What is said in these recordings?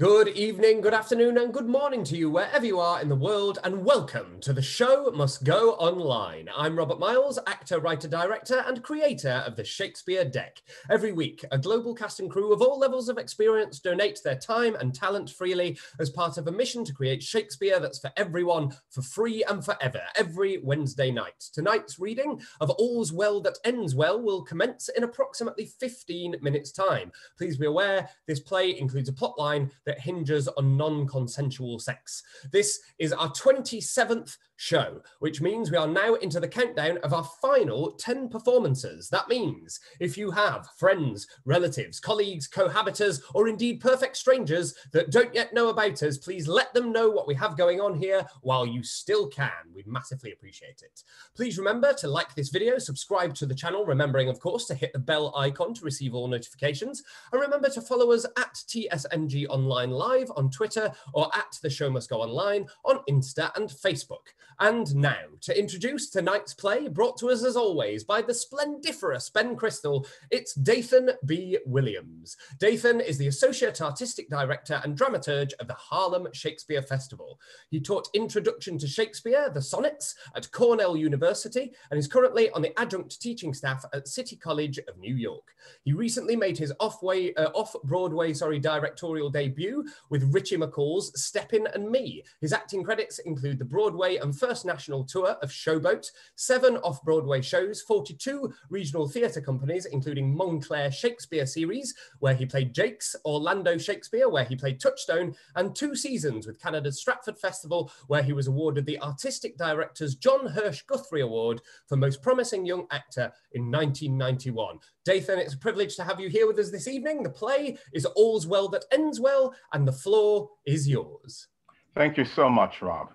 Good evening, good afternoon, and good morning to you wherever you are in the world, and welcome to The Show Must Go Online. I'm Robert Myles, actor, writer, director, and creator of the Shakespeare Deck. Every week, a global cast and crew of all levels of experience donate their time and talent freely as part of a mission to create Shakespeare that's for everyone, for free and forever, every Wednesday night. Tonight's reading of All's Well That Ends Well will commence in approximately 15 minutes' time. Please be aware this play includes a plotline that hinges on non consensual sex. This is our 27th show, which means we are now into the countdown of our final 10 performances. That means if you have friends, relatives, colleagues, cohabitors, or indeed perfect strangers that don't yet know about us, please let them know what we have going on here while you still can. We'd massively appreciate it. Please remember to like this video, subscribe to the channel, remembering, of course, to hit the bell icon to receive all notifications, and remember to follow us at TSMG Online Live on Twitter or at The Show Must Go Online on Insta and Facebook. And now, to introduce tonight's play, brought to us as always by the splendiferous Ben Crystal, it's Dathan B. Williams. Dathan is the Associate Artistic Director and Dramaturge of the Harlem Shakespeare Festival. He taught Introduction to Shakespeare, the Sonnets, at Cornell University, and is currently on the adjunct teaching staff at City College of New York. He recently made his off-way, uh, off-Broadway, sorry, directorial debut with Richie McCall's Steppin' and Me. His acting credits include the Broadway and first first national tour of Showboat, seven off Broadway shows, 42 regional theatre companies, including Montclair Shakespeare series, where he played Jaques, Orlando Shakespeare, where he played Touchstone, and two seasons with Canada's Stratford Festival, where he was awarded the Artistic Director's John Hirsch Guthrie Award for Most Promising Young Actor in 1991. Dathan, it's a privilege to have you here with us this evening. The play is All's Well That Ends Well, and the floor is yours. Thank you so much, Rob.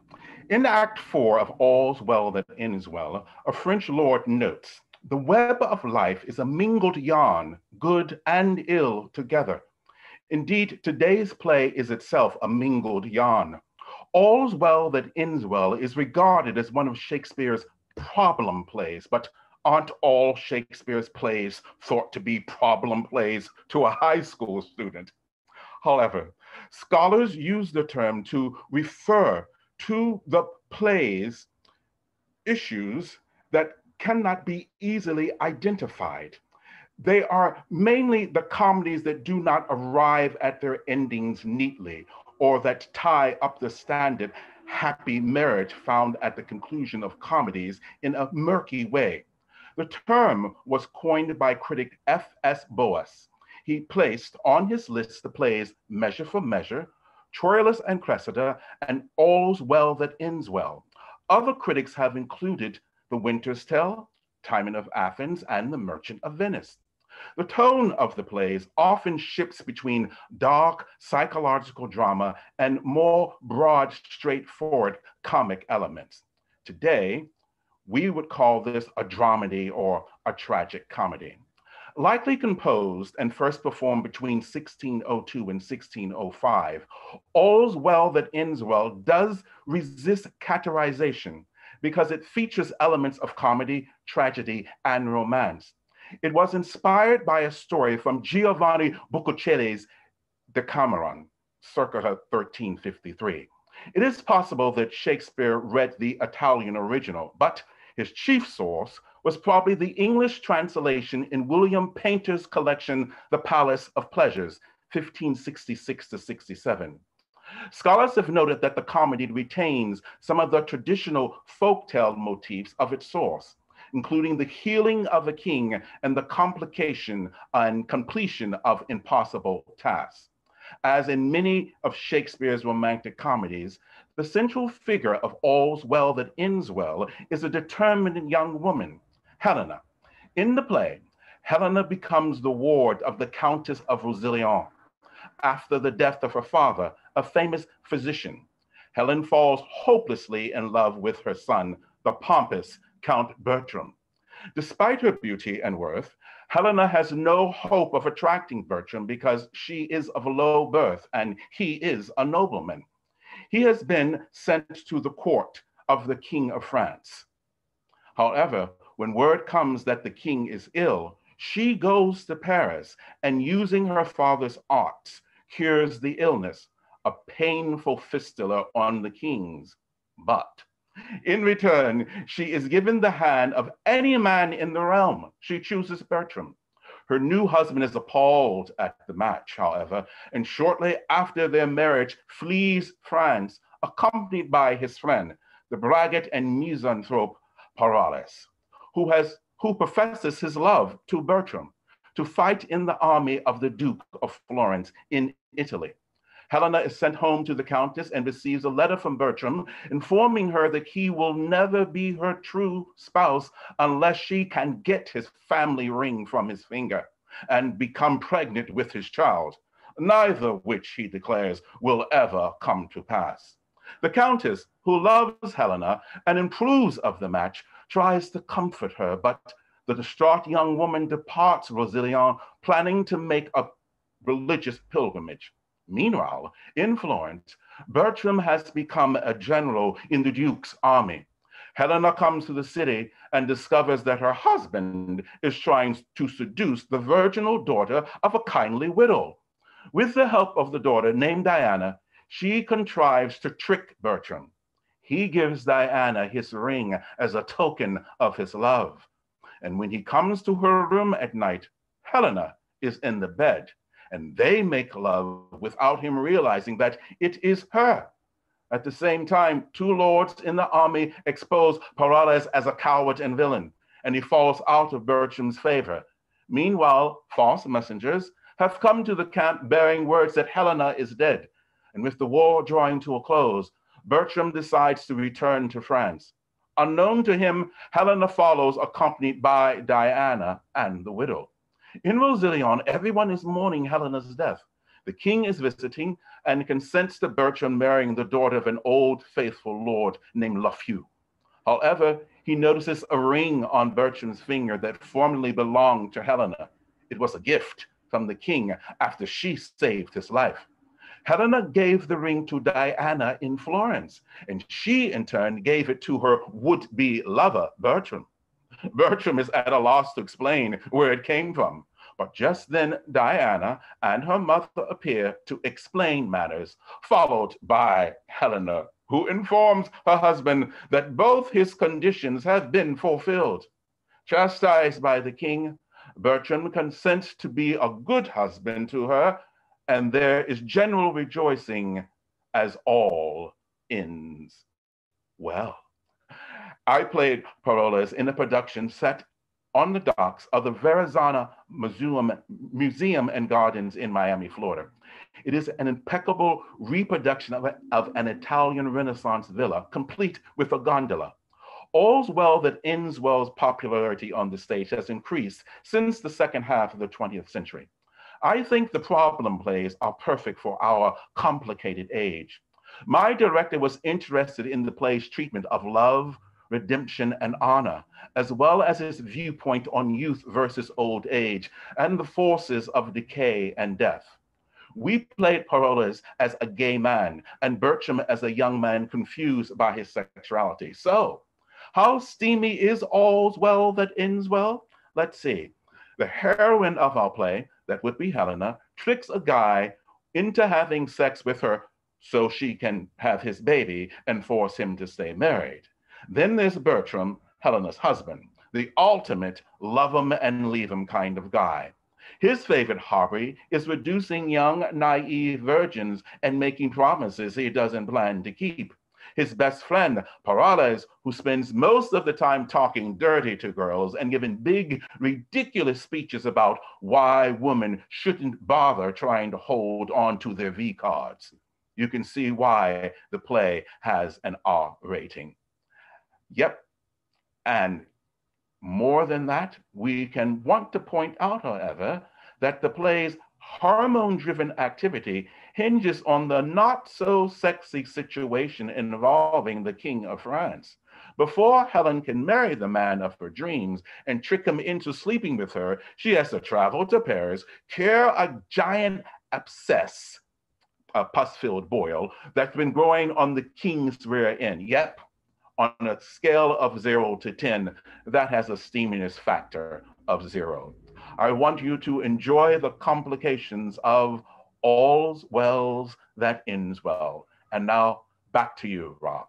In Act 4 of All's Well That Ends Well, a French lord notes, the web of life is a mingled yarn, good and ill together. Indeed, today's play is itself a mingled yarn. All's Well That Ends Well is regarded as one of Shakespeare's problem plays, but aren't all Shakespeare's plays thought to be problem plays to a high school student? However, scholars use the term to refer to the plays issues that cannot be easily identified. They are mainly the comedies that do not arrive at their endings neatly or that tie up the standard happy marriage found at the conclusion of comedies in a murky way. The term was coined by critic F.S. Boas. He placed on his list the plays Measure for Measure, Troilus and Cressida, and All's Well That Ends Well. Other critics have included The Winter's Tale, Timon of Athens, and The Merchant of Venice. The tone of the plays often shifts between dark psychological drama and more broad, straightforward comic elements. Today, we would call this a dramedy or a tragic comedy likely composed and first performed between 1602 and 1605, All's Well That Ends Well does resist categorization because it features elements of comedy, tragedy, and romance. It was inspired by a story from Giovanni Boccaccio's Decameron, circa 1353. It is possible that Shakespeare read the Italian original, but his chief source was probably the English translation in William Painter's collection, The Palace of Pleasures, 1566 to 67. Scholars have noted that the comedy retains some of the traditional folktale motifs of its source, including the healing of a king and the complication and completion of impossible tasks. As in many of Shakespeare's romantic comedies, the central figure of All's Well That Ends Well is a determined young woman Helena. In the play, Helena becomes the ward of the Countess of Roussillon after the death of her father, a famous physician. Helen falls hopelessly in love with her son, the pompous Count Bertram. Despite her beauty and worth, Helena has no hope of attracting Bertram because she is of low birth and he is a nobleman. He has been sent to the court of the King of France. However, when word comes that the king is ill, she goes to Paris and using her father's arts, cures the illness, a painful fistula on the king's butt. In return, she is given the hand of any man in the realm. She chooses Bertram. Her new husband is appalled at the match, however, and shortly after their marriage flees France, accompanied by his friend, the braggart and misanthrope Parolles, who, has, who professes his love to Bertram to fight in the army of the Duke of Florence in Italy. Helena is sent home to the Countess and receives a letter from Bertram informing her that he will never be her true spouse unless she can get his family ring from his finger and become pregnant with his child, neither which he declares will ever come to pass. The Countess, who loves Helena and improves of the match, tries to comfort her, but the distraught young woman departs Roussillon, planning to make a religious pilgrimage. Meanwhile, in Florence, Bertram has become a general in the Duke's army. Helena comes to the city and discovers that her husband is trying to seduce the virginal daughter of a kindly widow. With the help of the daughter named Diana, she contrives to trick Bertram. He gives Diana his ring as a token of his love. And when he comes to her room at night, Helena is in the bed and they make love without him realizing that it is her. At the same time, two lords in the army expose Parolles as a coward and villain, and he falls out of Bertram's favor. Meanwhile, false messengers have come to the camp bearing words that Helena is dead. And with the war drawing to a close, Bertram decides to return to France. Unknown to him, Helena follows, accompanied by Diana and the widow. In Roussillon, everyone is mourning Helena's death. The king is visiting and consents to Bertram marrying the daughter of an old faithful lord named Lafew. However, he notices a ring on Bertram's finger that formerly belonged to Helena. It was a gift from the king after she saved his life. Helena gave the ring to Diana in Florence, and she in turn gave it to her would be lover, Bertram. Bertram is at a loss to explain where it came from. But just then, Diana and her mother appear to explain matters, followed by Helena, who informs her husband that both his conditions have been fulfilled. Chastised by the king, Bertram consents to be a good husband to her, and there is general rejoicing as all ends well. I played Parolles in a production set on the docks of the Verrazano Museum, Museum and Gardens in Miami, Florida. It is an impeccable reproduction of, a, of an Italian Renaissance villa, complete with a gondola. All's well that ends well's popularity on the stage has increased since the second half of the 20th century. I think the problem plays are perfect for our complicated age. My director was interested in the play's treatment of love, redemption, and honor, as well as his viewpoint on youth versus old age and the forces of decay and death. We played Parolles as a gay man and Bertram as a young man confused by his sexuality. So, how steamy is all's well that ends well? Let's see. The heroine of our play, that would be Helena, tricks a guy into having sex with her so she can have his baby and force him to stay married. Then there's Bertram, Helena's husband, the ultimate love 'em and leave 'em kind of guy. His favorite hobby is reducing young, naive virgins and making promises he doesn't plan to keep. His best friend, Parolles, who spends most of the time talking dirty to girls and giving big, ridiculous speeches about why women shouldn't bother trying to hold on to their V cards. You can see why the play has an R rating. Yep. And more than that, we can want to point out, however, that the play's hormone driven activity hinges on the not so sexy situation involving the King of France. Before Helen can marry the man of her dreams and trick him into sleeping with her, she has to travel to Paris, cure a giant abscess, a pus filled boil, that's been growing on the king's rear end. Yep, on a scale of zero to 10, that has a steaminess factor of zero. I want you to enjoy the complications of all's wells that ends well. And now back to you, Rob.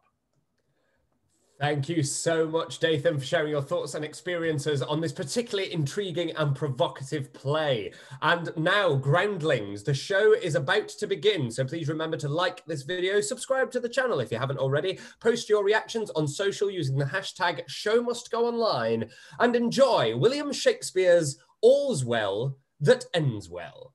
Thank you so much, Dathan, for sharing your thoughts and experiences on this particularly intriguing and provocative play. And now, Groundlings, the show is about to begin. So please remember to like this video, subscribe to the channel if you haven't already, post your reactions on social using the hashtag show must go online, and enjoy William Shakespeare's All's Well That Ends Well.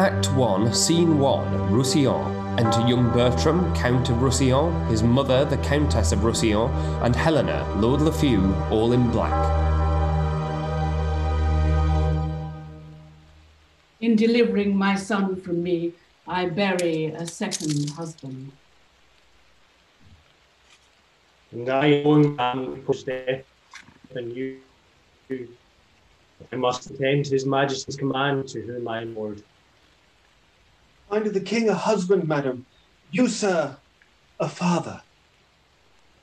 Act 1, Scene 1, Roussillon. Enter young Bertram, Count of Roussillon, his mother, the Countess of Roussillon, and Helena, Lord Lafew, all in black. In delivering my son from me, I bury a second husband. And I, young man, push death, and you, you, I must attend to His Majesty's command to whom I am lord. Find the king a husband, madam. You, sir, a father.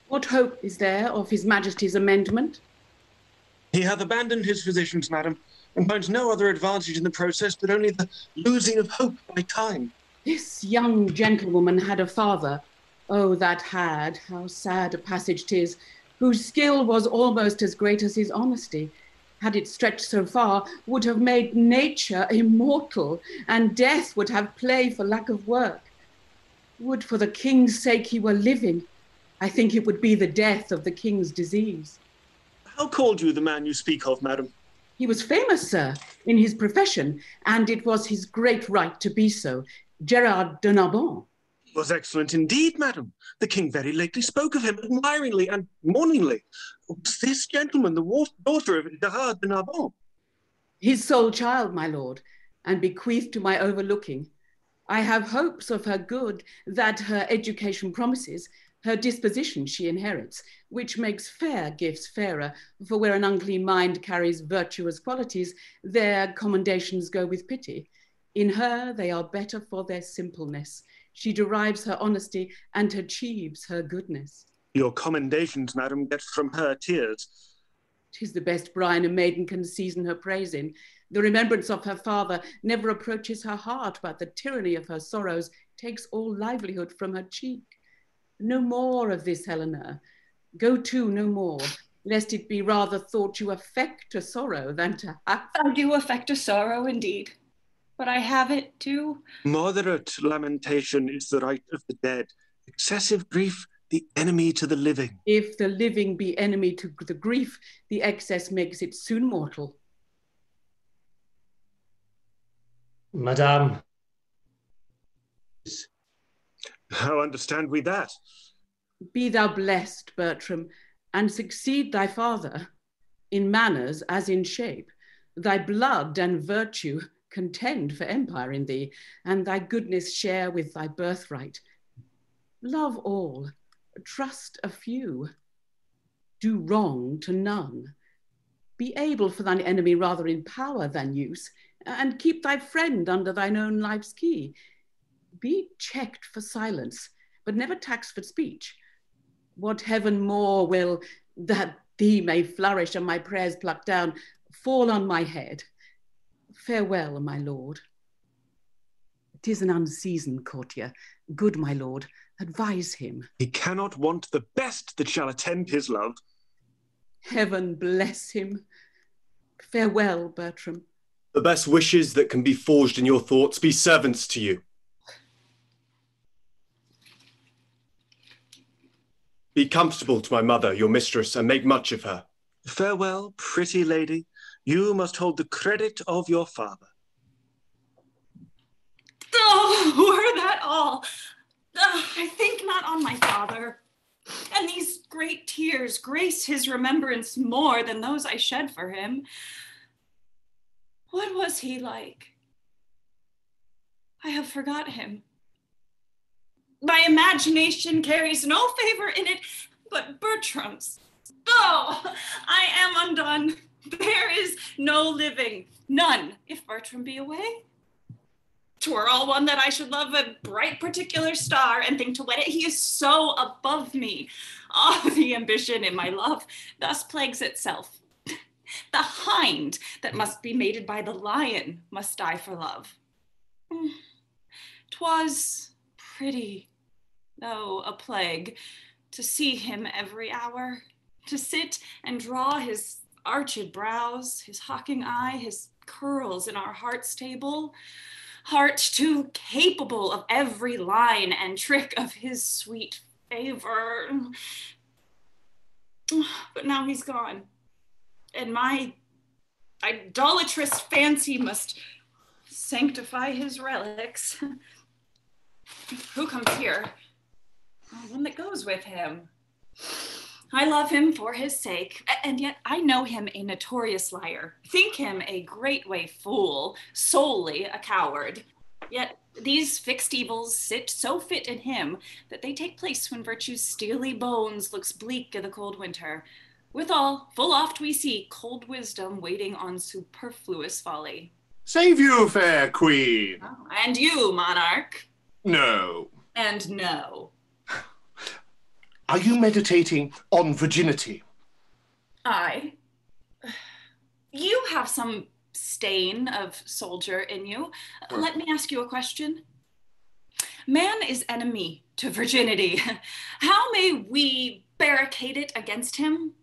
What hope is there of His Majesty's amendment? He hath abandoned his physicians, madam, and finds no other advantage in the process but only the losing of hope by time. This young gentlewoman had a father. Oh, that had, how sad a passage 'tis, whose skill was almost as great as his honesty, had it stretched so far, would have made nature immortal, and death would have play for lack of work. Would for the king's sake he were living, I think it would be the death of the king's disease. How called you the man you speak of, madam? He was famous, sir, in his profession, and it was his great right to be so. Gerard de Narbon. Was excellent indeed, madam. The king very lately spoke of him admiringly and mourningly. Was this gentleman the daughter of Gerard de Narbon? His sole child, my lord, and bequeathed to my overlooking. I have hopes of her good that her education promises, her disposition she inherits, which makes fair gifts fairer, for where an unclean mind carries virtuous qualities, their commendations go with pity. In her they are better for their simpleness. She derives her honesty and achieves her goodness. Your commendations, madam, get from her tears. Tis the best brine a maiden can season her praise in. The remembrance of her father never approaches her heart, but the tyranny of her sorrows takes all livelihood from her cheek. No more of this, Helena. Go to no more, lest it be rather thought you affect a sorrow than to have. Oh, I do affect a sorrow indeed, but I have it too. Moderate lamentation is the right of the dead. Excessive grief, the enemy to the living. If the living be enemy to the grief, the excess makes it soon mortal. Madame, How understand we that? Be thou blessed, Bertram, and succeed thy father in manners as in shape. Thy blood and virtue contend for empire in thee, and thy goodness share with thy birthright. Love all, trust a few, do wrong to none. Be able for thine enemy rather in power than use, and keep thy friend under thine own life's key. Be checked for silence, but never taxed for speech. What heaven more will that thee may flourish and my prayers pluck down fall on my head? Farewell, my lord. Tis an unseasoned courtier. Good my lord, advise him. He cannot want the best that shall attend his love. Heaven bless him. Farewell, Bertram. The best wishes that can be forged in your thoughts be servants to you. Be comfortable to my mother, your mistress, and make much of her. Farewell, pretty lady. You must hold the credit of your father. Oh, were that all? Oh, I think not on my father. And these great tears grace his remembrance more than those I shed for him. What was he like? I have forgot him. My imagination carries no favor in it but Bertram's. Oh, I am undone. There is no living, none, if Bertram be away. Twere all one that I should love a bright particular star and think to wed it. He is so above me. Oh, the ambition in my love thus plagues itself. The hind that must be mated by the lion must die for love. Hmm. Twas pretty, though a plague, to see him every hour, to sit and draw his arched brows, his hawking eye, his curls in our heart's table, heart too capable of every line and trick of his sweet favor. But now he's gone, and my idolatrous fancy must sanctify his relics. Who comes here? Oh, one that goes with him. I love him for his sake, and yet I know him a notorious liar, think him a great way fool, solely a coward. Yet these fixed evils sit so fit in him that they take place when virtue's steely bones looks bleak i' the cold winter. Withal, full oft we see cold wisdom waiting on superfluous folly. Save you, fair queen. Oh, and you, monarch. No. And no. Are you meditating on virginity? I. You have some stain of soldier in you. Let me ask you a question. Man is enemy to virginity. How may we barricade it against him?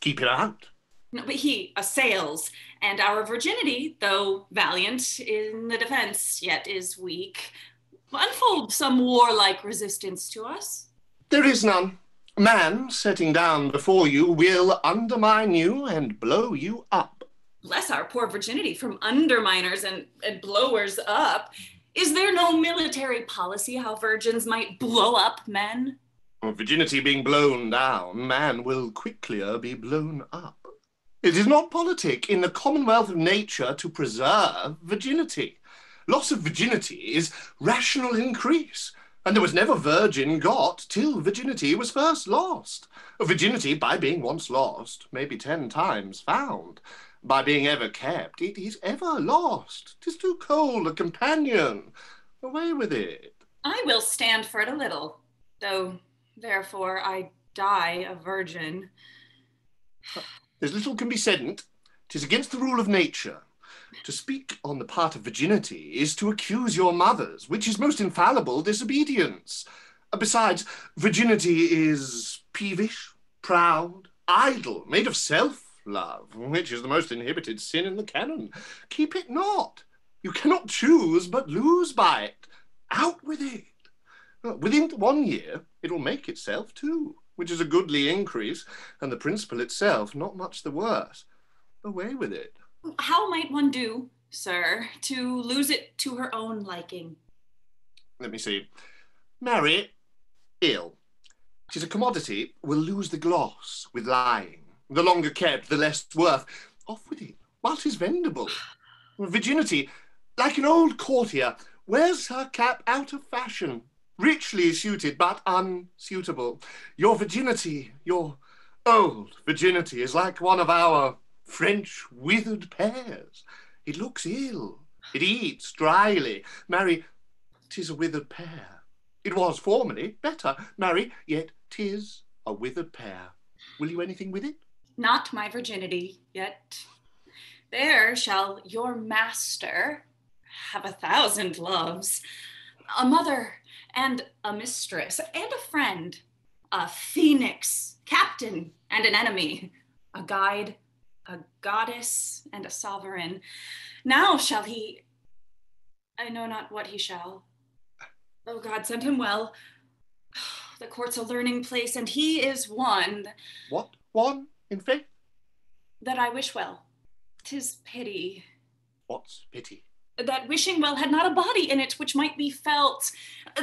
Keep it out. No, but he assails, and our virginity, though valiant in the defense, yet is weak. Unfold some warlike resistance to us. There is none. Man setting down before you will undermine you and blow you up. Bless our poor virginity from underminers and, and blowers up. Is there no military policy how virgins might blow up men? Virginity being blown down, man will quicklier be blown up. It is not politic in the commonwealth of nature to preserve virginity. Loss of virginity is rational increase, and there was never virgin got till virginity was first lost. Virginity, by being once lost, may be ten times found. By being ever kept, it is ever lost. Tis too cold a companion. Away with it. I will stand for it a little, though therefore I die a virgin. There's little can be saidn't. Tis against the rule of nature. To speak on the part of virginity is to accuse your mothers, which is most infallible disobedience. Uh, Besides, virginity is peevish, proud, idle, made of self love, which is the most inhibited sin in the canon. Keep it not. You cannot choose but lose by it. Out with it. Uh, Within one year, it'll make itself too, which is a goodly increase, and the principle itself not much the worse. Away with it. How might one do, sir, to lose it to her own liking? Let me see. Marry ill. Tis a commodity will lose the gloss with lying. The longer kept, the less worth. Off with it, while 'tis vendible. Virginity, like an old courtier, wears her cap out of fashion, richly suited but unsuitable. Your virginity, your old virginity, is like one of our French withered pears. It looks ill. It eats dryly. Marry, 'tis a withered pear. It was formerly better. Marry, yet 'tis a withered pear. Will you anything with it? Not my virginity, yet there shall your master have a thousand loves, a mother and a mistress and a friend, a phoenix, captain and an enemy, a guide, a goddess and a sovereign. Now shall he, I know not what he shall. Oh God, send him well. The court's a learning place, and he is one What? One, in faith? that I wish well. 'Tis pity What's pity? that wishing well had not a body in it which might be felt,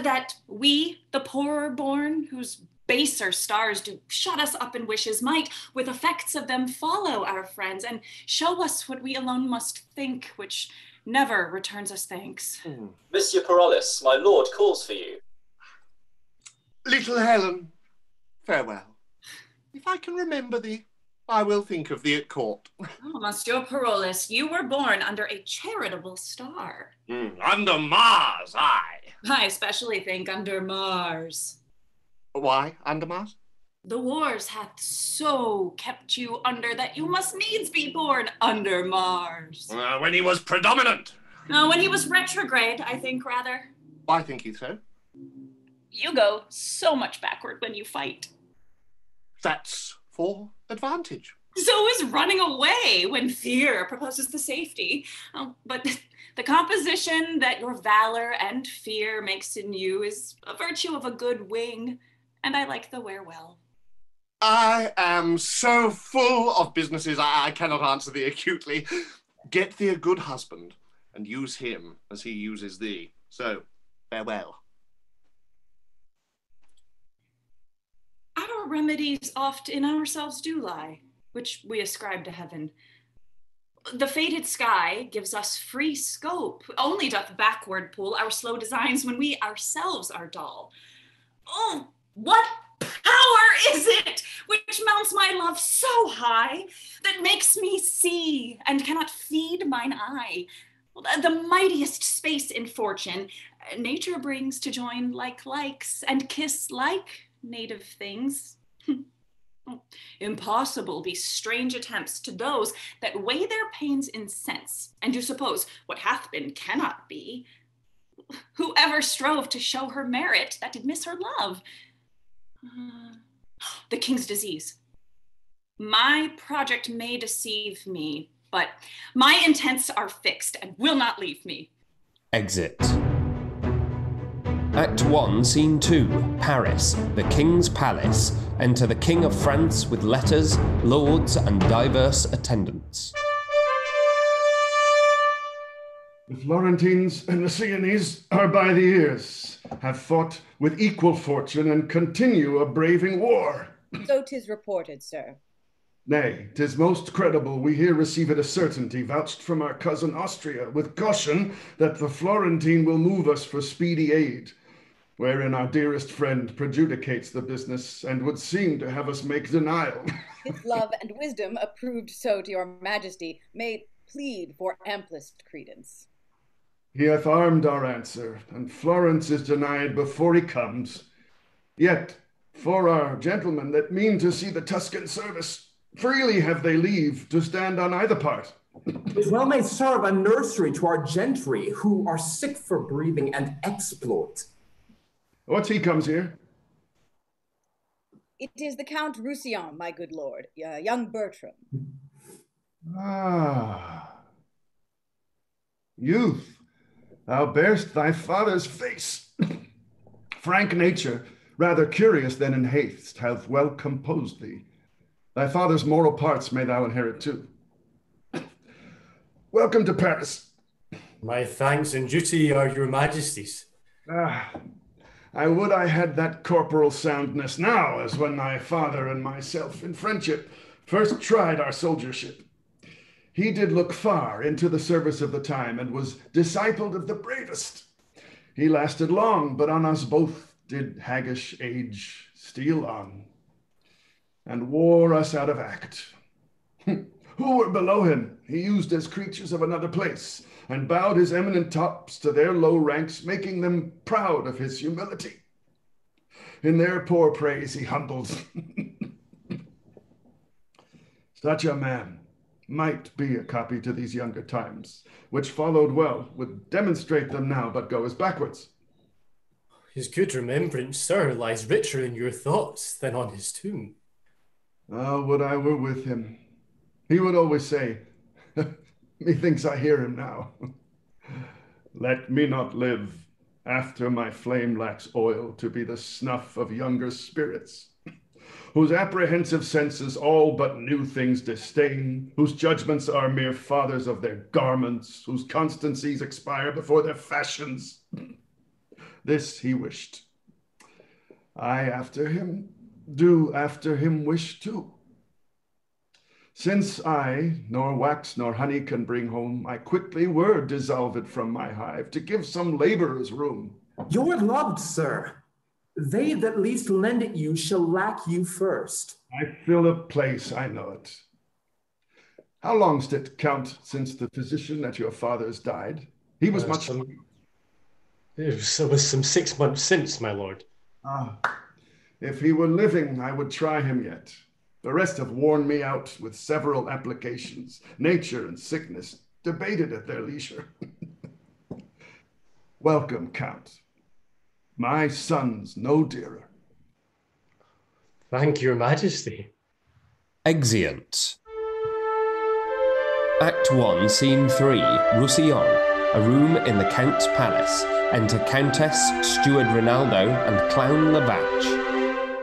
that we, the poorer born, whose baser stars do shut us up in wishes, might, with effects of them, follow our friends and show us what we alone must think, which never returns us thanks. Monsieur Parolles, my lord calls for you. Little Helen, farewell. If I can remember thee, I will think of thee at court. Oh, Monsieur Parolles, you were born under a charitable star. Hmm, under Mars, aye. I especially think under Mars. Why under Mars? The wars hath so kept you under that you must needs be born under Mars. Uh, when he was predominant. Uh, when he was retrograde, I think rather. I think you so? You go so much backward when you fight. That's for advantage. So is running away when fear proposes the safety. Oh, but the composition that your valor and fear makes in you is a virtue of a good wing, and I like the wear well. I am so full of businesses I, I cannot answer thee acutely. Get thee a good husband and use him as he uses thee. So, farewell. Our remedies oft in ourselves do lie, which we ascribe to heaven. The fated sky gives us free scope, only doth backward pull our slow designs when we ourselves are dull. Oh, what power is it which mounts my love so high that makes me see and cannot feed mine eye? The mightiest space in fortune, uh, nature brings to join like likes and kiss like native things. Hmm. Impossible be strange attempts to those that weigh their pains in sense, and do suppose what hath been cannot be. Whoever strove to show her merit that did miss her love. Uh, the king's disease. My project may deceive me, but my intents are fixed and will not leave me. Exit. Act 1, Scene 2 Paris, the King's Palace. Enter the King of France with letters, lords, and diverse attendants. The Florentines and the Sienese are by the ears, have fought with equal fortune, and continue a braving war. So 'tis reported, sir. Nay, 'tis most credible we here receive it a certainty vouched from our cousin Austria, with caution that the Florentine will move us for speedy aid, wherein our dearest friend prejudicates the business and would seem to have us make denial. His love and wisdom, approved so to your majesty, may plead for amplest credence. He hath armed our answer, and Florence is denied before he comes. Yet, for our gentlemen that mean to see the Tuscan service, freely have they leave to stand on either part. It well may serve a nursery to our gentry who are sick for breathing and exploit. What's he comes here? It is the Count Roussillon, my good lord, uh, young Bertram. Ah. Youth, thou bear'st thy father's face. Frank nature, rather curious than in haste, hath well composed thee. Thy father's moral parts may thou inherit too. Welcome to Paris. My thanks and duty are your majesty's. Ah, I would I had that corporal soundness now, as when thy father and myself in friendship first tried our soldiership. He did look far into the service of the time and was discipled of the bravest. He lasted long, but on us both did haggish age steal on, and wore us out of act. who were below him, he used as creatures of another place, and bowed his eminent tops to their low ranks, making them proud of his humility. In their poor praise he humbled. Such a man might be a copy to these younger times, which followed well, would demonstrate them now, but go as backwards. His good remembrance, sir, lies richer in your thoughts than on his tomb. Ah, would I were with him. He would always say, Methinks I hear him now. Let me not live after my flame lacks oil to be the snuff of younger spirits, whose apprehensive senses all but new things disdain, whose judgments are mere fathers of their garments, whose constancies expire before their fashions. This he wished. I after him do after him wish too. Since I nor wax nor honey can bring home, I quickly were dissolved from my hive to give some laborers room. You're loved, sir. They that least lend it you shall lack you first. I fill a place, I know it. How long's it, Count, since the physician at your father's died? He was Uh, much. some- It was, it was some six months since, my lord. Ah, if he were living, I would try him yet. The rest have worn me out with several applications. Nature and sickness debated at their leisure. Welcome, Count. My son's no dearer. Thank your majesty. Exeunt. Act 1, Scene 3, Roussillon, a room in the Count's palace. Enter Countess, Steward Rinaldo, and Clown Lavatch.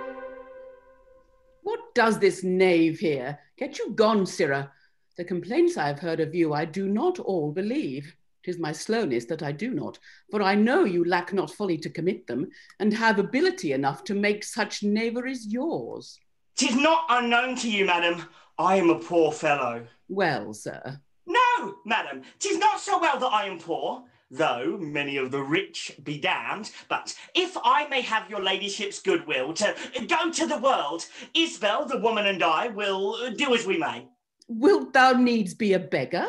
What does this knave here? Get you gone, Sirrah. The complaints I have heard of you I do not all believe. 'Tis my slowness that I do not, for I know you lack not folly to commit them, and have ability enough to make such knaveries yours. Tis not unknown to you, madam. I am a poor fellow. Well, sir. No, madam, tis not so well that I am poor, though many of the rich be damned. But if I may have your ladyship's goodwill to go to the world, Isabel, the woman, and I will do as we may. Wilt thou needs be a beggar?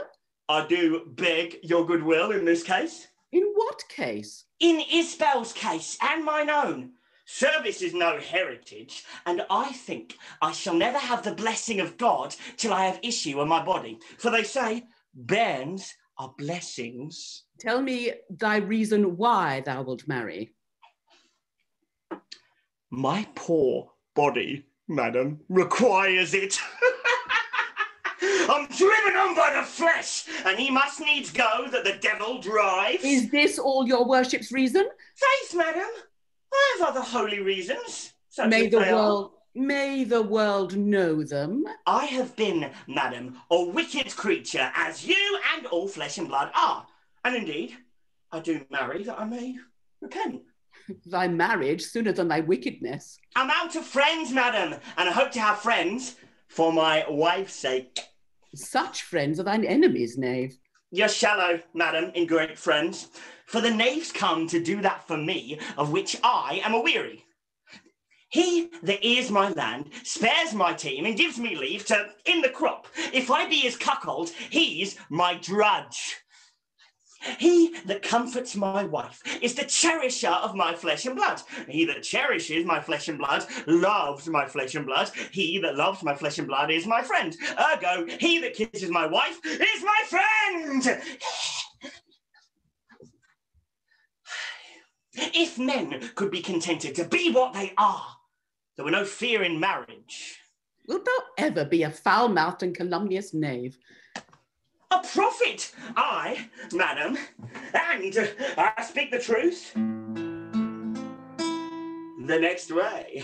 I do beg your goodwill in this case. In what case? In Isbel's case and mine own. Service is no heritage, and I think I shall never have the blessing of God till I have issue on my body. For they say, bairns are blessings. Tell me thy reason why thou wilt marry. My poor body, madam, requires it. I'm driven on by the flesh, and he must needs go that the devil drives. Is this all your worship's reason? Faith, madam, I have other holy reasons. May the they are. world may the world know them. I have been, madam, a wicked creature, as you and all flesh and blood are. And indeed, I do marry that I may repent. Thy marriage sooner than thy wickedness. I'm out of friends, madam, and I hope to have friends for my wife's sake. Such friends are thine enemies, knave. You're shallow, madam, in great friends, for the knaves come to do that for me, of which I am aweary. He that ears my land, spares my team, and gives me leave to in the crop. If I be his cuckold, he's my drudge. He that comforts my wife is the cherisher of my flesh and blood. He that cherishes my flesh and blood loves my flesh and blood. He that loves my flesh and blood is my friend. Ergo, he that kisses my wife is my friend. If men could be contented to be what they are, there were no fear in marriage. Wilt thou ever be a foul mouthed and calumnious knave? A prophet, I, madam, and uh, I speak the truth. The next way.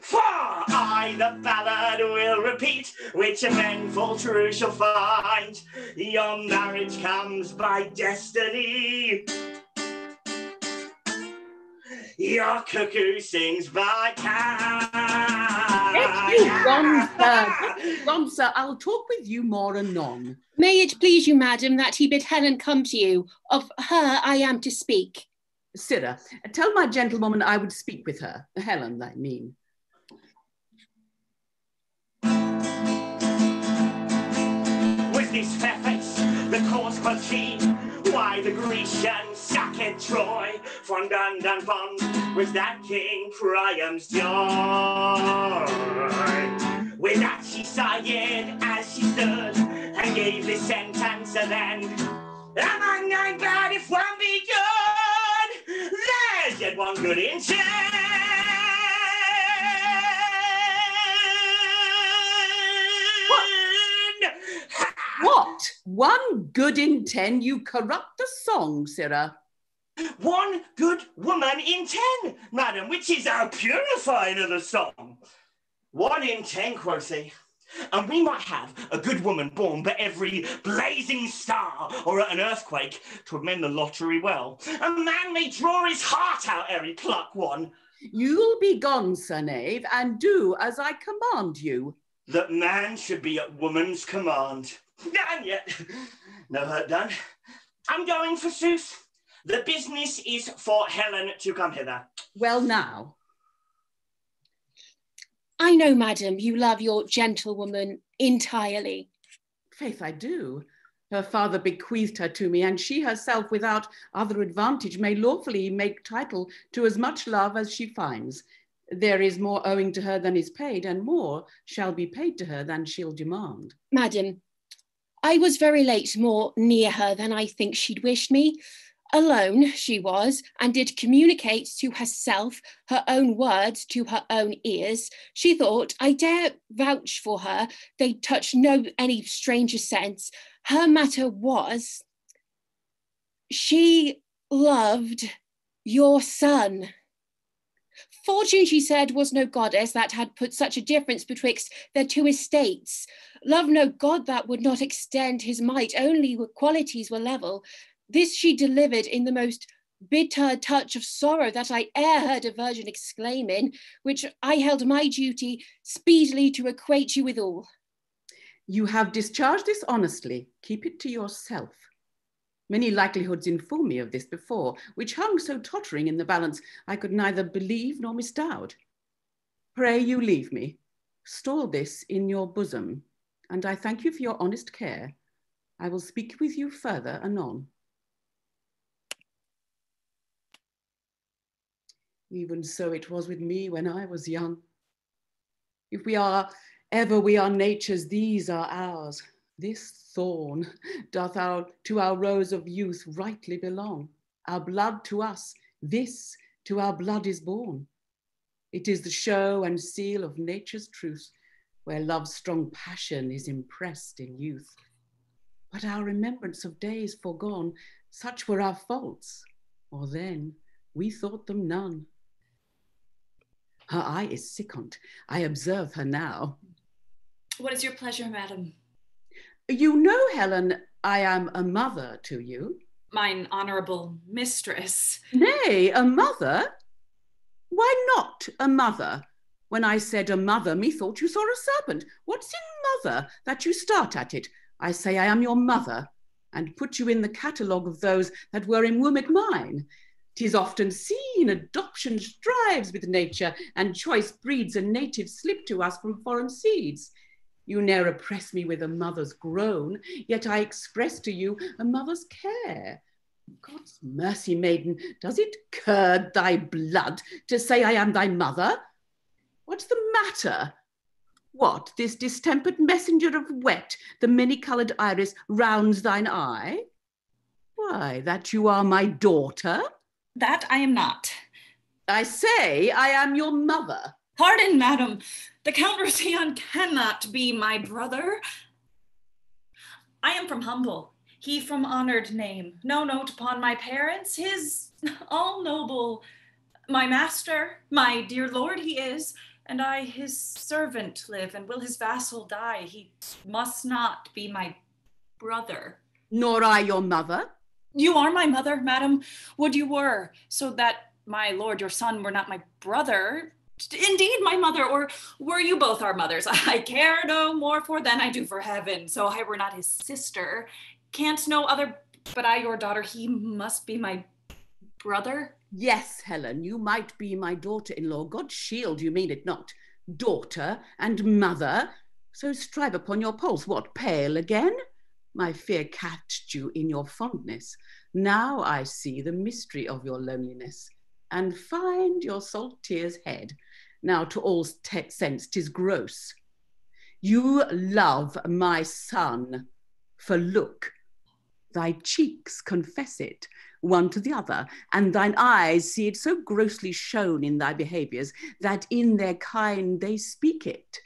For I, the ballad, will repeat, which a men full true shall find. Your marriage comes by destiny. Your cuckoo sings by time. Get you gone, sir. Get you gone, sir. I'll talk with you more anon. May it please you, madam, that he bid Helen come to you. Of her I am to speak. Sirrah, tell my gentlewoman I would speak with her. Helen, I mean. With this fair face the cause but she? Why the Grecians sacked Troy? Von Dun Dun Bun was that King Priam's joy. With that she sighed as she stood and gave this sentence and then Am I not bad if one be good? There's yet one good in What? One good in ten? You corrupt the song, Sirrah. One good woman in ten, madam, which is our purifying of the song. One in ten, quoth he. And we might have a good woman born but every blazing star or at an earthquake to amend the lottery well. A man may draw his heart out ere he pluck one. You'll be gone, Sir Knave, and do as I command you. That man should be at woman's command. And yet, no hurt done. I'm going forsooth. The business is for Helen to come hither. Well, now. I know, madam, you love your gentlewoman entirely. Faith, I do. Her father bequeathed her to me, and she herself, without other advantage, may lawfully make title to as much love as she finds. There is more owing to her than is paid, and more shall be paid to her than she'll demand. Madam, I was very late more near her than I think she'd wished me. Alone she was, and did communicate to herself her own words to her own ears. She thought, I dare vouch for her, they touch no any stranger sense. Her matter was, she loved your son. Fortune, she said, was no goddess that had put such a difference betwixt their two estates. Love no god that would not extend his might, only where qualities were level. This she delivered in the most bitter touch of sorrow that I e'er heard a virgin exclaim in, which I held my duty speedily to acquaint you withal. You have discharged this honestly. Keep it to yourself. Many likelihoods inform me of this before, which hung so tottering in the balance I could neither believe nor misdoubt. Pray you leave me. Store this in your bosom, and I thank you for your honest care. I will speak with you further anon. Even so it was with me when I was young. If we are ever we are nature's, these are ours. This thorn doth our, to our rose of youth rightly belong. Our blood to us, this to our blood is born. It is the show and seal of nature's truth, where love's strong passion is impressed in youth. But our remembrance of days foregone, such were our faults, or then we thought them none. Her eye is sickened. I observe her now. What is your pleasure, madam? You know, Helen, I am a mother to you. Mine honourable mistress. Nay, a mother? Why not a mother? When I said a mother, methought you saw a serpent. What's in mother that you start at it? I say I am your mother, and put you in the catalogue of those that were in womb at mine. 'Tis often seen adoption strives with nature, and choice breeds a native slip to us from foreign seeds. You ne'er oppress me with a mother's groan, yet I express to you a mother's care. God's mercy, maiden, does it curd thy blood to say I am thy mother? What's the matter? What, this distempered messenger of wet, the many-coloured iris, rounds thine eye? Why, that you are my daughter? That I am not. I say I am your mother. Pardon, madam. The Count Roussillon cannot be my brother. I am from humble, he from honored name. No note upon my parents, his all noble. My master, my dear lord he is, and I his servant live, and will his vassal die, he must not be my brother. Nor I your mother. You are my mother, madam. Would you were, so that my lord your son were not my brother. Indeed, my mother, or were you both our mothers? I care no more for than I do for heaven. So I were not his sister. Can't no other, but I your daughter, he must be my brother. Yes, Helen, you might be my daughter-in-law. God shield you mean it not. Daughter and mother. So strive upon your pulse. What, pale again? My fear catched you in your fondness. Now I see the mystery of your loneliness, and find your salt tears head. Now to all te- sense 'tis gross. You love my son, for look, thy cheeks confess it, one to the other, and thine eyes see it so grossly shown in thy behaviours that in their kind they speak it.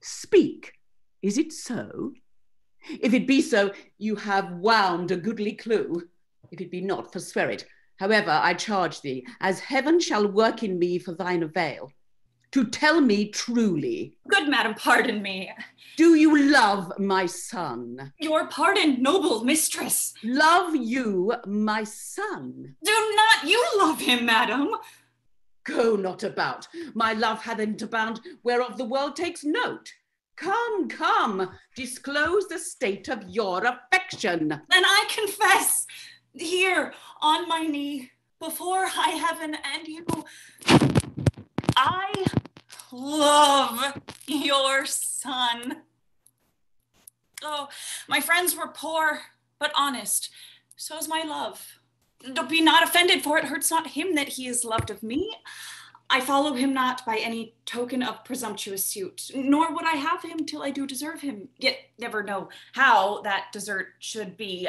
Speak, is it so? If it be so, you have wound a goodly clue. If it be not, forswear it. However, I charge thee, as heaven shall work in me for thine avail, to tell me truly. Good madam, pardon me. Do you love my son? Your pardon, noble mistress. Love you my son? Do not you love him, madam? Go not about. My love hath a bound whereof the world takes note. Come, come, disclose the state of your affection. Then I confess, here on my knee, before high heaven and you, I love your son. Oh, my friends were poor, but honest. So is my love. Don't be not offended, for it hurts not him that he is loved of me. I follow him not by any token of presumptuous suit, nor would I have him till I do deserve him, yet never know how that desert should be.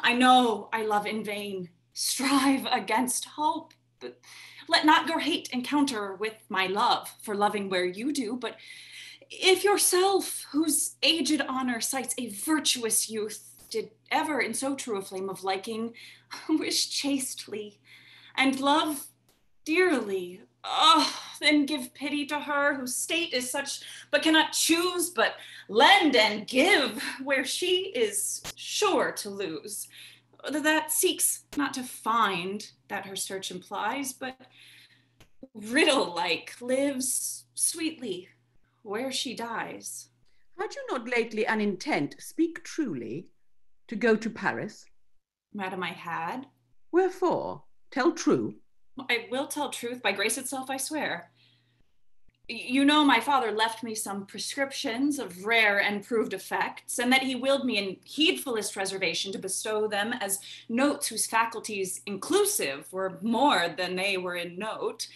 I know I love in vain, strive against hope, but let not your hate encounter with my love for loving where you do, but if yourself, whose aged honor cites a virtuous youth, did ever in so true a flame of liking wish chastely and love dearly. Oh, then give pity to her whose state is such, but cannot choose but lend and give, where she is sure to lose. That seeks not to find, that her search implies, but riddle like lives sweetly where she dies. Had you not lately an intent, speak truly, to go to Paris? Madam, I had. Wherefore? Tell true. I will tell truth, by grace itself, I swear. You know, my father left me some prescriptions of rare and proved effects, and that he willed me in heedfulest reservation to bestow them as notes whose faculties inclusive were more than they were in note.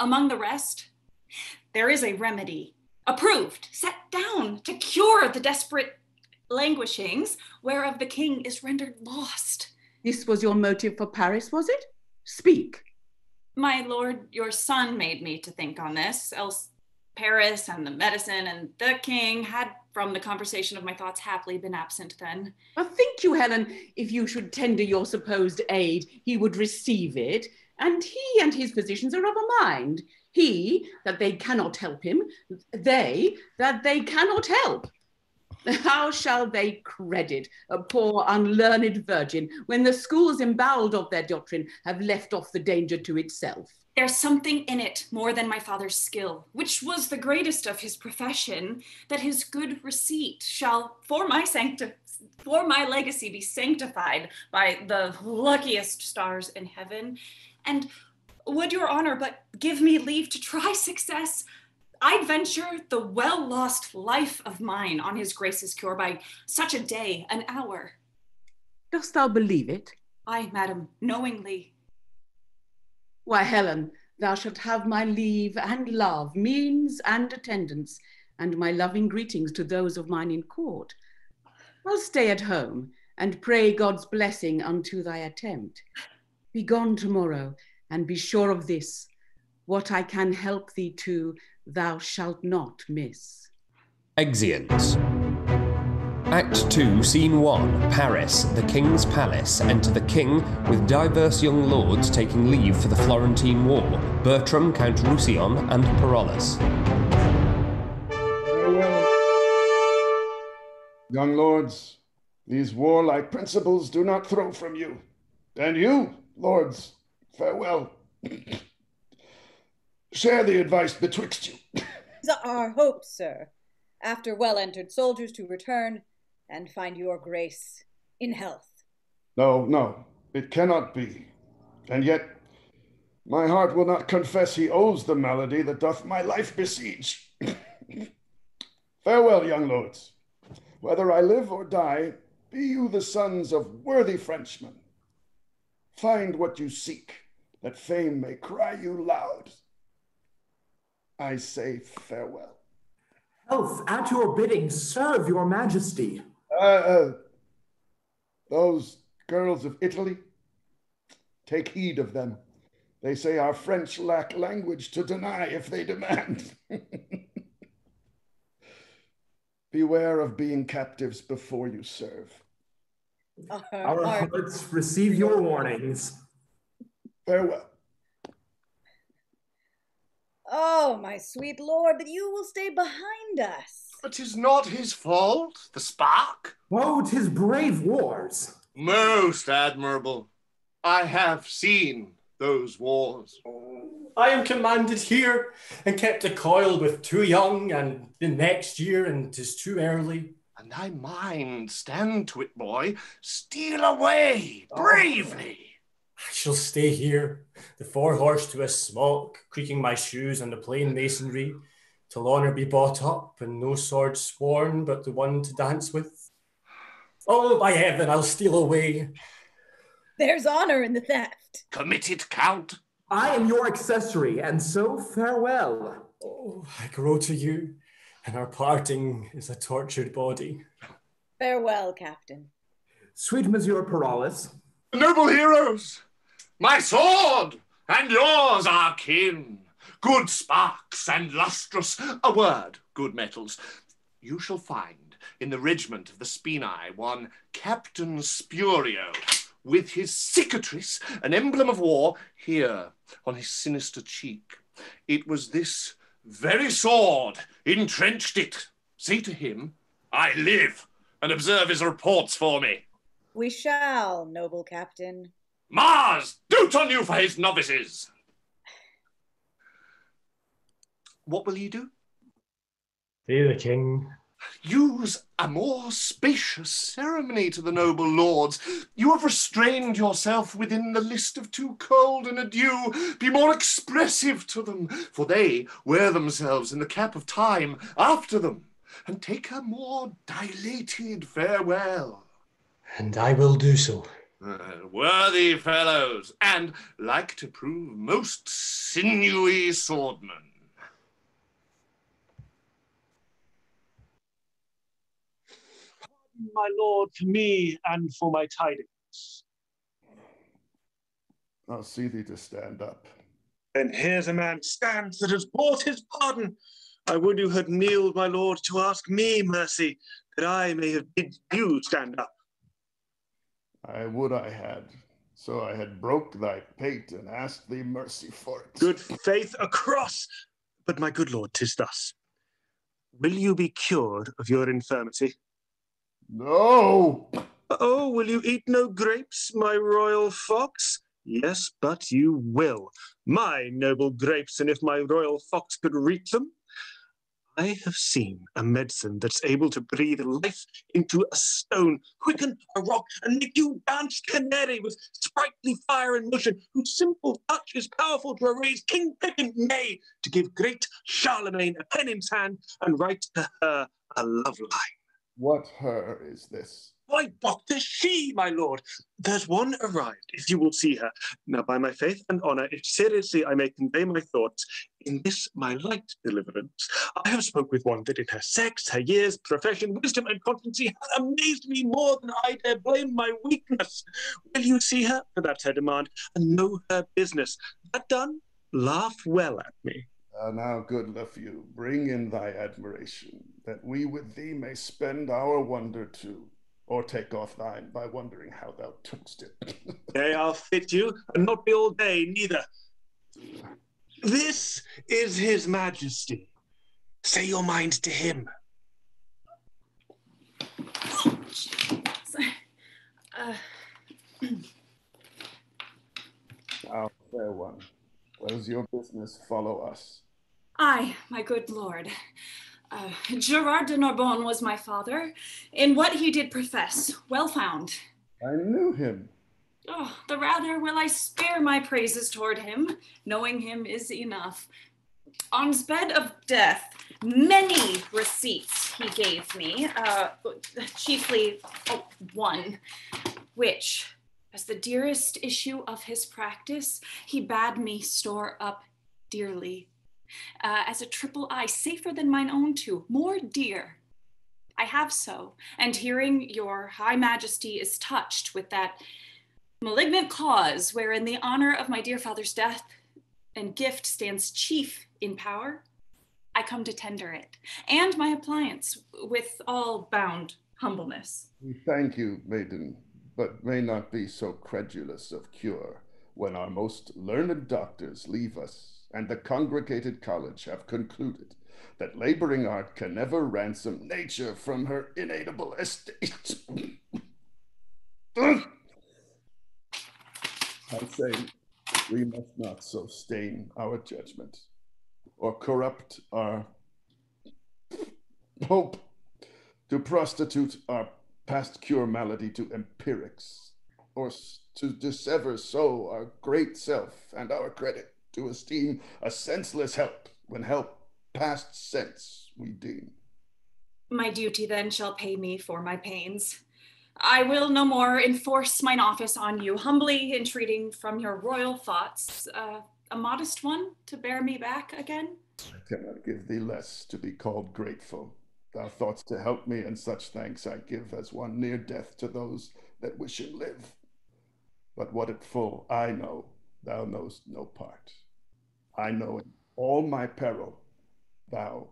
Among the rest, there is a remedy, approved, set down to cure the desperate languishings whereof the king is rendered lost. This was your motive for Paris, was it? Speak. My lord, your son made me to think on this, else Paris and the medicine and the king had from the conversation of my thoughts happily been absent then. But think you, Helen, if you should tender your supposed aid, he would receive it, and he and his physicians are of a mind. He, that they cannot help him, they, that they cannot help. How shall they credit a poor unlearned virgin when the schools emboweled of their doctrine have left off the danger to itself? There's something in it more than my father's skill, which was the greatest of his profession, that his good receipt shall, for my sancti- for my legacy, be sanctified by the luckiest stars in heaven. And would your honor but give me leave to try success, I'd venture the well lost life of mine on his grace's cure by such a day, an hour. Dost thou believe it? Ay, madam, knowingly. Why, Helen, thou shalt have my leave and love, means and attendance, and my loving greetings to those of mine in court. I'll stay at home and pray God's blessing unto thy attempt. Be gone tomorrow, and be sure of this what I can help thee to, thou shalt not miss. Exeunt. Act 2, Scene 1 Paris, the King's Palace. Enter the King with divers young lords taking leave for the Florentine War Bertram, Count Roussillon, and Parolles. Young lords, these warlike principles do not throw from you. And you, lords, farewell. Share the advice betwixt you. Our hope, sir, after well entered soldiers to return and find your grace in health. No, no, it cannot be. And yet, my heart will not confess he owes the malady that doth my life besiege. Farewell, young lords. Whether I live or die, be you the sons of worthy Frenchmen. Find what you seek, that fame may cry you loud. I say farewell. Health at your bidding, serve your majesty. Uh, uh, those girls of Italy, take heed of them. They say our French lack language to deny if they demand. Beware of being captives before you serve. Our hearts receive your warnings. Farewell. Oh, my sweet lord, that you will stay behind us. But 'tis not his fault, the spark. Oh, 'tis brave wars. Most admirable. I have seen those wars. I am commanded here and kept a coil with too young, and the next year, and 'tis too early. And I mind, stand to it, boy. Steal away oh. bravely. I shall stay here, the four horse to a smock, creaking my shoes on the plain masonry, till honour be bought up and no sword sworn but the one to dance with. Oh, by heaven, I'll steal away. There's honor in the theft. Committed, Count. I am your accessory, and so farewell. Oh, I grow to you, and our parting is a tortured body. Farewell, Captain. Sweet Monsieur Parolles. Noble heroes, my sword and yours are kin. Good sparks and lustrous, a word, good metals. You shall find in the regiment of the Spinii one Captain Spurio, with his cicatrice, an emblem of war, here on his sinister cheek. It was this very sword entrenched it. Say to him, I live, and observe his reports for me. We shall, noble captain. Mars, dote on you for his novices. What will ye do? Say the king. Use a more spacious ceremony to the noble lords. You have restrained yourself within the list of too cold an adieu. Be more expressive to them, for they wear themselves in the cap of time after them, and take a more dilated farewell. And I will do so. Uh, worthy fellows, and like to prove most sinewy swordmen. Pardon my lord, for me and for my tidings. I'll see thee to stand up. And here's a man stands that has bought his pardon. I would you had kneeled, my lord, to ask me mercy, that I may have bid you stand up. I would I had. So I had broke thy pate and asked thee mercy for it. Good faith across. But my good lord, 'tis thus. Will you be cured of your infirmity? No. Oh, will you eat no grapes, my royal fox? Yes, but you will. My noble grapes, and if my royal fox could reap them. I have seen a medicine that's able to breathe life into a stone, quicken a rock, and make you dance canary with sprightly fire and motion, whose simple touch is powerful to erase King Pippin, nay, to give great Charlemagne a pen in his hand and write to her a love line. What her is this? Why, Doctor, she, my lord. There's one arrived, if you will see her. Now, by my faith and honour, if seriously I may convey my thoughts, in this my light deliverance, I have spoke with one that in her sex, her years, profession, wisdom, and constancy hath amazed me more than I dare blame my weakness. Will you see her? For that's her demand, and know her business. That done, laugh well at me. Uh, now, good Lafew, bring in thy admiration, that we with thee may spend our wonder too, or take off thine by wondering how thou tookst it. Yea, I'll fit you, and not be all day neither. This is his majesty. Say your mind to him. Uh, Our fair one, does your business follow us? Aye, my good lord. Uh, Gerard de Narbonne was my father. In what he did profess, well found. I knew him. Oh, the rather will I spare my praises toward him. Knowing him is enough. On his bed of death, many receipts he gave me, uh, chiefly oh, one, which, as the dearest issue of his practice, he bade me store up dearly, uh, as a triple eye, safer than mine own two, more dear. I have so, and hearing your high majesty is touched with that malignant cause wherein the honor of my dear father's death and gift stands chief in power, I come to tender it, and my appliance with all bound humbleness. Thank you, maiden, but may not be so credulous of cure when our most learned doctors leave us, and the congregated college have concluded that laboring art can never ransom nature from her inedible estate. I say, we must not so stain our judgment or corrupt our hope to prostitute our past cure malady to empirics or to dissever so our great self and our credit to esteem a senseless help when help past sense we deem. My duty then shall pay me for my pains. I will no more enforce mine office on you, humbly entreating from your royal thoughts uh, a modest one to bear me back again. I cannot give thee less to be called grateful. Thou thoughts to help me, and such thanks I give as one near death to those that wish him live. But what at full I know, thou knowest no part. I know in all my peril, thou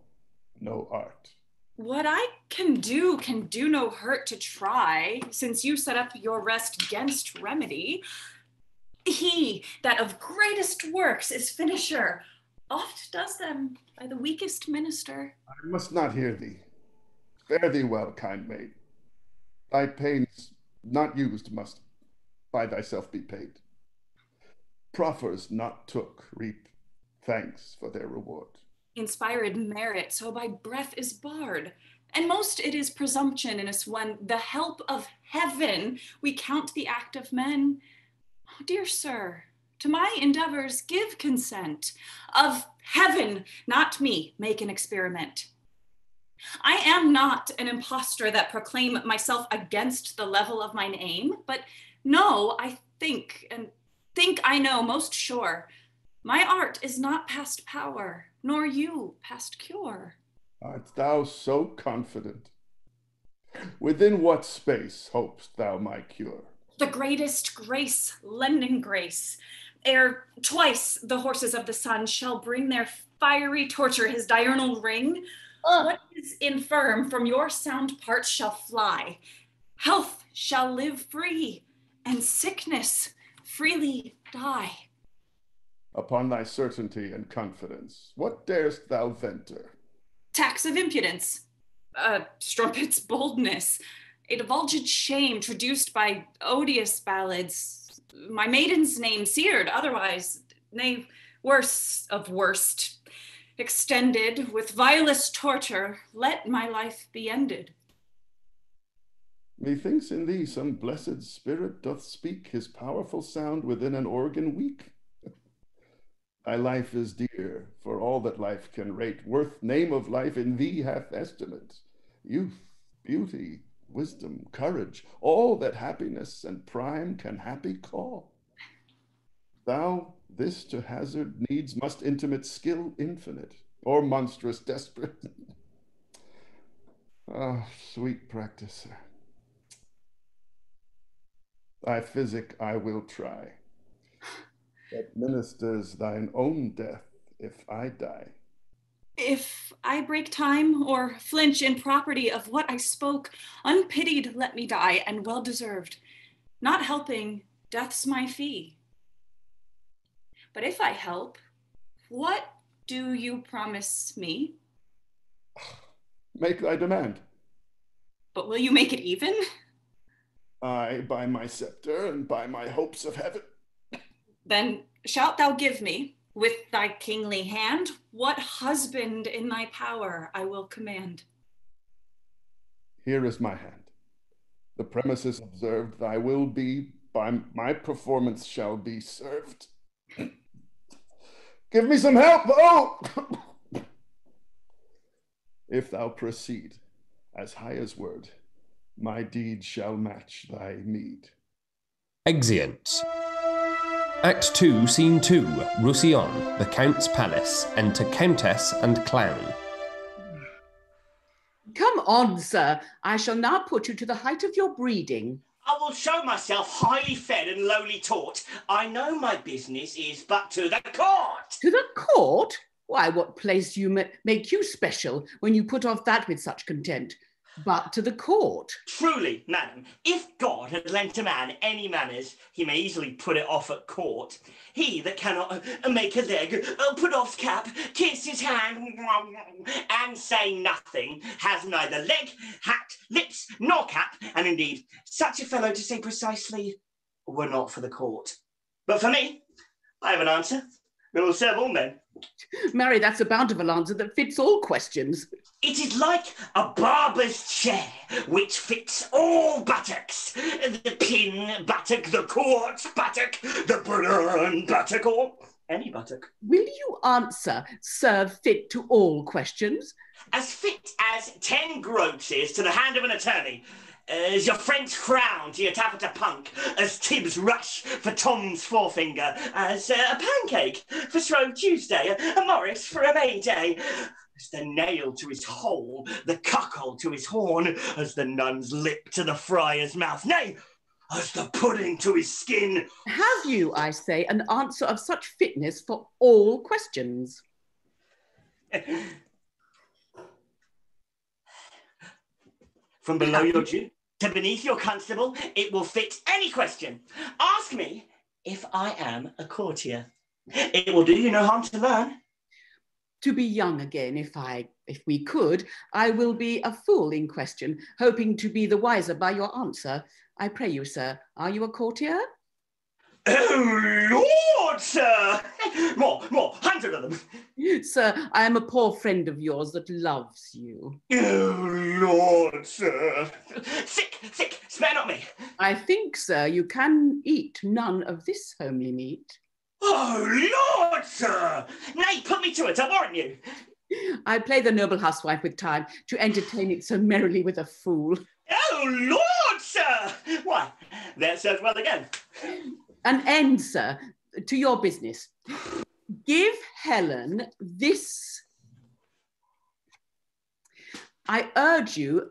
no art. What I can do can do no hurt to try, since you set up your rest against remedy. He that of greatest works is finisher, oft does them by the weakest minister. I must not hear thee. Fare thee well, kind maid. Thy pains not used must by thyself be paid. Proffers not took reap thanks for their reward. Inspired merit, so by breath is barred. And most it is presumption in us when the help of heaven we count the act of men. Oh, dear sir, to my endeavors give consent. Of heaven, not me, make an experiment. I am not an impostor that proclaim myself against the level of mine aim, but no, I think, and think I know most sure, my art is not past power, nor you past cure. Art thou so confident? Within what space hopest thou my cure? The greatest grace, lending grace, ere twice the horses of the sun shall bring their fiery torture his diurnal ring. Ah. What is infirm from your sound parts shall fly. Health shall live free, and sickness freely die. Upon thy certainty and confidence, what darest thou venture? Tax of impudence, uh, strumpet's boldness, a divulged shame traduced by odious ballads, my maiden's name seared, otherwise, nay, worse of worst, extended with vilest torture, let my life be ended. Methinks in thee some blessed spirit doth speak his powerful sound within an organ weak. Thy life is dear, for all that life can rate, worth name of life in thee hath estimate. Youth, beauty, wisdom, courage, all that happiness and prime can happy call. Thou this to hazard needs must intimate skill infinite, or monstrous desperate. Ah, sweet practicer. Thy physic I will try that ministers thine own death if I die. If I break time or flinch in property of what I spoke, unpitied let me die, and well deserved. Not helping, death's my fee. But if I help, what do you promise me? Make thy demand. But will you make it even? I, by my scepter and by my hopes of heaven. Then shalt thou give me, with thy kingly hand, what husband in thy power I will command. Here is my hand. The premises observed, thy will be, by my performance shall be served. Give me some help, oh! if thou proceed, as high as word. My deed shall match thy meed. Exeunt. Act 2, Scene 2, Roussillon, the Count's Palace. Enter Countess and Clown. Come on, sir. I shall now put you to the height of your breeding. I will show myself highly fed and lowly taught. I know my business is but to the court. To the court? Why, what place do you ma- make you special when you put off that with such content? But to the court. Truly, madam, if God had lent a man any manners, he may easily put it off at court. He that cannot uh, make a leg, uh, put off cap, kiss his hand, and say nothing, has neither leg, hat, lips, nor cap, and indeed, such a fellow to say precisely were not for the court. But for me, I have an answer that will serve all men. Mary, that's a bountiful answer that fits all questions. It is like a barber's chair, which fits all buttocks. The pin buttock, the quatch buttock, the burn buttock, or any buttock. Will you answer, serve fit to all questions? As fit as ten groats is to the hand of an attorney. As your French crown to your taffeta punk, as Tibbs rush for Tom's forefinger, as uh, a pancake for Shrove Tuesday, a, Morris for a May Day, as the nail to his hole, the cuckold to his horn, as the nun's lip to the friar's mouth, nay, as the pudding to his skin. Have you, I say, an answer of such fitness for all questions? From below your Jew to beneath your constable, it will fit any question. Ask me if I am a courtier. It will do you no harm to learn. To be young again, if I if we could, I will be a fool in question, hoping to be the wiser by your answer. I pray you, sir, are you a courtier? Oh, Lord, sir! More, more, hundred of them. Sir, I am a poor friend of yours that loves you. Oh, Lord, sir! Sick, sick, spare not me. I think, sir, you can eat none of this homely meat. Oh, Lord, sir! Nay, put me to it, I warrant you. I play the noble housewife with time to entertain it so merrily with a fool. Oh, Lord, sir! Why, there serves well again. An end, sir, to your business. Give Helen this. I urge you,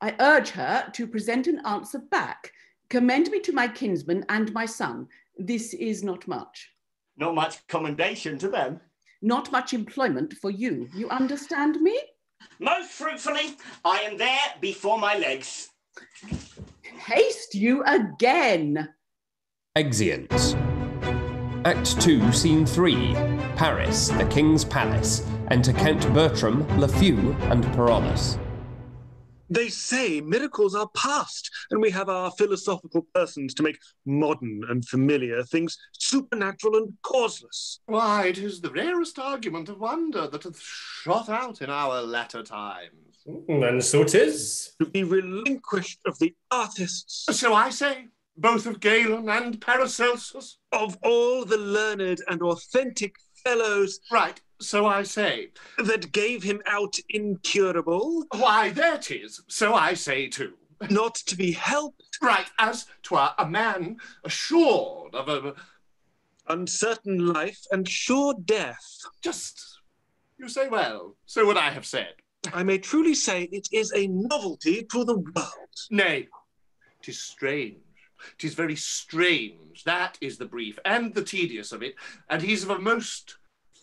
I urge her to present an answer back. Commend me to my kinsman and my son. This is not much. Not much commendation to them. Not much employment for you. You understand me? Most fruitfully, I am there before my legs. Haste you again. Exeunt. Act 2, Scene 3, Paris, the King's Palace. Enter Count Bertram, Lafew, and Parolles. They say miracles are past, and we have our philosophical persons to make modern and familiar things supernatural and causeless. Why, it is the rarest argument of wonder that hath shot out in our latter times. Mm, and so it is. To be relinquished of the artists. So I say, both of Galen and Paracelsus. Of all the learned and authentic fellows. Right, so I say. That gave him out incurable. Why, there 'tis, so I say too. Not to be helped. Right, as 'twere a man assured of a uncertain life and sure death. Just, you say well, so would I have said. I may truly say it is a novelty to the world. Nay, 'tis strange. 'Tis very strange. That is the brief and the tedious of it, and he's of a most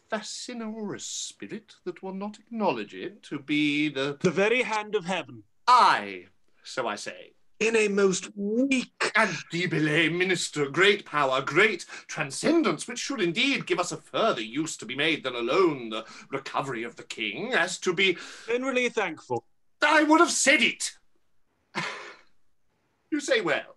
fascinorous spirit that will not acknowledge it to be the the very hand of heaven. Aye, so I say. In a most weak and debile minister, great power, great transcendence, which should indeed give us a further use to be made than alone the recovery of the king, as to be generally thankful. I would have said it. you say well.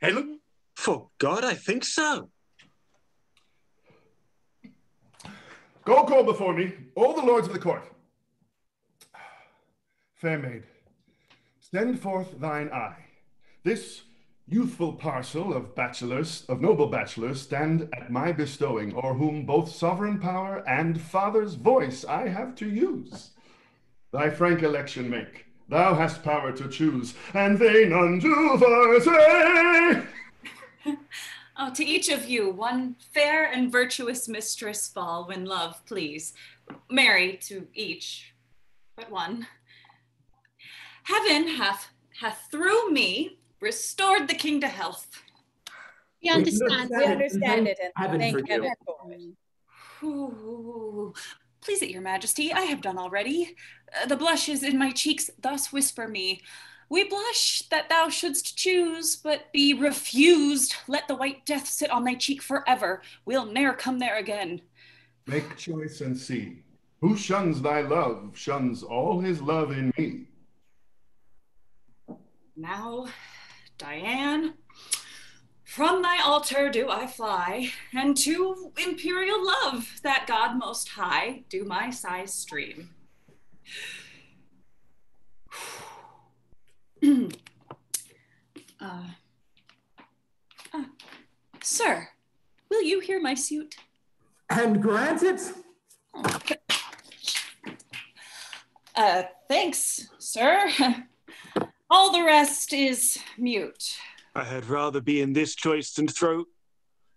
Helen? For God, I think so. Go call before me all the lords of the court. Fair maid, send forth thine eye. This youthful parcel of bachelors, of noble bachelors, stand at my bestowing, o'er whom both sovereign power and father's voice I have to use. Thy frank election make, thou hast power to choose, and they none do forsake. Oh, to each of you, one fair and virtuous mistress fall when love please. Marry to each, but one. Heaven hath hath through me restored the king to health. We understand. We understand it, and Heaven thank for you. heaven for it. Ooh, please it your majesty, I have done already. Uh, the blushes in my cheeks thus whisper me, we blush that thou shouldst choose, but be refused. Let the white death sit on thy cheek forever. We'll ne'er come there again. Make choice and see. Who shuns thy love shuns all his love in me. Now, Diane, from thy altar do I fly, and to imperial love, that God most high, do my sighs stream. uh, ah, sir, will you hear my suit? And grant it? Uh, thanks, sir. All the rest is mute. I had rather be in this choice than throw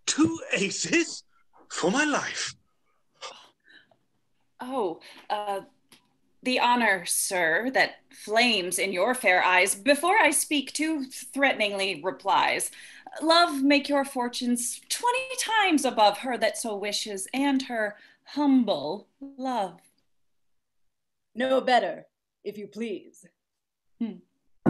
two aces for my life. Oh, uh, the honor, sir, that flames in your fair eyes before I speak too threateningly replies. Love make your fortunes twenty times above her that so wishes, and her humble love. No better, if you please. Hmm.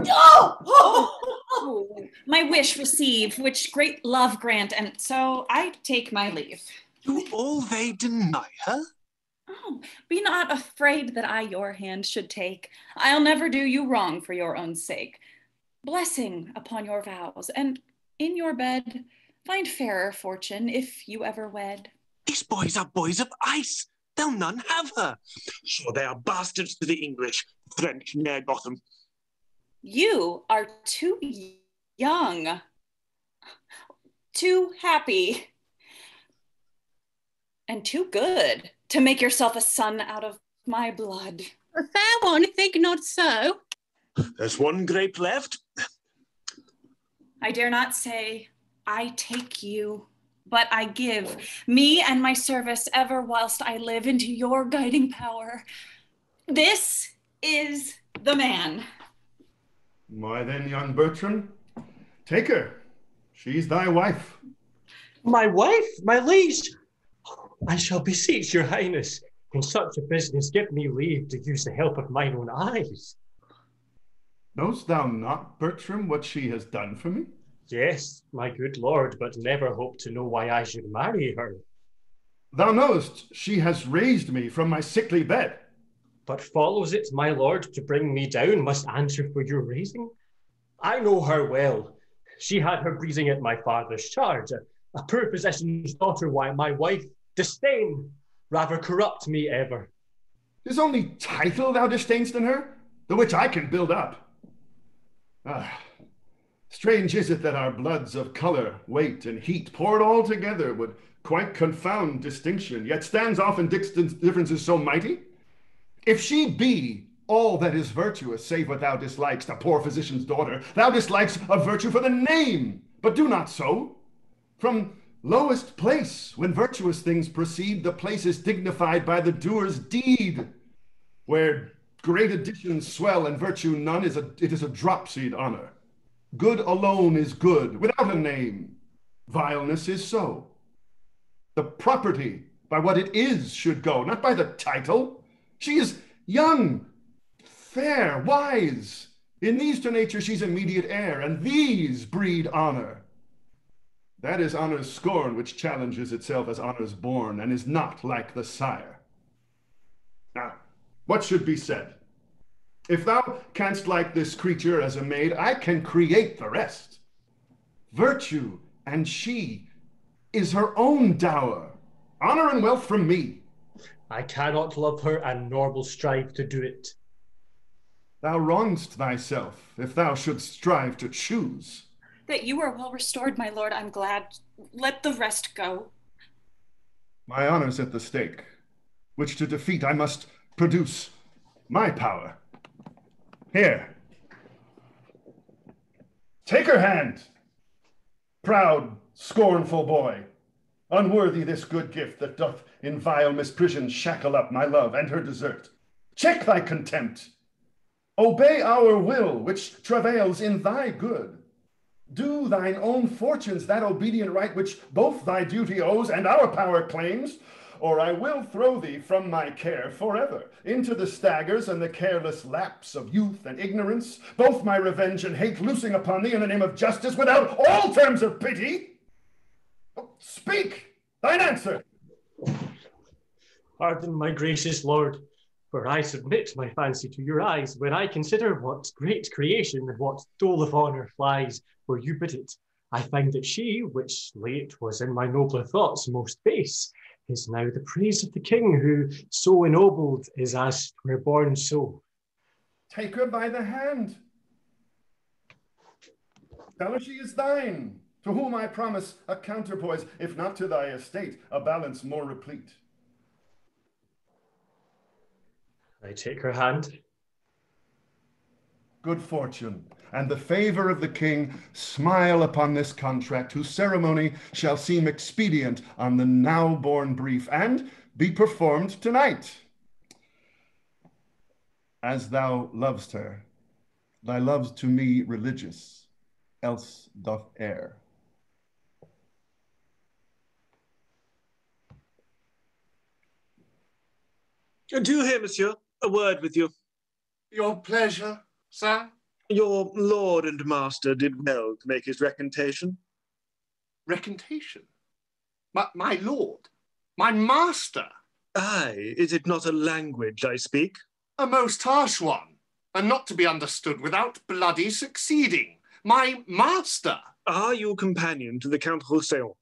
Oh! Oh! My wish receive, which great love grant, and so I take my leave. Do all they deny her? Oh, be not afraid that I your hand should take. I'll never do you wrong for your own sake. Blessing upon your vows, and in your bed find fairer fortune if you ever wed. These boys are boys of ice. They'll none have her. Sure, they are bastards to the English. French ne'er got them. You are too young, too happy, and too good to make yourself a son out of my blood. A fair one, think not so. There's one grape left. I dare not say I take you, but I give me and my service ever whilst I live into your guiding power. This is the man. Why then, young Bertram, take her. She's thy wife. My wife, my liege. I shall beseech your highness, in such a business, give me leave to use the help of mine own eyes. Knowst thou not, Bertram, what she has done for me? Yes, my good lord, but never hope to know why I should marry her. Thou knowest she has raised me from my sickly bed. But follows it, my lord, to bring me down must answer for your raising? I know her well. She had her breeding at my father's charge, a, a poor possession's daughter, why my wife disdain, rather corrupt me ever. Tis only title thou disdainst in her, the which I can build up. Ah, strange is it that our bloods of color, weight, and heat poured all together would quite confound distinction, yet stands often distance differences so mighty? If she be all that is virtuous, save what thou dislikest, a poor physician's daughter, thou dislikes a virtue for the name, but do not so. From lowest place, when virtuous things proceed, the place is dignified by the doer's deed. Where great additions swell and virtue none, is a, it is a dropsied honor. Good alone is good, without a name. Vileness is so. The property by what it is should go, not by the title. She is young, fair, wise. In these to nature she's immediate heir, and these breed honor. That is honor's scorn which challenges itself as honor's born, and is not like the sire. Now, what should be said? If thou canst like this creature as a maid, I can create the rest. Virtue and she is her own dower, honor and wealth from me. I cannot love her, and nor will strive to do it. Thou wrongest thyself if thou shouldst strive to choose. That you are well restored, my lord, I'm glad. Let the rest go. My honor's at the stake, which to defeat I must produce my power. Here. Take her hand, proud, scornful boy, unworthy this good gift that doth in vile misprision shackle up my love and her desert. Check thy contempt. Obey our will, which travails in thy good. Do thine own fortunes that obedient right which both thy duty owes and our power claims, or I will throw thee from my care forever into the staggers and the careless lapse of youth and ignorance, both my revenge and hate loosing upon thee in the name of justice without all terms of pity. Oh, speak thine answer. Pardon, my gracious lord, for I submit my fancy to your eyes when I consider what great creation and what dole of honour flies where you bid it. I find that she, which late was in my nobler thoughts most base, is now the praise of the king who, so ennobled, is as twere born so. Take her by the hand. Tell her she is thine, to whom I promise a counterpoise, if not to thy estate, a balance more replete. I take her hand. Good fortune and the favor of the king smile upon this contract, whose ceremony shall seem expedient on the now born brief, and be performed tonight. As thou lovest her, thy love's to me religious, else doth err. Do here, monsieur, a word with you. Your pleasure, sir. Your lord and master did well to make his recantation. Recantation? My, my lord? My master? Aye, is it not a language I speak? A most harsh one, and not to be understood without bloody succeeding. My master? Are you companion to the Count Roussillon?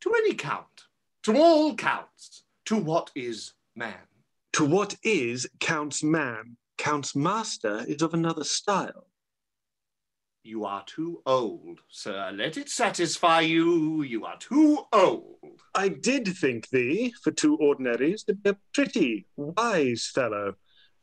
To any count. To all counts. To what is man? To what is Count's man? Count's master is of another style. You are too old, sir. Let it satisfy you. You are too old. I did think thee, for two ordinaries, to be a pretty, wise fellow.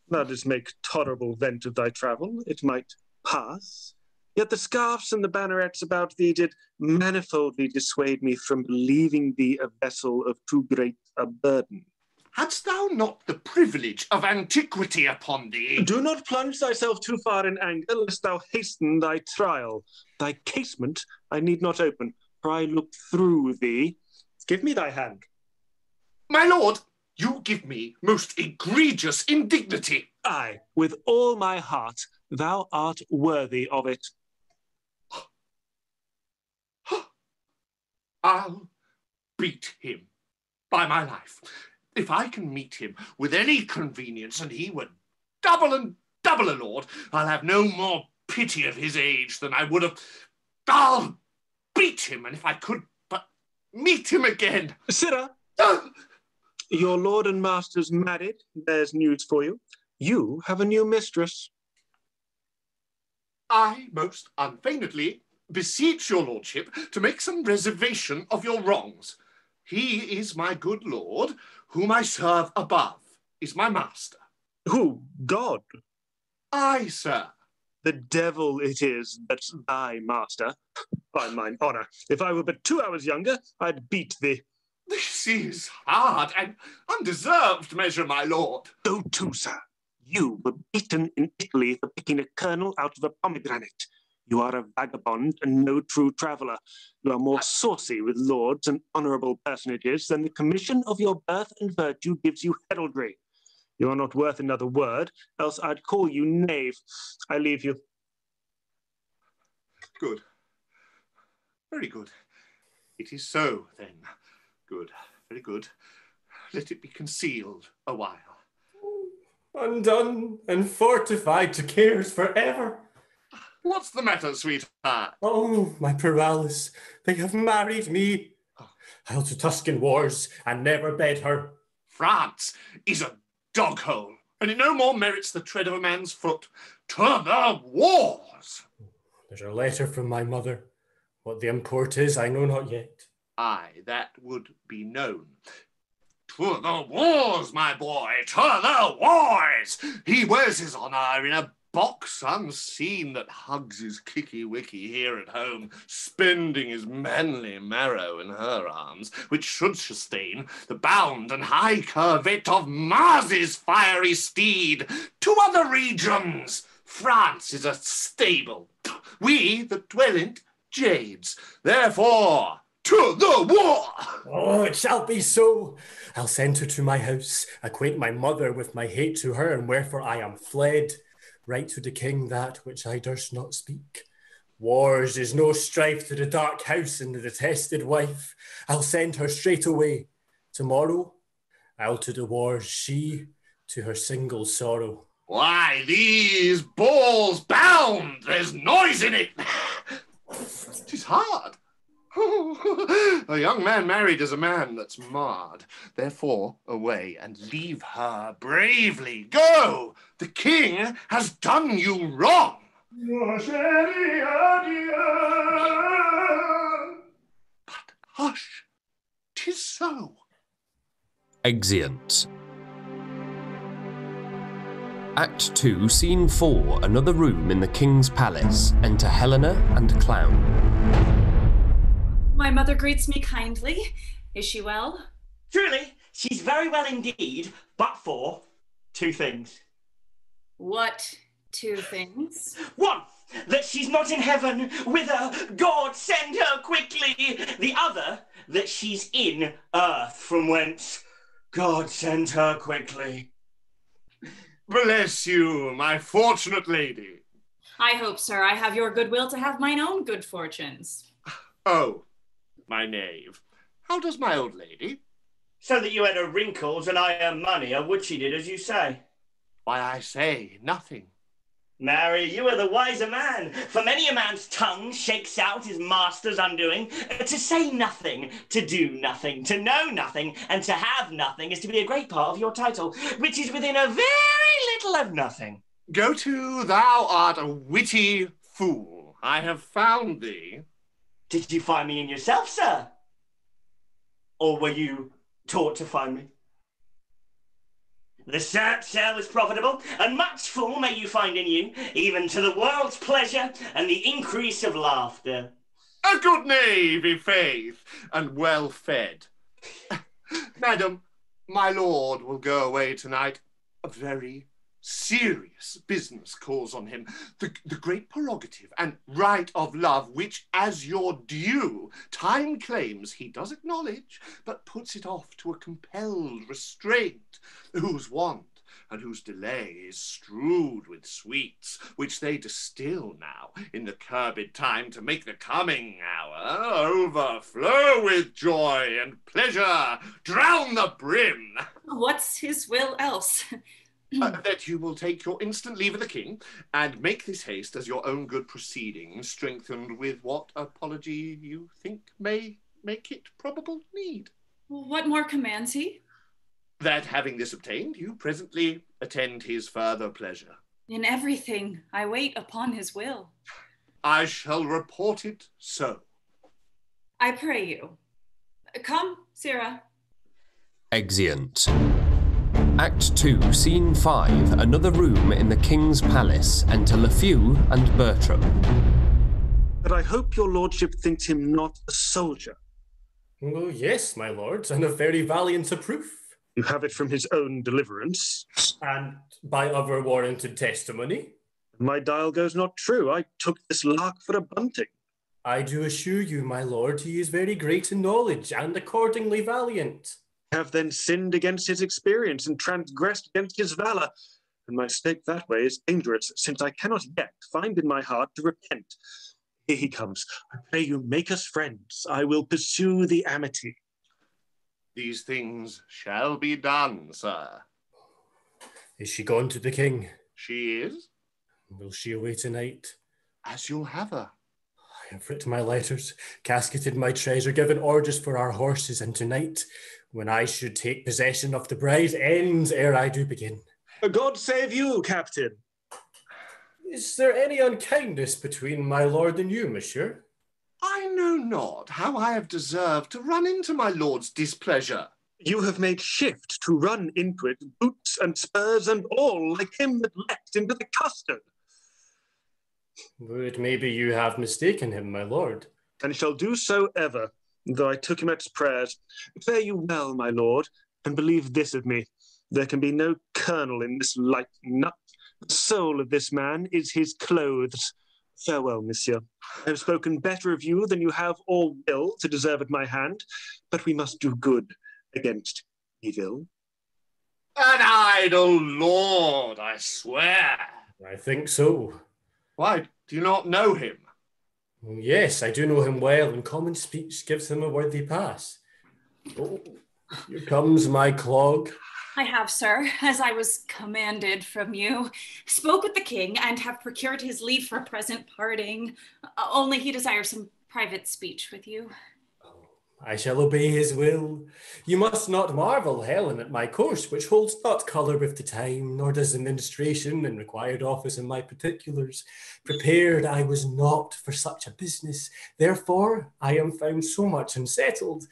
Thou didst make tolerable vent of thy travel. It might pass. Yet the scarfs and the bannerets about thee did manifoldly dissuade me from believing thee a vessel of too great a burden. Hadst thou not the privilege of antiquity upon thee? Do not plunge thyself too far in anger, lest thou hasten thy trial. Thy casement I need not open, for I look through thee. Give me thy hand. My lord, you give me most egregious indignity. Aye, with all my heart, thou art worthy of it. I'll beat him by my life. If I can meet him with any convenience, and he were double and double a lord, I'll have no more pity of his age than I would have. I'll beat him, and if I could but meet him again. Sirrah, ah! your lord and master's married. There's news for you. You have a new mistress. I most unfeignedly beseech your lordship to make some reservation of your wrongs. He is my good lord, whom I serve above, is my master. Who? God? Aye, sir. The devil it is that's thy master. By mine honour, if I were but two hours younger, I'd beat thee. This is hard and undeserved measure, my lord. Go to, sir. You were beaten in Italy for picking a kernel out of a pomegranate. You are a vagabond and no true traveller. You are more saucy with lords and honourable personages than the commission of your birth and virtue gives you heraldry. You are not worth another word, else I'd call you knave. I leave you. Good. Very good. It is so, then. Good. Very good. Let it be concealed a while. undone and fortified to cares forever. What's the matter, sweetheart? Oh, my Parolles, they have married me. Oh. I'll to Tuscan wars and never bed her. France is a dog hole, and it no more merits the tread of a man's foot. To the wars! There's a letter from my mother. What the import is, I know not yet. Aye, that would be known. To the wars, my boy, to the wars! He wears his honour in a box unseen that hugs his kicky wicky here at home, spending his manly marrow in her arms, which should sustain the bound and high curvet of Mars's fiery steed to other regions. France is a stable. We that dwell in't jades. Therefore, to the war! Oh, it shall be so. I'll send her to my house, acquaint my mother with my hate to her and wherefore I am fled. Write to the king that which I durst not speak. Wars is no strife to the dark house and the detested wife. I'll send her straight away. Tomorrow, I'll to the wars, she to her single sorrow. Why, these balls bound! There's noise in it! Tis hard. A young man married is a man that's marred. Therefore, away and leave her bravely. Go! The king has done you wrong. But hush, tis so. Exeunt. Act 2, Scene 4, another room in the King's Palace. Enter Helena and Clown. My mother greets me kindly. Is she well? Truly, she's very well indeed, but for two things. What two things? One, that she's not in heaven, whither God send her quickly. The other, that she's in earth, from whence God send her quickly. Bless you, my fortunate lady. I hope, sir, I have your goodwill to have mine own good fortunes. Oh, my knave. How does my old lady? So that you had her wrinkles and I her money, or would she did as you say? Why, I say nothing. Marry, you are the wiser man, for many a man's tongue shakes out his master's undoing. To say nothing, to do nothing, to know nothing, and to have nothing is to be a great part of your title, which is within a very little of nothing. Go to, thou art a witty fool. I have found thee. Did you find me in yourself, sir? Or were you taught to find me? The search, sir, was profitable, and much fool may you find in you, even to the world's pleasure and the increase of laughter. A good knave, i' faith, and well fed. Madam, my lord will go away tonight. A very serious business calls on him. The, the great prerogative and right of love, which, as your due, time claims he does acknowledge, but puts it off to a compelled restraint, whose want and whose delay is strewed with sweets, which they distill now in the curbed time to make the coming hour overflow with joy and pleasure, drown the brim. What's his will else? Uh, that you will take your instant leave of the king and make this haste as your own good proceeding, strengthened with what apology you think may make it probable need. What more commands he? That having this obtained, you presently attend his further pleasure. In everything, I wait upon his will. I shall report it so. I pray you. Come, Sirrah. Exeunt. Act 2, Scene 5, another room in the King's Palace. Enter Lafew and Bertram. But I hope your lordship thinks him not a soldier. Oh, yes, my lord, and a very valiant proof. You have it from his own deliverance. And by other warranted testimony. My dial goes not true. I took this lark for a bunting. I do assure you, my lord, he is very great in knowledge and accordingly valiant. Have then sinned against his experience and transgressed against his valour. And my stake that way is dangerous, since I cannot yet find in my heart to repent. Here he comes. I pray you make us friends. I will pursue the amity. These things shall be done, sir. Is she gone to the king? She is. Will she away tonight? As you'll have her. I have my letters, casketed my treasure, given orders for our horses, and tonight, when I should take possession of the bride, ends ere I do begin. God save you, Captain. Is there any unkindness between my lord and you, monsieur? I know not how I have deserved to run into my lord's displeasure. You have made shift to run into it, boots and spurs and all, like him that leapt into the custard. But maybe you have mistaken him, my lord. And shall do so ever, though I took him at his prayers. Fare you well, my lord, and believe this of me. There can be no kernel in this light nut. The soul of this man is his clothes. Farewell, monsieur. I have spoken better of you than you have or will to deserve at my hand, but we must do good against evil. An idle lord, I swear. I think so. Why, do you not know him? Yes, I do know him well, and common speech gives him a worthy pass. Oh, here comes my clog. I have, sir, as I was commanded from you, spoke with the king and have procured his leave for present parting. Uh, only he desires some private speech with you. I shall obey his will. You must not marvel, Helen, at my course, which holds not colour with the time, nor does administration and required office in my particulars. Prepared I was not for such a business, therefore I am found so much unsettled.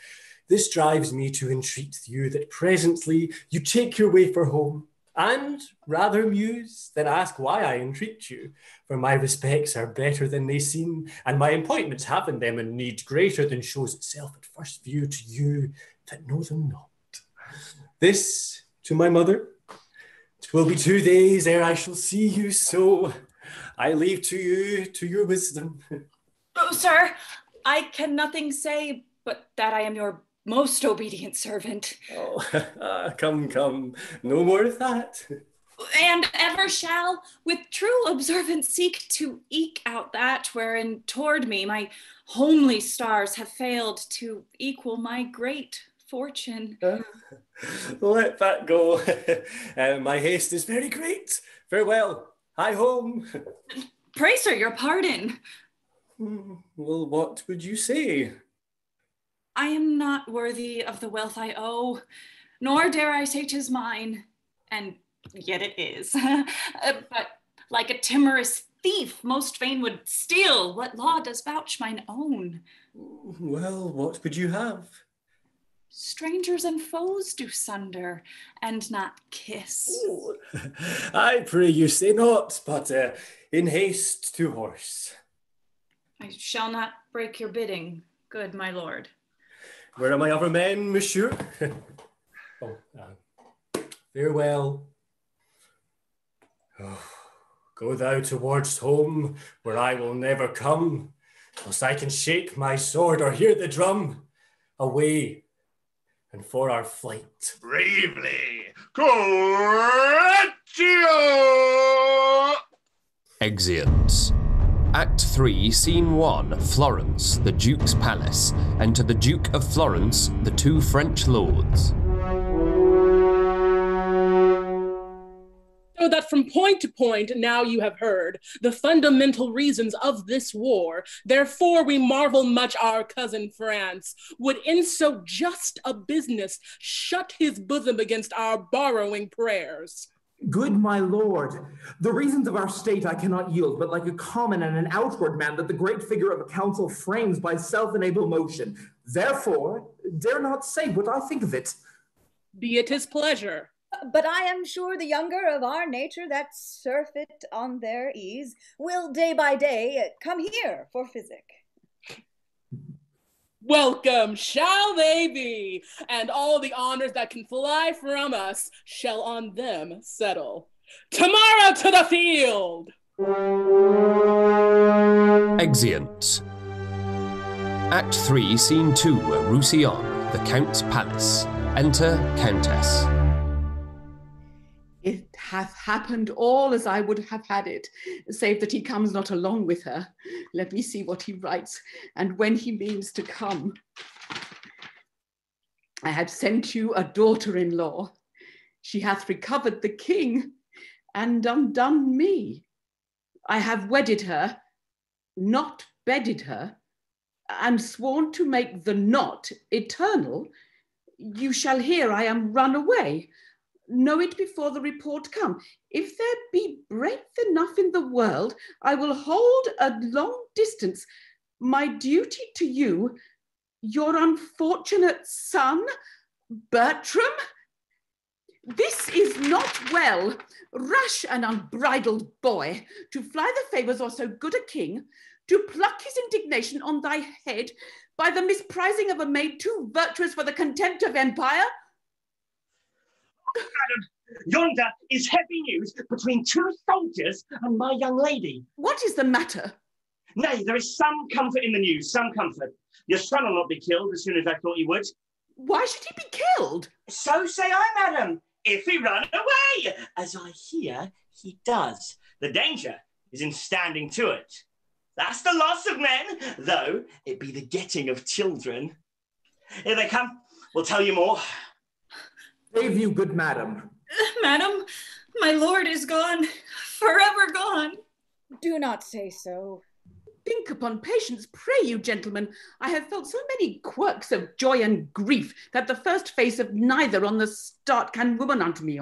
This drives me to entreat you that presently you take your way for home, and rather muse than ask why I entreat you, for my respects are better than they seem, and my appointments have in them a need greater than shows itself at first view to you that know them not. This to my mother. Twill be two days ere I shall see you, so I leave to you to your wisdom. Oh, sir, I can nothing say but that I am your most obedient servant. Oh, come, come, no more of that. and ever shall with true observance seek to eke out that wherein toward me my homely stars have failed to equal my great fortune. Let that go. Uh, my haste is very great. Farewell. Hi home. Pray, sir, your pardon. Well, what would you say? I am not worthy of the wealth I owe, nor dare I say 'tis mine, and yet it is. Uh, but like a timorous thief, most fain would steal what law does vouch mine own. Well, what would you have? Strangers and foes do sunder, and not kiss. I pray you say not, but uh, in haste to horse. I shall not break your bidding, good my lord. Where are my other men, monsieur? oh, uh, farewell. Oh, go thou towards home, where I will never come, lest I can shake my sword or hear the drum. Away, and for our flight. Bravely. Coraggio! Exeunt. Act 3, Scene 1 Florence, the Duke's Palace. Enter the Duke of Florence, the two French lords. So that from point to point now you have heard the fundamental reasons of this war. Therefore, we marvel much our cousin France would, in so just a business, shut his bosom against our borrowing prayers. Good my lord, the reasons of our state I cannot yield, but like a common and an outward man that the great figure of a council frames by self-enabled motion. Therefore, dare not say what I think of it. Be it his pleasure. But I am sure the younger of our nature that surfeit on their ease will day by day come here for physic. Welcome shall they be, and all the honors that can fly from us shall on them settle. Tomorrow to the field! Exeunt. Act 3, Scene 2 Roussillon, the Count's Palace. Enter Countess. Hath happened all as I would have had it, save that he comes not along with her. Let me see what he writes, and when he means to come. I have sent you a daughter in law. She hath recovered the king, and undone me. I have wedded her, not bedded her, and sworn to make the not eternal. You shall hear I am run away. Know it before the report come. If there be breadth enough in the world, I will hold a long distance my duty to you, your unfortunate son, Bertram. This is not well. Rash and unbridled boy, to fly the favours of so good a king, to pluck his indignation on thy head by the misprizing of a maid too virtuous for the contempt of empire? Madam, yonder is heavy news between two soldiers and my young lady. What is the matter? Nay, there is some comfort in the news, some comfort. Your son will not be killed as soon as I thought he would. Why should he be killed? So say I, madam, if he run away, as I hear he does. The danger is in standing to it. That's the loss of men, though it be the getting of children. Here they come. We'll tell you more. Save you, good madam. Madam, my lord is gone, forever gone. Do not say so. Think upon patience, pray you, gentlemen. I have felt so many quirks of joy and grief that the first face of neither on the start can woman unto me.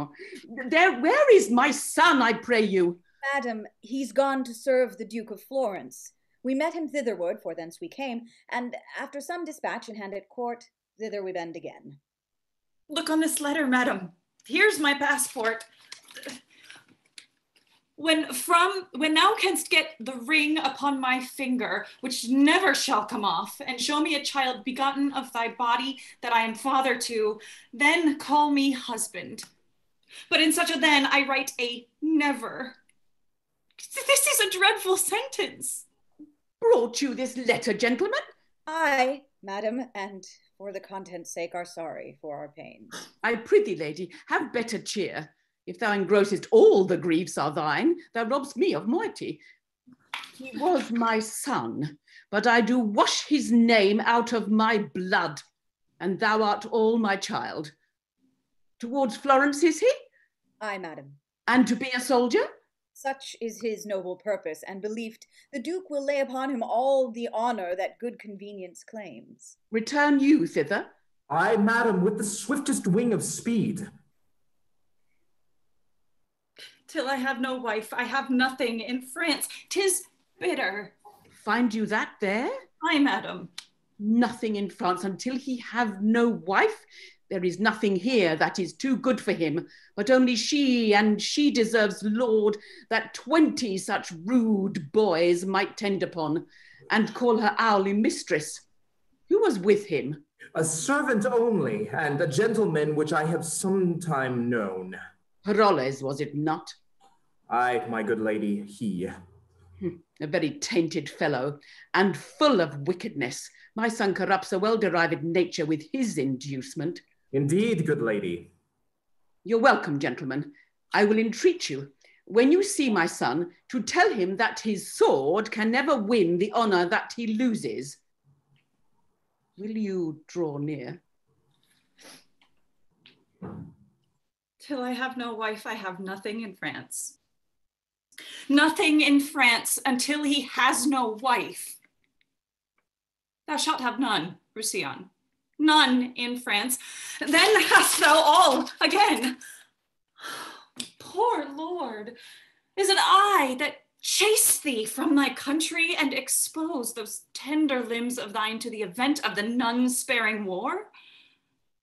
There, where is my son, I pray you? Madam, he's gone to serve the Duke of Florence. We met him thitherward, for thence we came, and after some dispatch in hand at court, thither we bend again. Look on this letter, madam. Here's my passport. When from when thou canst get the ring upon my finger, which never shall come off, and show me a child begotten of thy body that I am father to, then call me husband. But in such a then I write a never. This is a dreadful sentence. Brought you this letter, gentlemen? I, madam, and for the content's sake are sorry for our pains. I prithee, lady, have better cheer. If thou engrossest all the griefs are thine, thou robst me of moiety. He was my son, but I do wash his name out of my blood, and thou art all my child. Towards Florence is he? Ay, madam. And to be a soldier? Such is his noble purpose and belief, the Duke will lay upon him all the honour that good convenience claims. Return you thither? Ay, madam, with the swiftest wing of speed. Till I have no wife, I have nothing in France. Tis bitter. Find you that there? Ay, madam. Nothing in France until he have no wife. There is nothing here that is too good for him, but only she, and she deserves lord that twenty such rude boys might tend upon, and call her hourly mistress. Who was with him? A servant only, and a gentleman which I have sometime known. Parolles, was it not? Ay, my good lady, he. Hm, a very tainted fellow, and full of wickedness. My son corrupts a well-derived nature with his inducement. Indeed, good lady. You're welcome, gentlemen. I will entreat you, when you see my son, to tell him that his sword can never win the honor that he loses. Will you draw near? Till I have no wife, I have nothing in France. Nothing in France until he has no wife. Thou shalt have none, Roussillon. None in France. Then hast thou all again. Poor Lord, is it I that chase thee from thy country and expose those tender limbs of thine to the event of the none sparing war?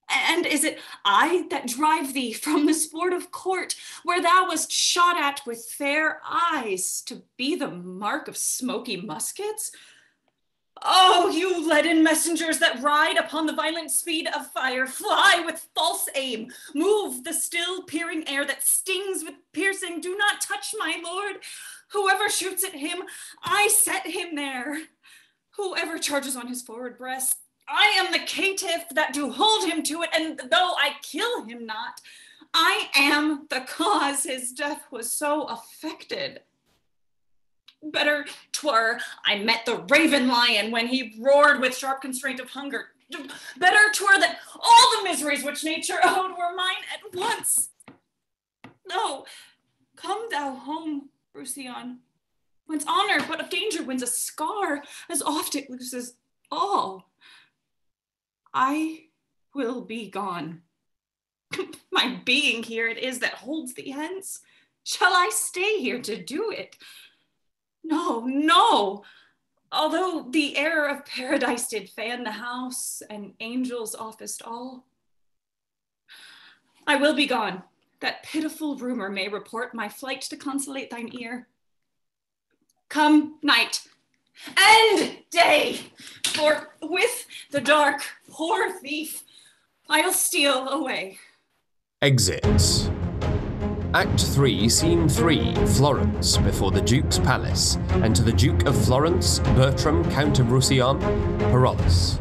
And is it I that drive thee from the sportive court where thou wast shot at with fair eyes to be the mark of smoky muskets? Oh, you leaden messengers that ride upon the violent speed of fire, fly with false aim, move the still peering air that stings with piercing. Do not touch my lord. Whoever shoots at him, I set him there. Whoever charges on his forward breast, I am the caitiff that do hold him to it, and though I kill him not, I am the cause his death was so affected. Better twere I met the raven lion when he roared with sharp constraint of hunger. Better twere that all the miseries which nature owed were mine at once. No, Come thou home, Roussillon, whence honor but of danger wins a scar, as oft it loses all. I will be gone. My being here it is that holds thee hence. Shall I stay here to do it? No, no. Although the air of paradise did fan the house and angels officed all, I will be gone, that pitiful rumor may report my flight to consolate thine ear. Come, night, and day, for with the dark, poor thief, I'll steal away. Exit. Act 3, Scene 3, Florence, before the Duke's palace. and to the Duke of Florence, Bertram, Count of Roussillon, Parolles.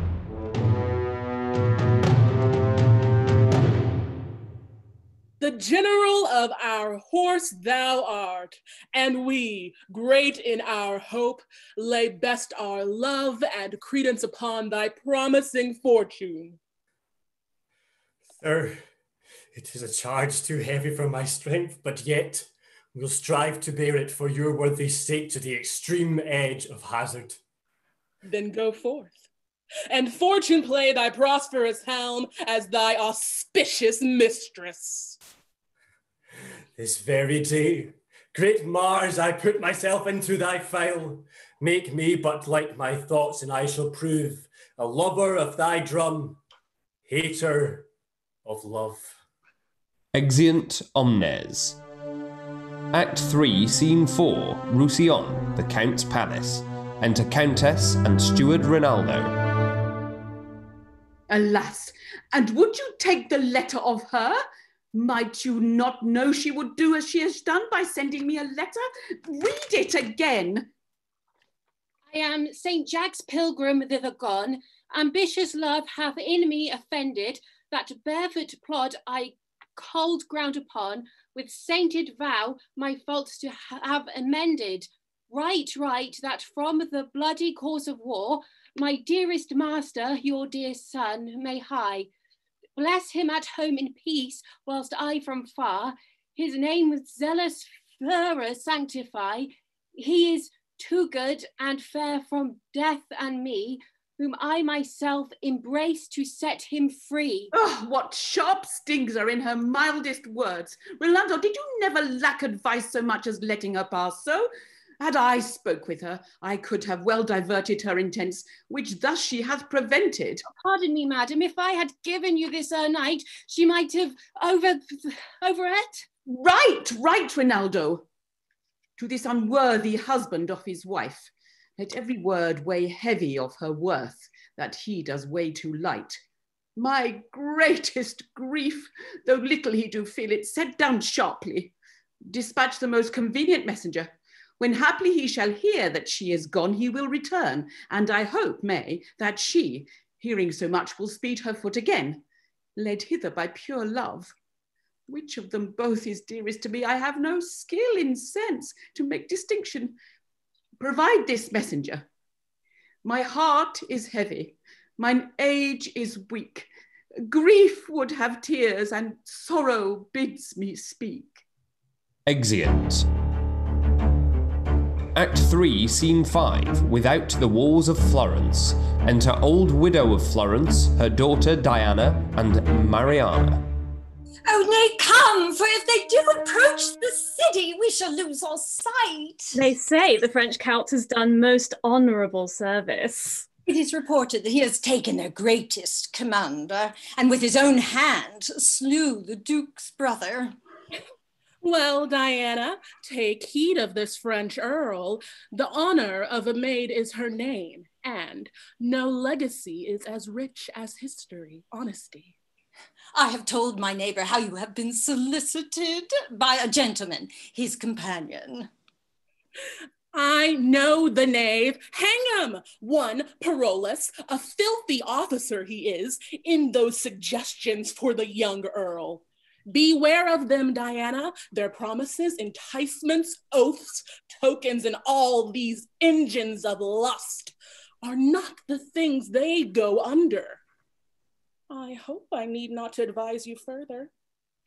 The general of our horse thou art, and we, great in our hope, lay best our love and credence upon thy promising fortune. Sir, it is a charge too heavy for my strength, but yet we'll strive to bear it for your worthy sake to the extreme edge of hazard. Then go forth, and fortune play thy prosperous helm as thy auspicious mistress. This very day, great Mars, I put myself into thy file. Make me but like my thoughts, and I shall prove a lover of thy drum, hater of love. Exeunt omnes. Act 3, Scene 4, Roussillon, the Count's palace. Enter Countess and Steward Rinaldo. Alas, and would you take the letter of her? Might you not know she would do as she has done by sending me a letter? Read it again. I am St. Jaques' pilgrim thither gone. Ambitious love hath in me offended, that barefoot plod I cold ground upon, with sainted vow my faults to ha- have amended. Right, right, that from the bloody course of war, my dearest master, your dear son, may hie. Bless him at home in peace, whilst I from far his name with zealous fervour sanctify. He is too good and fair from death and me, whom I myself embrace to set him free. Oh, what sharp stings are in her mildest words. Rolando, did you never lack advice so much as letting her pass so? Had I spoke with her, I could have well diverted her intents, which thus she hath prevented. Pardon me, madam, if I had given you this uh, night, she might have over over it. Right, right, Rinaldo. To this unworthy husband of his wife, let every word weigh heavy of her worth, that he does weigh too light. My greatest grief, though little he do feel it, set down sharply. Dispatch the most convenient messenger. When haply he shall hear that she is gone, he will return, and I hope, may, that she, hearing so much, will speed her foot again, led hither by pure love. Which of them both is dearest to me? I have no skill in sense to make distinction. Provide this messenger. My heart is heavy, mine age is weak. Grief would have tears, and sorrow bids me speak. Exeunt. Act 3, Scene 5, Without the Walls of Florence. Enter Old Widow of Florence, her daughter Diana, and Mariana. Oh, nay, come, for if they do approach the city, we shall lose all sight. They say the French Count has done most honourable service. It is reported that he has taken their greatest commander, and with his own hand slew the Duke's brother. Well, Diana, take heed of this French earl. The honor of a maid is her name, and no legacy is as rich as history, honesty. I have told my neighbor how you have been solicited by a gentleman, his companion. I know the knave. Hang him! One, Parolles, a filthy officer he is, in those suggestions for the young earl. Beware of them, Diana, their promises, enticements, oaths, tokens, and all these engines of lust are not the things they go under. I hope I need not to advise you further.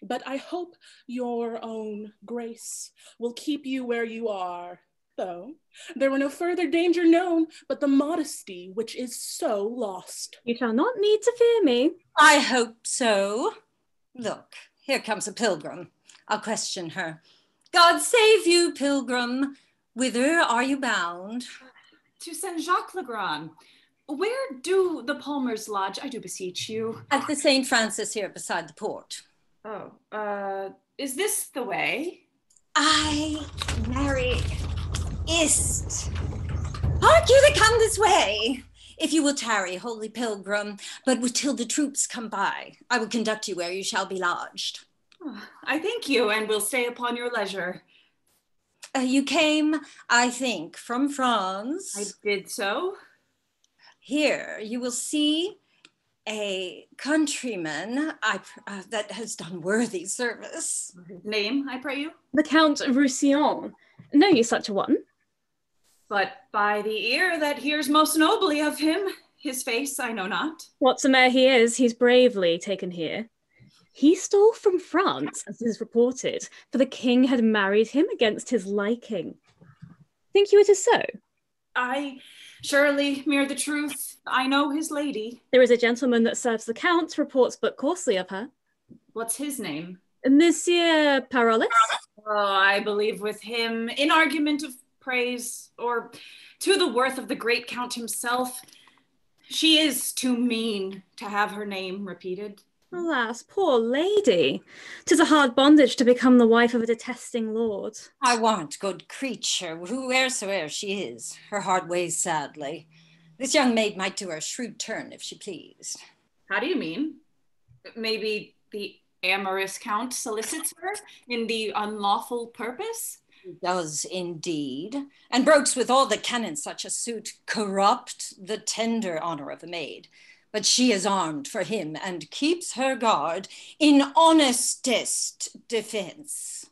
But I hope your own grace will keep you where you are, though there were no further danger known but the modesty which is so lost. You shall not need to fear me. I hope so. Look, here comes a pilgrim. I'll question her. God save you, pilgrim. Whither are you bound? To Saint Jacques le Grand. Where do the Palmers lodge? I do beseech you. At the St. Francis here beside the port. Oh, uh, is this the way? I marry ist. Hark you to come this way. If you will tarry, holy pilgrim, but till the troops come by, I will conduct you where you shall be lodged. Oh, I thank you, and will stay upon your leisure. Uh, you came, I think, from France. I did so. Here you will see a countryman I, uh, that has done worthy service. Name, I pray you? The Count of Roussillon. Know you such a one? But by the ear that hears most nobly of him, his face I know not. Whatsoe'er he is, he's bravely taken here. He stole from France, as is reported, for the king had married him against his liking. Think you it is so? I surely mere the truth. I know his lady. There is a gentleman that serves the count, reports but coarsely of her. What's his name? Monsieur Parolles. Oh, I believe with him in argument of praise, or to the worth of the great count himself. She is too mean to have her name repeated. Alas, poor lady. Tis a hard bondage to become the wife of a detesting lord. I warrant, good creature, whoe'ersoe'er she is, her heart weighs sadly. This young maid might do her a shrewd turn if she pleased. How do you mean? Maybe the amorous count solicits her in the unlawful purpose? does indeed, and brokes with all that can in such a suit corrupt the tender honor of a maid. But she is armed for him and keeps her guard in honestest defense.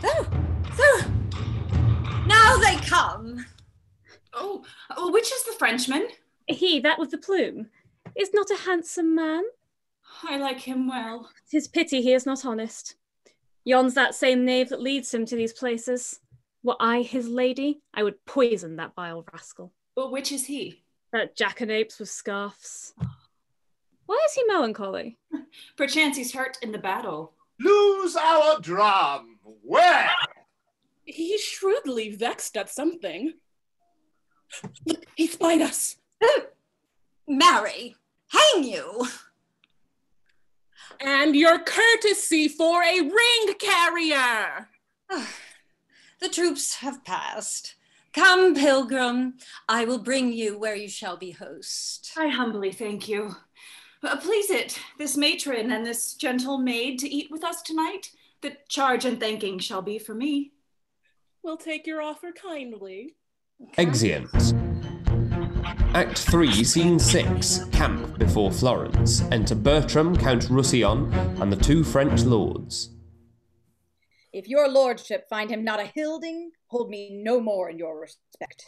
So, so, now they come. Oh, oh, which is the Frenchman? He, that with the plume, is not a handsome man. I like him well. Tis pity he is not honest. Yon's that same knave that leads him to these places. Were I his lady, I would poison that vile rascal. But which is he? That jackanapes with scarfs. Why is he melancholy? Perchance he's hurt in the battle. Lose our drum. Where? He's shrewdly vexed at something. He spied us. Marry, hang you. And your courtesy for a ring carrier. the troops have passed. Come, pilgrim, I will bring you where you shall be host. I humbly thank you. Uh, please it, this matron and this gentle maid to eat with us tonight. The charge and thanking shall be for me. We'll take your offer kindly. Exeunt. Act 3, Scene 6 Camp before Florence. Enter Bertram, Count Roussillon, and the two French lords. If your lordship find him not a hilding, hold me no more in your respect.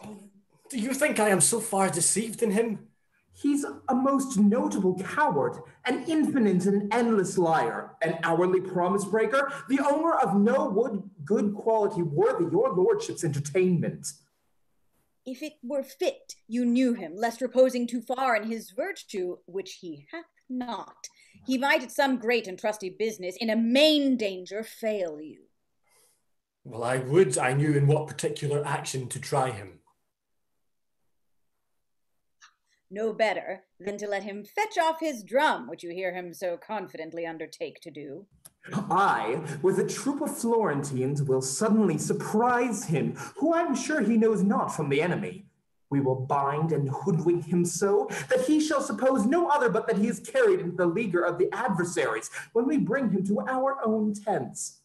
Do you think I am so far deceived in him? He's a most notable coward, an infinite and endless liar, an hourly promise breaker, the owner of no wood, good quality worthy your lordship's entertainment. If it were fit you knew him, lest reposing too far in his virtue, which he hath not, he might at some great and trusty business in a main danger fail you. Well, I would I knew in what particular action to try him. No better than to let him fetch off his drum, which you hear him so confidently undertake to do. I, with a troop of Florentines, will suddenly surprise him, who I'm sure he knows not from the enemy. We will bind and hoodwink him so that he shall suppose no other but that he is carried into the leaguer of the adversaries when we bring him to our own tents.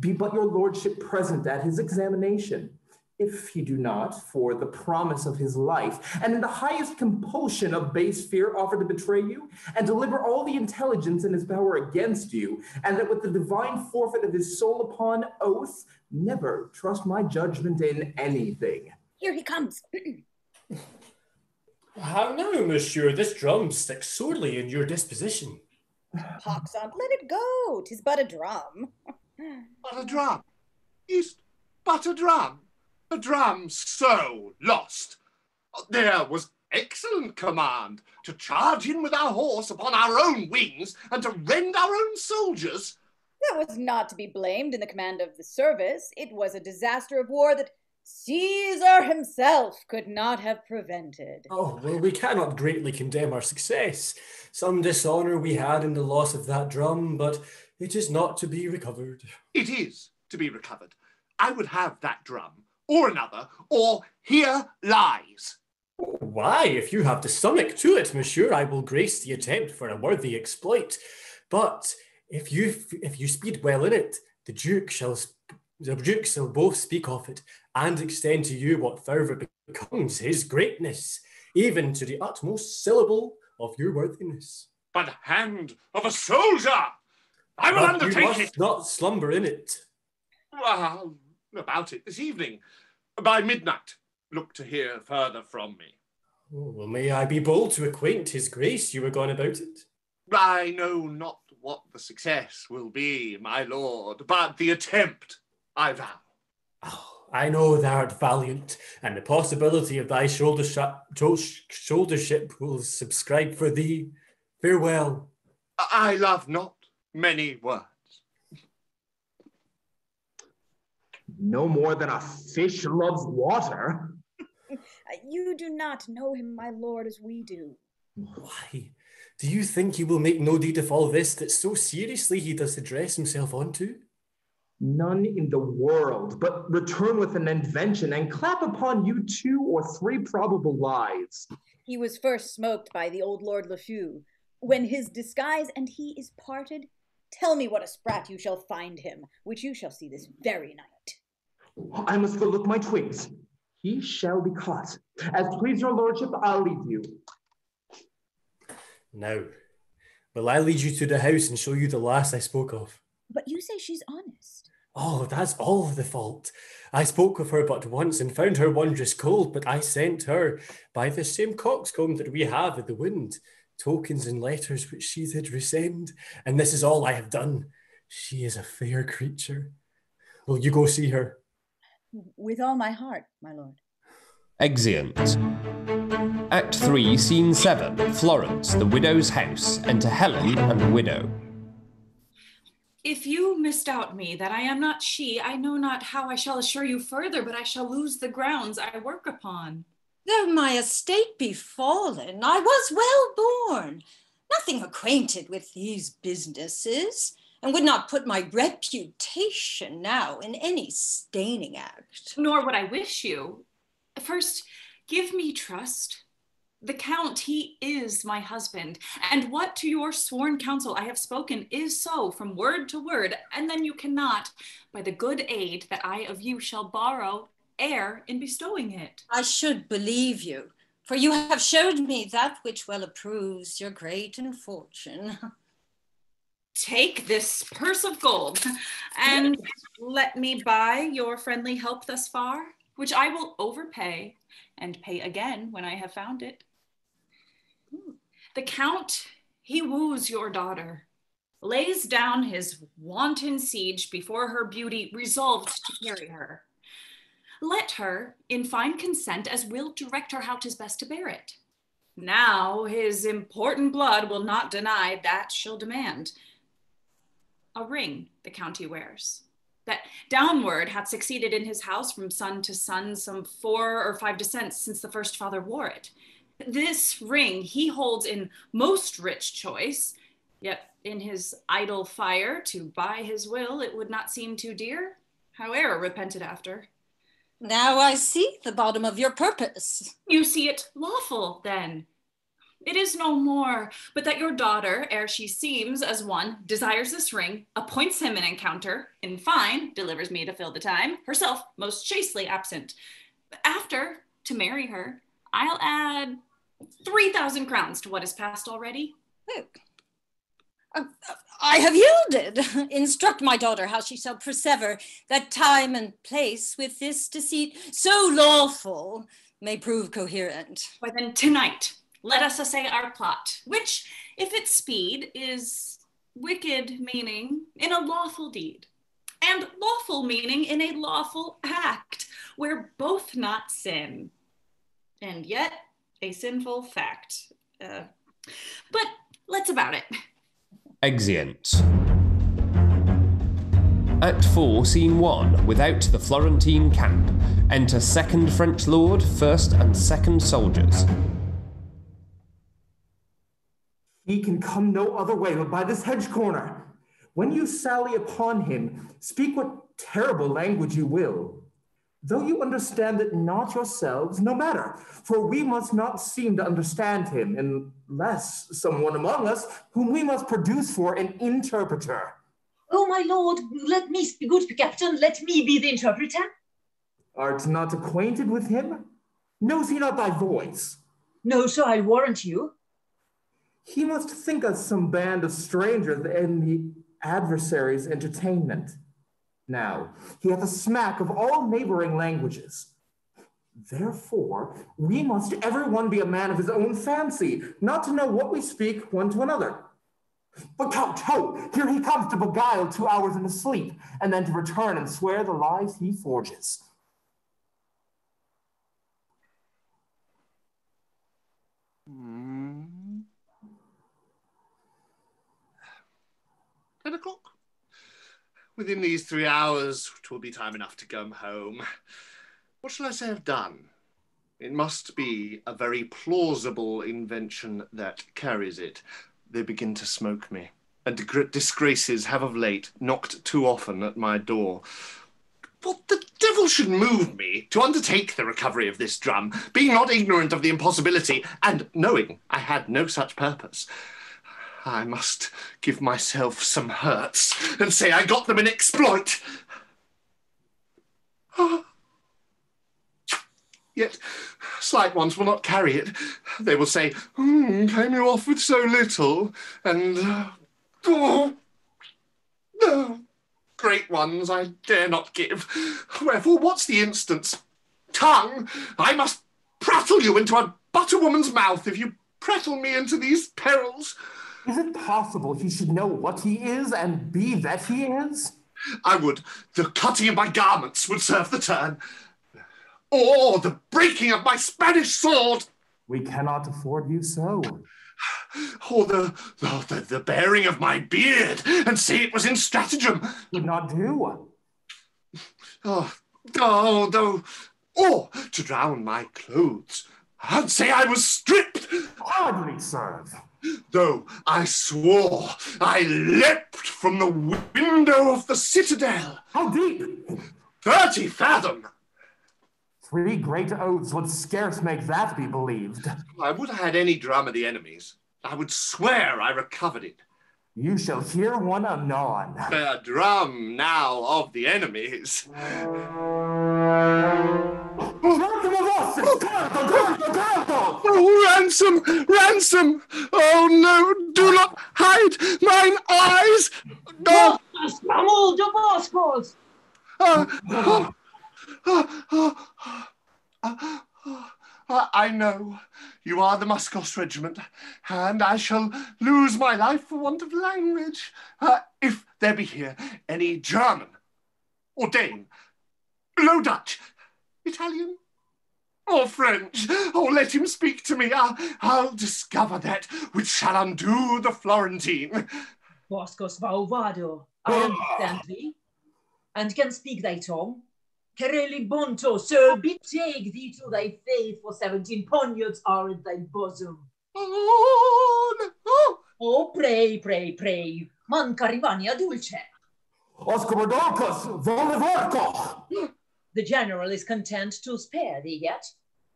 Be but your lordship present at his examination. If he do not, for the promise of his life, and in the highest compulsion of base fear, offer to betray you, and deliver all the intelligence in his power against you, and that with the divine forfeit of his soul upon oath, never trust my judgment in anything. Here he comes. How now, monsieur? This drum sticks sorely in your disposition. Pox on, let it go. Tis but a drum. But a drum is but a drum. A drum so lost. There was excellent command to charge in with our horse upon our own wings and to rend our own soldiers. That was not to be blamed in the command of the service. It was a disaster of war that Caesar himself could not have prevented. Oh, well, we cannot greatly condemn our success. Some dishonour we had in the loss of that drum, but it is not to be recovered. It is to be recovered. I would have that drum, or another, or here lies. Why, if you have the stomach to it, monsieur, I will grace the attempt for a worthy exploit. But if you if you speed well in it, the duke shall the duke shall both speak of it and extend to you what further becomes his greatness, even to the utmost syllable of your worthiness. By the hand of a soldier, I will But undertake you must it. not slumber in it. Well, about it this evening. By midnight, look to hear further from me. Oh, well, may I be bold to acquaint his grace you were gone about it? I know not what the success will be, my lord, but the attempt, I vow. Oh, I know thou art valiant, and the possibility of thy shouldership, shouldership will subscribe for thee. Farewell. I love not many words. No more than a fish loves water. You do not know him, my lord, as we do. Why? Do you think he will make no deed of all this that so seriously he does address himself onto? None in the world, but return with an invention and clap upon you two or three probable lies. He was first smoked by the old Lord Lafew. When his disguise and he is parted, tell me what a sprat you shall find him, which you shall see this very night. I must go look my twigs. He shall be caught. As please your lordship, I'll leave you. Now, will I lead you to the house and show you the lass I spoke of? But you say she's honest. Oh, that's all the fault. I spoke with her but once and found her wondrous cold, but I sent her by the same coxcomb that we have at the wind, tokens and letters which she did resend, and this is all I have done. She is a fair creature. Will you go see her? With all my heart, my lord. Exeunt. Act 3, Scene 7 Florence, the widow's house. Enter Helen and the widow. If you misdoubt me that I am not she, I know not how I shall assure you further, but I shall lose the grounds I work upon. Though my estate be fallen, I was well born, nothing acquainted with these businesses, and would not put my reputation now in any staining act. Nor would I wish you. First, give me trust. The Count, he is my husband, and what to your sworn counsel I have spoken is so from word to word, and then you cannot, by the good aid that I of you shall borrow, err in bestowing it. I should believe you, for you have showed me that which well approves your great and fortune. Take this purse of gold and let me buy your friendly help thus far, which I will overpay and pay again when I have found it. The Count, he woos your daughter, lays down his wanton siege before her beauty, resolved to carry her. Let her, in fine consent, as will direct her how 'tis best to bear it. Now his important blood will not deny that she'll demand. A ring the county wears, that downward hath succeeded in his house from son to son some four or five descents since the first father wore it. This ring he holds in most rich choice, yet in his idle fire to buy his will it would not seem too dear, howe'er repented after. Now I see the bottom of your purpose. You see it lawful then. It is no more, but that your daughter, ere she seems as one, desires this ring, appoints him an encounter, in fine, delivers me to fill the time, herself most chastely absent. After, to marry her, I'll add 3,000 crowns to what is passed already. I have yielded. Instruct my daughter how she shall persever that time and place with this deceit so lawful may prove coherent. Why then tonight, let us essay our plot, which, if it speed, is wicked meaning in a lawful deed, and lawful meaning in a lawful act, where both not sin, and yet a sinful fact. Uh, but let's about it. Exeunt. Act 4, Scene 1. Without the Florentine camp. Enter second French lord, first and second soldiers. He can come no other way but by this hedge corner. When you sally upon him, speak what terrible language you will. Though you understand it not yourselves, no matter, for we must not seem to understand him unless someone among us whom we must produce for an interpreter. Oh, my lord, let me speak, good captain, let me be the interpreter. Art not acquainted with him? Knows he not thy voice? No, sir, I warrant you. He must think us some band of strangers in the adversary's entertainment. Now, he hath a smack of all neighboring languages. Therefore, we must everyone be a man of his own fancy, not to know what we speak one to another. But count, ho! Here he comes to beguile two hours in his sleep, and then to return and swear the lies he forges. Hmm. Ten o'clock. Within these three hours, it will be time enough to come home. What shall I say I've done? It must be a very plausible invention that carries it. They begin to smoke me, and disgraces have of late knocked too often at my door. What the devil should move me to undertake the recovery of this drum, being not ignorant of the impossibility, and knowing I had no such purpose? I must give myself some hurts and say I got them in exploit. Yet slight ones will not carry it. They will say, hmm, came you off with so little? And, uh, oh, no, great ones I dare not give. Wherefore, what's the instance? Tongue, I must prattle you into a butterwoman's mouth if you prattle me into these perils. Is it possible he should know what he is and be that he is? I would. The cutting of my garments would serve the turn. Or the breaking of my Spanish sword. We cannot afford you so. Or the, the, the bearing of my beard and say it was in stratagem. Would not do. Oh, oh, no. Or to drown my clothes and say I was stripped. Hardly serve. Though I swore I leapt from the window of the citadel. How deep? Thirty fathom. Three great oaths would scarce make that be believed. I would have had any drum of the enemies. I would swear I recovered it. You shall hear one anon. The drum now of the enemies. Oh, ransom! Ransom! Oh no! Do not hide mine eyes! No! Vamos, de Boscos! Uh, oh, oh, I know you are the Muscos regiment, and I shall lose my life for want of language. Uh, if there be here any German or Dane, Low Dutch, Italian, or French. Oh, let him speak to me. I'll, I'll discover that which shall undo the Florentine. Boscos Vauvado, I ah. understand thee, and can speak thy tongue. Carelli Bonto, so betake thee to thy faith, for seventeen poniards are in thy bosom. Oh, ah! no. oh pray, pray, pray, manca rivania dulce. Oscobodocus, volevorco! The general is content to spare thee yet,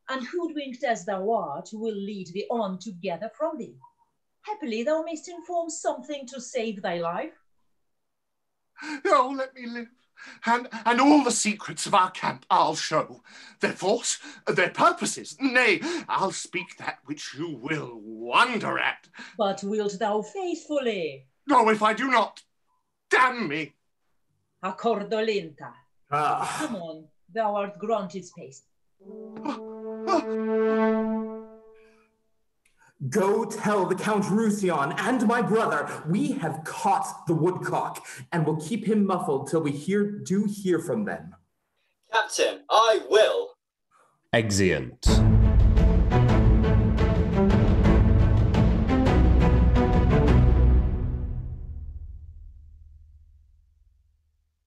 and hoodwinked as thou art, will lead thee on together from thee. Happily thou mayst inform something to save thy life. Oh, let me live. And, and all the secrets of our camp I'll show. Their force, their purposes. Nay, I'll speak that which you will wonder at. But wilt thou faithfully? No, if I do not, damn me. Accordolenta. Ah. Come on, thou art granted space. Go tell the Count Roussillon and my brother we have caught the woodcock and will keep him muffled till we hear do hear from them. Captain, I will. Exeunt.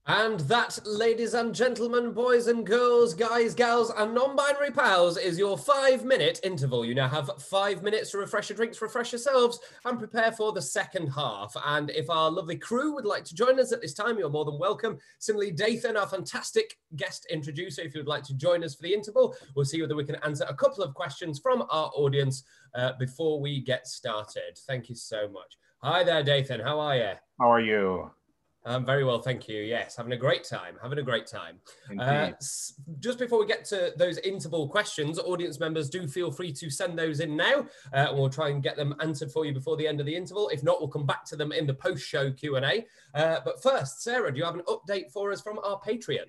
And that, ladies and gentlemen, boys and girls, guys, gals, and non binary pals, is your five minute interval. You now have five minutes to refresh your drinks, refresh yourselves, and prepare for the second half. And if our lovely crew would like to join us at this time, you're more than welcome. Similarly, Dathan, our fantastic guest introducer, if you'd like to join us for the interval, we'll see whether we can answer a couple of questions from our audience uh, before we get started. Thank you so much. Hi there, Dathan. How are you? How are you? Um, very well, thank you. Yes, having a great time. Having a great time. Uh, just before we get to those interval questions, audience members do feel free to send those in now. Uh, and we'll try and get them answered for you before the end of the interval. If not, we'll come back to them in the post-show Q and A. Uh, but first, Sarah, do you have an update for us from our Patreon?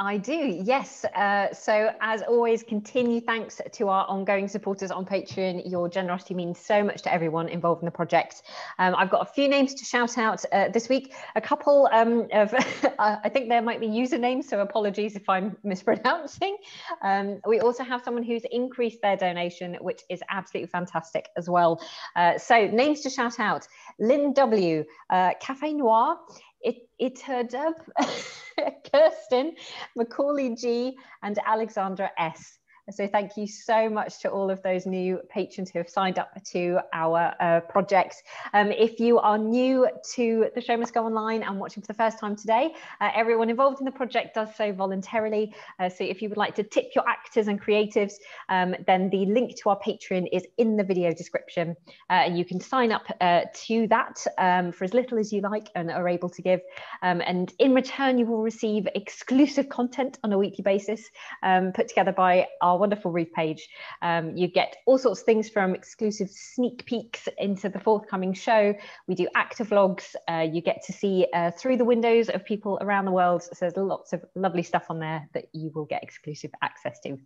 I do, yes. Uh, so, as always, continue thanks to our ongoing supporters on Patreon. Your generosity means so much to everyone involved in the project. Um, I've got a few names to shout out uh, this week. A couple um, of, I think there might be usernames, so apologies if I'm mispronouncing. Um, we also have someone who's increased their donation, which is absolutely fantastic as well. Uh, so, names to shout out Lynn W., uh, Cafe Noir. It, it heard up Kirsten, Macaulay G, and Alexandra S. So thank you so much to all of those new patrons who have signed up to our uh, project. Um, if you are new to the show must go online and watching for the first time today, uh, everyone involved in the project does so voluntarily. Uh, so if you would like to tip your actors and creatives, um, then the link to our Patreon is in the video description. Uh, and you can sign up uh, to that um, for as little as you like and are able to give. Um, and in return, you will receive exclusive content on a weekly basis um, put together by our wonderful Ruth page. Um, you get all sorts of things from exclusive sneak peeks into the forthcoming show. We do actor vlogs. Uh, you get to see uh, through the windows of people around the world. So there's lots of lovely stuff on there that you will get exclusive access to.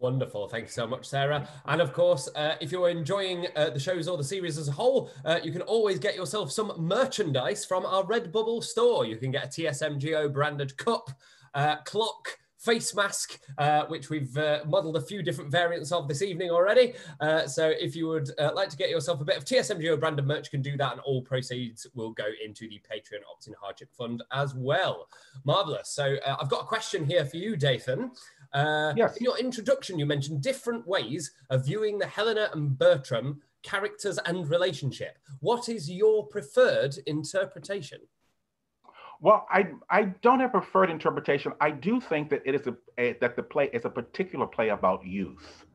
Wonderful. Thank you so much, Sarah. And of course, uh, if you're enjoying uh, the shows or the series as a whole, uh, you can always get yourself some merchandise from our Redbubble store. You can get a TSMGO branded cup, uh, clock, face mask, uh, which we've uh, modeled a few different variants of this evening already. Uh, so if you would uh, like to get yourself a bit of TSMGO branded merch, can do that, and all proceeds will go into the Patreon Opt in Hardship Fund as well. Marvelous. So uh, I've got a question here for you, Dathan. Uh, Yes. In your introduction, you mentioned different ways of viewing the Helena and Bertram characters and relationship. What is your preferred interpretation? Well, I I don't have preferred interpretation. I do think that it is a, a that the play is a particular play about youth.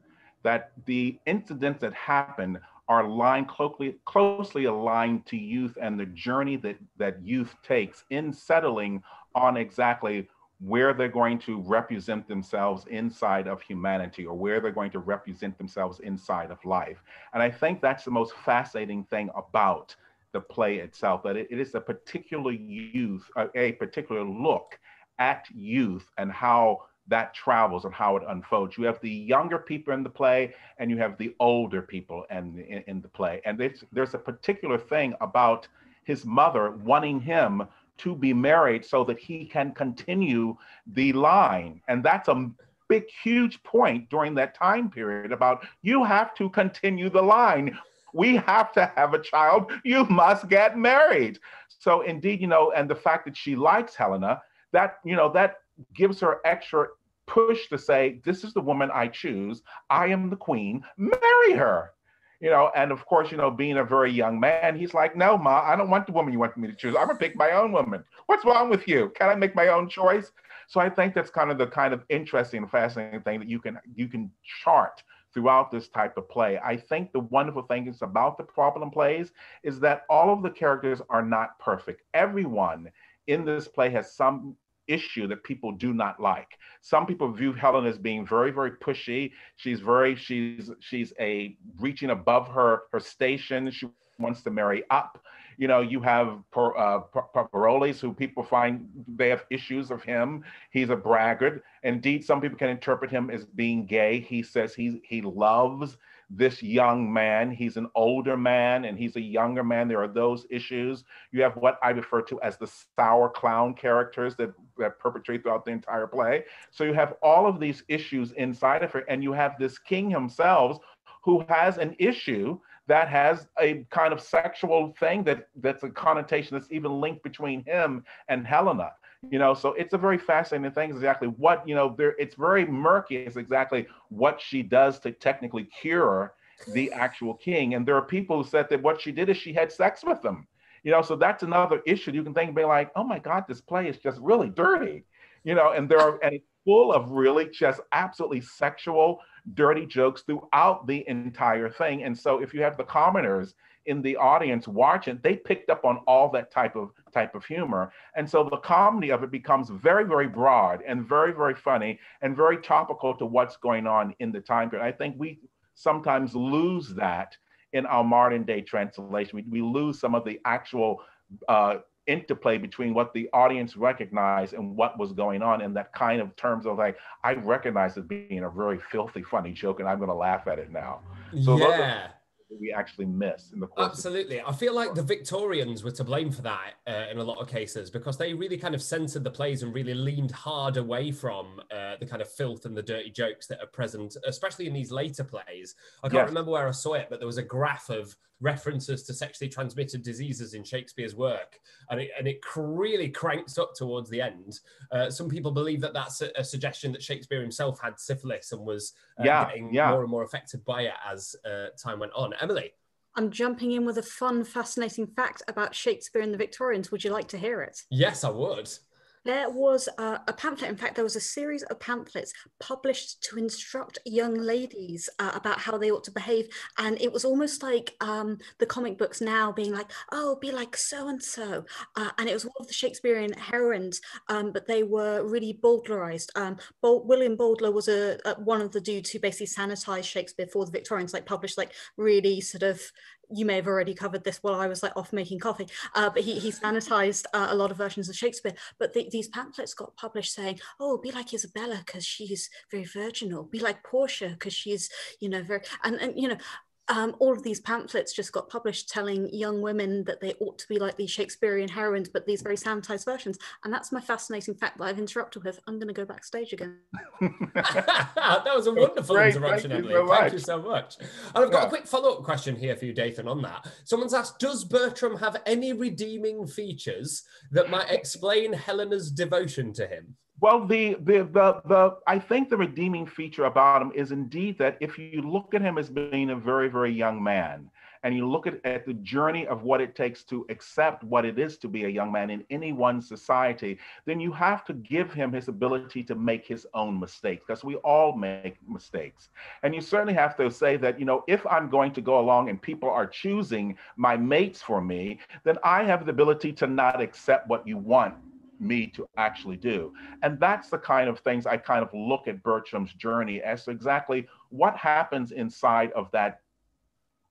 That the incidents that happen are aligned closely closely aligned to youth and the journey that that youth takes in settling on exactly where they're going to represent themselves inside of humanity or where they're going to represent themselves inside of life. And I think that's the most fascinating thing about the play itself, that it, it is a particular youth, a, particular look at youth and how that travels and how it unfolds. You have the younger people in the play and you have the older people in, in, in the play. And there's a particular thing about his mother wanting him to be married so that he can continue the line. And that's a big, huge point during that time period about you have to continue the line we have to have a child. You must get married. So indeed, you know, and the fact that she likes Helena, that, you know, that gives her extra push to say, this is the woman I choose. I am the queen. Marry her. You know, and of course, you know, being a very young man, he's like, no, Ma, I don't want the woman you want me to choose. I'm gonna pick my own woman. What's wrong with you? Can I make my own choice? So I think that's kind of the kind of interesting fascinating thing that you can you can chart throughout this type of play. I think the wonderful thing is about the problem plays is that all of the characters are not perfect. Everyone in this play has some issue that people do not like. Some people view Helen as being very, very pushy. She's very, she's she's a reaching above her her station. She wants to marry up. You know, you have per, uh, per, Parolles, who people find they have issues of him. He's a braggart. Indeed, some people can interpret him as being gay. He says he he loves this young man. He's an older man and he's a younger man. There are those issues. You have what I refer to as the sour clown characters that, that perpetrate throughout the entire play. So you have all of these issues inside of her, and you have this king himself who has an issue that has a kind of sexual thing that that's a connotation that's even linked between him and Helena you know? So it's a very fascinating thing exactly what you know there it's very murky it's exactly what she does to technically cure the actual king. And there are people who said that what she did is she had sex with them you know? So that's another issue. You can think be like oh my god this play is just really dirty you know? And there are and it's full of really just absolutely sexual dirty jokes throughout the entire thing and so if you have the commoners in the audience watching, they picked up on all that type of type of humor. And so the comedy of it becomes very, very broad and very, very funny and very topical to what's going on in the time period. I think we sometimes lose that in our modern day translation. We, we lose some of the actual uh, interplay between what the audience recognized and what was going on in that kind of terms of like, I recognize it being a very filthy, funny joke, and I'm going to laugh at it now. So yeah we actually miss in the course. Absolutely, I feel like the Victorians were to blame for that uh, in a lot of cases because they really kind of censored the plays and really leaned hard away from uh, the kind of filth and the dirty jokes that are present, especially in these later plays. I can't yes. remember where I saw it, but there was a graph of references to sexually transmitted diseases in Shakespeare's work, and it, and it really cranks up towards the end. Uh, some people believe that that's a, a, suggestion that Shakespeare himself had syphilis and was uh, yeah, getting yeah. more and more affected by it as uh, time went on. Emily. I'm jumping in with a fun, fascinating fact about Shakespeare and the Victorians. Would you like to hear it? Yes, I would. There was a, a, pamphlet, in fact, there was a series of pamphlets published to instruct young ladies uh, about how they ought to behave. And it was almost like um, the comic books now being like, oh, be like so and so. And it was all of the Shakespearean heroines, um, but they were really Bowdlerized. Um, William Bowdler was a, a, one of the dudes who basically sanitized Shakespeare for the Victorians, like published like really sort of you may have already covered this while I was like off making coffee, uh, but he, he sanitized uh, a lot of versions of Shakespeare. But the, these pamphlets got published saying, oh, be like Isabella because she's very virginal, be like Portia because she's, you know, very, and, and you know, um, all of these pamphlets just got published telling young women that they ought to be like these Shakespearean heroines, but these very sanitized versions. And that's my fascinating fact that I've interrupted with. I'm going to go backstage again. that was a wonderful Great, interruption, thank Emily. You so thank you so much. And I've got yeah. a quick follow up question here for you, Dathan, on that. Someone's asked Does Bertram have any redeeming features that might explain Helena's devotion to him? Well, the, the the the I think the redeeming feature about him is indeed that if you look at him as being a very very young man, and you look at, at the journey of what it takes to accept what it is to be a young man in any one society, then you have to give him his ability to make his own mistakes because we all make mistakes. And you certainly have to say that, you know, if I'm going to go along and people are choosing my mates for me, then I have the ability to not accept what you want me to actually do. And that's the kind of things I kind of look at Bertram's journey as exactly what happens inside of that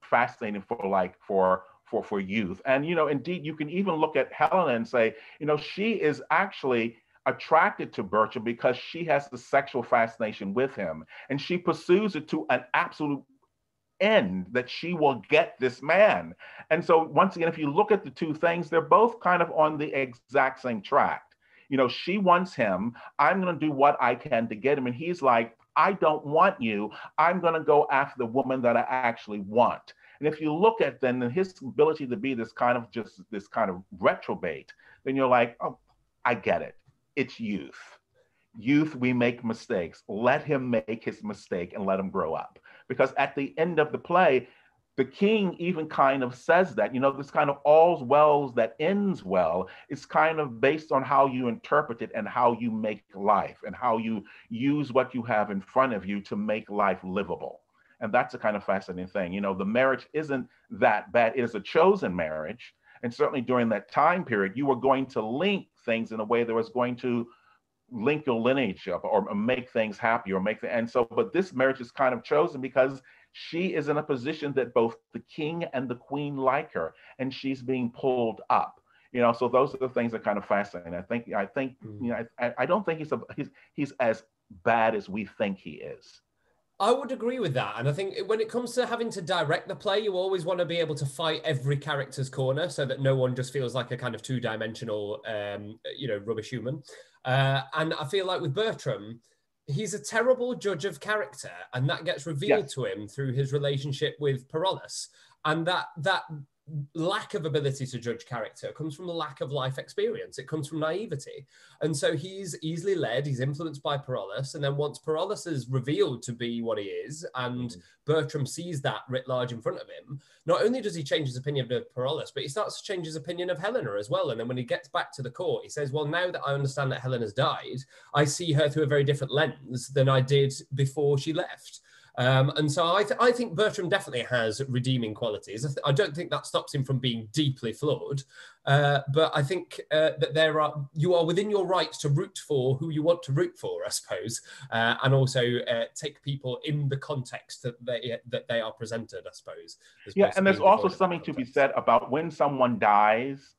fascinating for like for for for youth. And you know, indeed, you can even look at Helena and say, you know, she is actually attracted to Bertram because she has the sexual fascination with him, and she pursues it to an absolute end that she will get this man. And so, once again, if you look at the two things, they're both kind of on the exact same track. You know, she wants him. I'm going to do what I can to get him. And he's like, I don't want you. I'm going to go after the woman that I actually want. And if you look at then his ability to be this kind of just this kind of retrobate, then you're like, oh, I get it. It's youth. Youth, we make mistakes. Let him make his mistake and let him grow up because at the end of the play, the king even kind of says that, you know, this kind of all's wells that ends well is kind of based on how you interpret it and how you make life and how you use what you have in front of you to make life livable. And that's a kind of fascinating thing. You know, the marriage isn't that bad. It is a chosen marriage. And certainly during that time period, you were going to link things in a way that was going to link your lineage up or make things happy or make the and so but this marriage is kind of chosen because she is in a position that both the king and the queen like her and she's being pulled up. You know so those are the things that kind of fascinating i think i think mm. you know I, I don't think he's a he's he's as bad as we think he is I would agree with that. And I think when it comes to having to direct the play, you always want to be able to fight every character's corner so that no one just feels like a kind of two dimensional, um, you know, rubbish human. Uh, and I feel like with Bertram, he's a terrible judge of character. And that gets revealed to him through his relationship with Parolles. And that, that, lack of ability to judge character comes from the lack of life experience. It comes from naivety. And so he's easily led, he's influenced by Parolles. And then once Parolles is revealed to be what he is, and mm. Bertram sees that writ large in front of him, not only does he change his opinion of Parolles, but he starts to change his opinion of Helena as well. And then when he gets back to the court, he says, Well, now that I understand that Helena's died, I see her through a very different lens than I did before she left. Um, and so I, th- I think Bertram definitely has redeeming qualities. I, th- I don't think that stops him from being deeply flawed, uh, but I think uh, that there are you are within your rights to root for who you want to root for, I suppose, uh, and also uh, take people in the context that they that they are presented, I suppose. Yeah, and there's also something to be said about when someone dies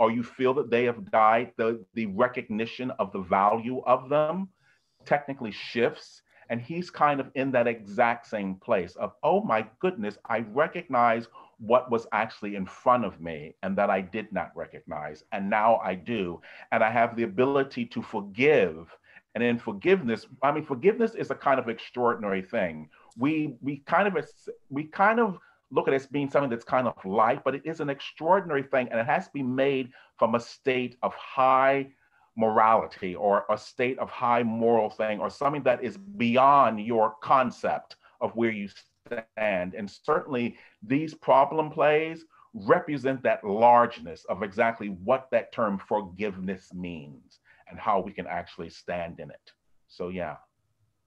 or you feel that they have died, the, the recognition of the value of them technically shifts. And he's kind of in that exact same place of, oh my goodness, I recognize what was actually in front of me and that I did not recognize. And now I do. And I have the ability to forgive. And in forgiveness, I mean, forgiveness is a kind of extraordinary thing. We we kind of we kind of look at it as being something that's kind of light, but it is an extraordinary thing, and it has to be made from a state of high morality or a state of high moral thing or something that is beyond your concept of where you stand. And certainly these problem plays represent that largeness of exactly what that term forgiveness means and how we can actually stand in it. So, yeah.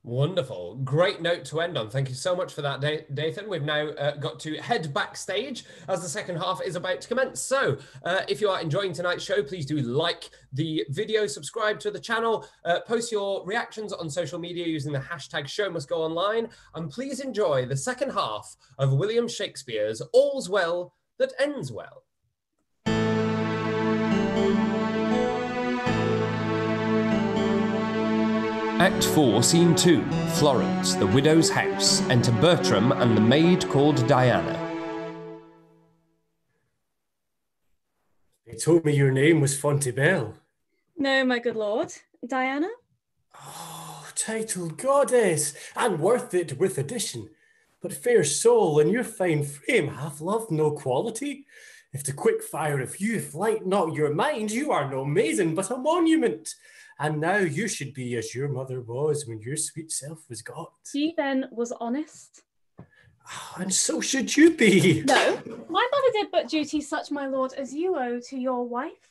Wonderful. Great note to end on. Thank you so much for that, Da- Dathan. We've now uh, got to head backstage as the second half is about to commence. So, uh, if you are enjoying tonight's show, please do like the video, subscribe to the channel, uh, post your reactions on social media using the hashtag show must go online, and please enjoy the second half of William Shakespeare's All's Well That Ends Well. Act 4, Scene 2 Florence, the widow's house. Enter Bertram and the maid called Diana. They told me your name was Fontibelle. No, my good lord. Diana? Oh, titled goddess, and worth it with addition. But fair soul, in your fine frame hath love no quality. If the quick fire of youth light not your mind, you are no maiden, but a monument. And now you should be as your mother was when your sweet self was got. He then was honest. Ah, and so should you be. No, my mother did but duty such, my lord, as you owe to your wife.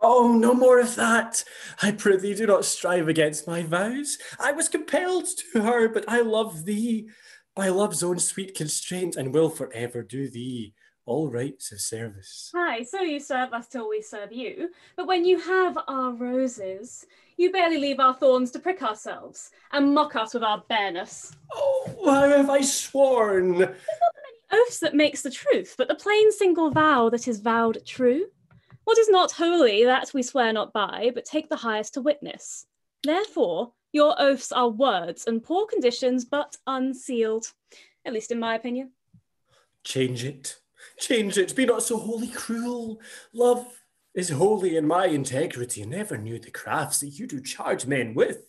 Oh, no more of that. I prithee do not strive against my vows. I was compelled to her, but I love thee by love's own sweet constraint and will forever do thee all rights of service. Aye, so you serve us till we serve you. But when you have our roses, you barely leave our thorns to prick ourselves and mock us with our bareness. Oh why have I sworn? It's not the many oaths that makes the truth, but the plain single vow that is vowed true. What is not holy, that we swear not by, but take the highest to witness. Therefore, your oaths are words and poor conditions, but unsealed. At least in my opinion. Change it. Change it. Be not so wholly cruel. Love is holy in my integrity, and never knew the crafts that you do charge men with.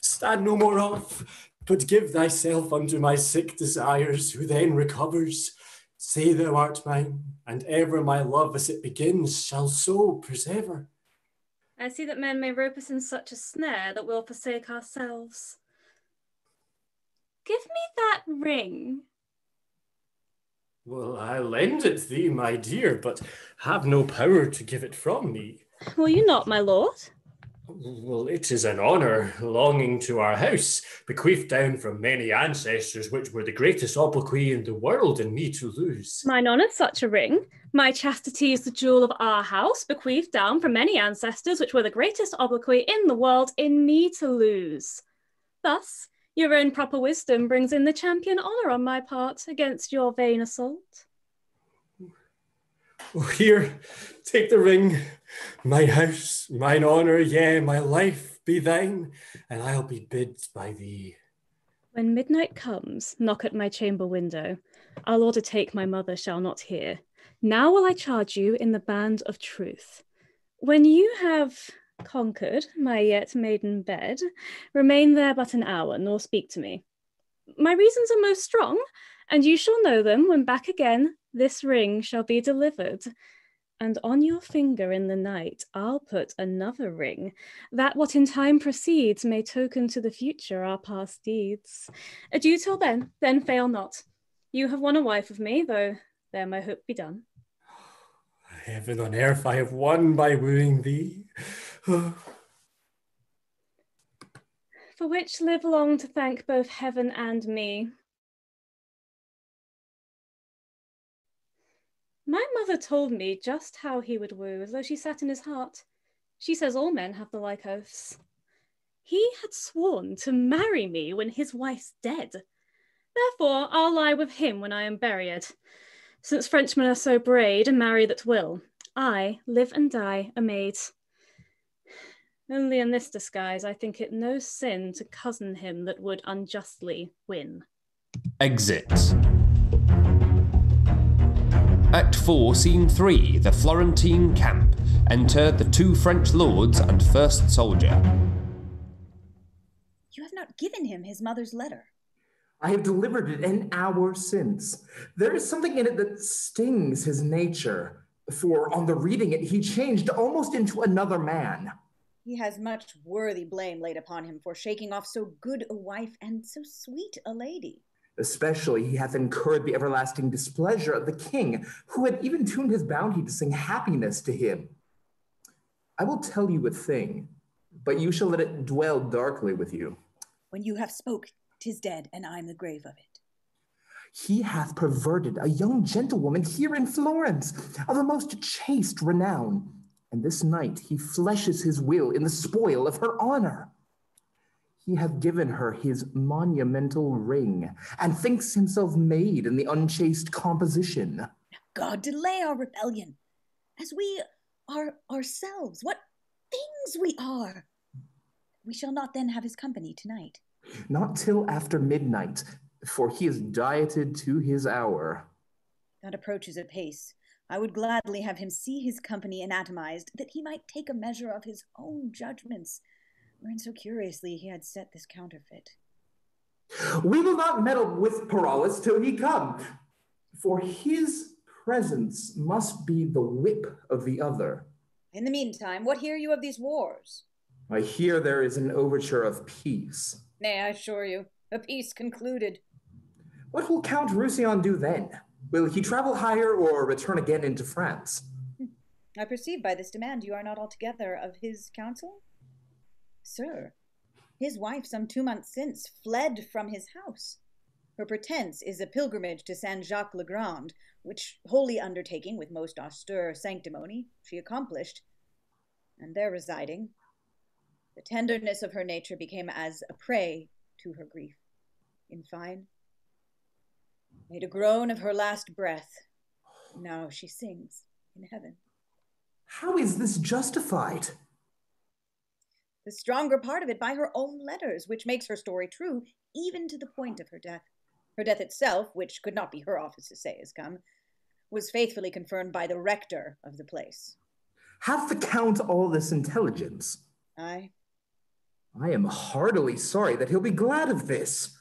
Stand no more off, but give thyself unto my sick desires, who then recovers. Say thou art mine, and ever my love as it begins shall so persevere. I see that men may rope us in such a snare that we'll forsake ourselves. Give me that ring. Well, I lend it thee, my dear, but have no power to give it from me. Will you not, my lord? Well, it is an honour longing to our house, bequeathed down from many ancestors, which were the greatest obloquy in the world in me to lose. Mine honour's such a ring. My chastity is the jewel of our house, bequeathed down from many ancestors, which were the greatest obloquy in the world in me to lose. Thus, your own proper wisdom brings in the champion honour on my part against your vain assault. Oh, here, take the ring. My house, mine honour, yea, my life be thine, and I'll be bid by thee. When midnight comes, knock at my chamber window. I'll order take my mother shall not hear. Now will I charge you in the band of truth. When you have conquered my yet maiden bed, remain there but an hour, nor speak to me. My reasons are most strong, and you shall know them when back again this ring shall be delivered. And on your finger in the night I'll put another ring, that what in time proceeds may token to the future our past deeds. Adieu till then, then fail not. You have won a wife of me, though there my hope be done. Heaven on earth I have won by wooing thee. For which live long to thank both heaven and me. My mother told me just how he would woo, as though she sat in his heart. She says all men have the like oaths. He had sworn to marry me when his wife's dead. Therefore, I'll lie with him when I am buried. Since Frenchmen are so braid and marry that will, I live and die a maid. Only in this disguise I think it no sin to cozen him that would unjustly win. Exit. Act 4, Scene 3 The Florentine Camp. Enter the two French lords and first soldier. You have not given him his mother's letter. I have delivered it an hour since. There is something in it that stings his nature, for on the reading it, he changed almost into another man. He has much worthy blame laid upon him for shaking off so good a wife and so sweet a lady. Especially he hath incurred the everlasting displeasure of the king, who had even tuned his bounty to sing happiness to him. I will tell you a thing, but you shall let it dwell darkly with you. When you have spoke, tis dead, and I'm the grave of it. He hath perverted a young gentlewoman here in Florence, of the most chaste renown, and this night he fleshes his will in the spoil of her honor he hath given her his monumental ring, and thinks himself made in the unchaste composition. God delay our rebellion, as we are ourselves. What things we are! We shall not then have his company tonight. Not till after midnight, for he is dieted to his hour. That approaches apace. I would gladly have him see his company anatomized, that he might take a measure of his own judgments wherein so curiously he had set this counterfeit. We will not meddle with Parolles till he come, for his presence must be the whip of the other. In the meantime, what hear you of these wars? I hear there is an overture of peace. Nay, I assure you, a peace concluded. What will Count Roussillon do then? Will he travel higher or return again into France? I perceive by this demand you are not altogether of his counsel? Sir, his wife, some two months since, fled from his house. Her pretence is a pilgrimage to Saint Jaques le Grand, which holy undertaking, with most austere sanctimony, she accomplished. And there residing, the tenderness of her nature became as a prey to her grief. In fine, made a groan of her last breath. Now she sings in heaven. How is this justified? the stronger part of it by her own letters, which makes her story true, even to the point of her death. Her death itself, which could not be her office to say has come, was faithfully confirmed by the rector of the place. Hath the count all this intelligence? Aye. I am heartily sorry that he'll be glad of this.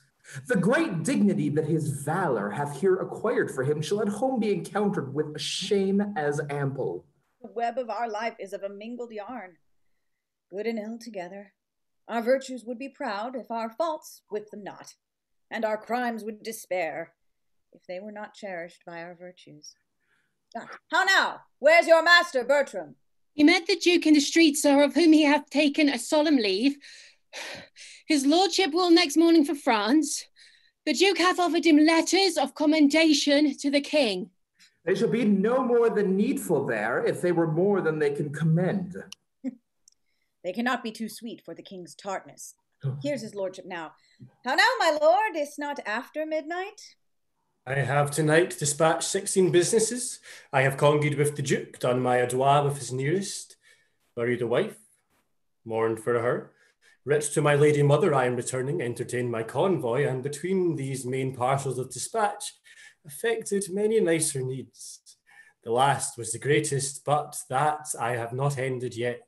The great dignity that his valor hath here acquired for him shall at home be encountered with a shame as ample. The web of our life is of a mingled yarn good and ill together. Our virtues would be proud if our faults whipped them not, and our crimes would despair if they were not cherished by our virtues. Ah, how now? Where's your master, Bertram? He met the Duke in the street, sir, of whom he hath taken a solemn leave. His lordship will next morning for France. The Duke hath offered him letters of commendation to the king. They shall be no more than needful there, if they were more than they can commend. They cannot be too sweet for the king's tartness. Oh. Here's his lordship now. How now, my lord? Is not after midnight? I have tonight dispatched sixteen businesses. I have conged with the duke, done my adroit with his nearest, buried a wife, mourned for her, Writ to my lady mother I am returning, entertained my convoy, and between these main parcels of dispatch, effected many nicer needs. The last was the greatest, but that I have not ended yet.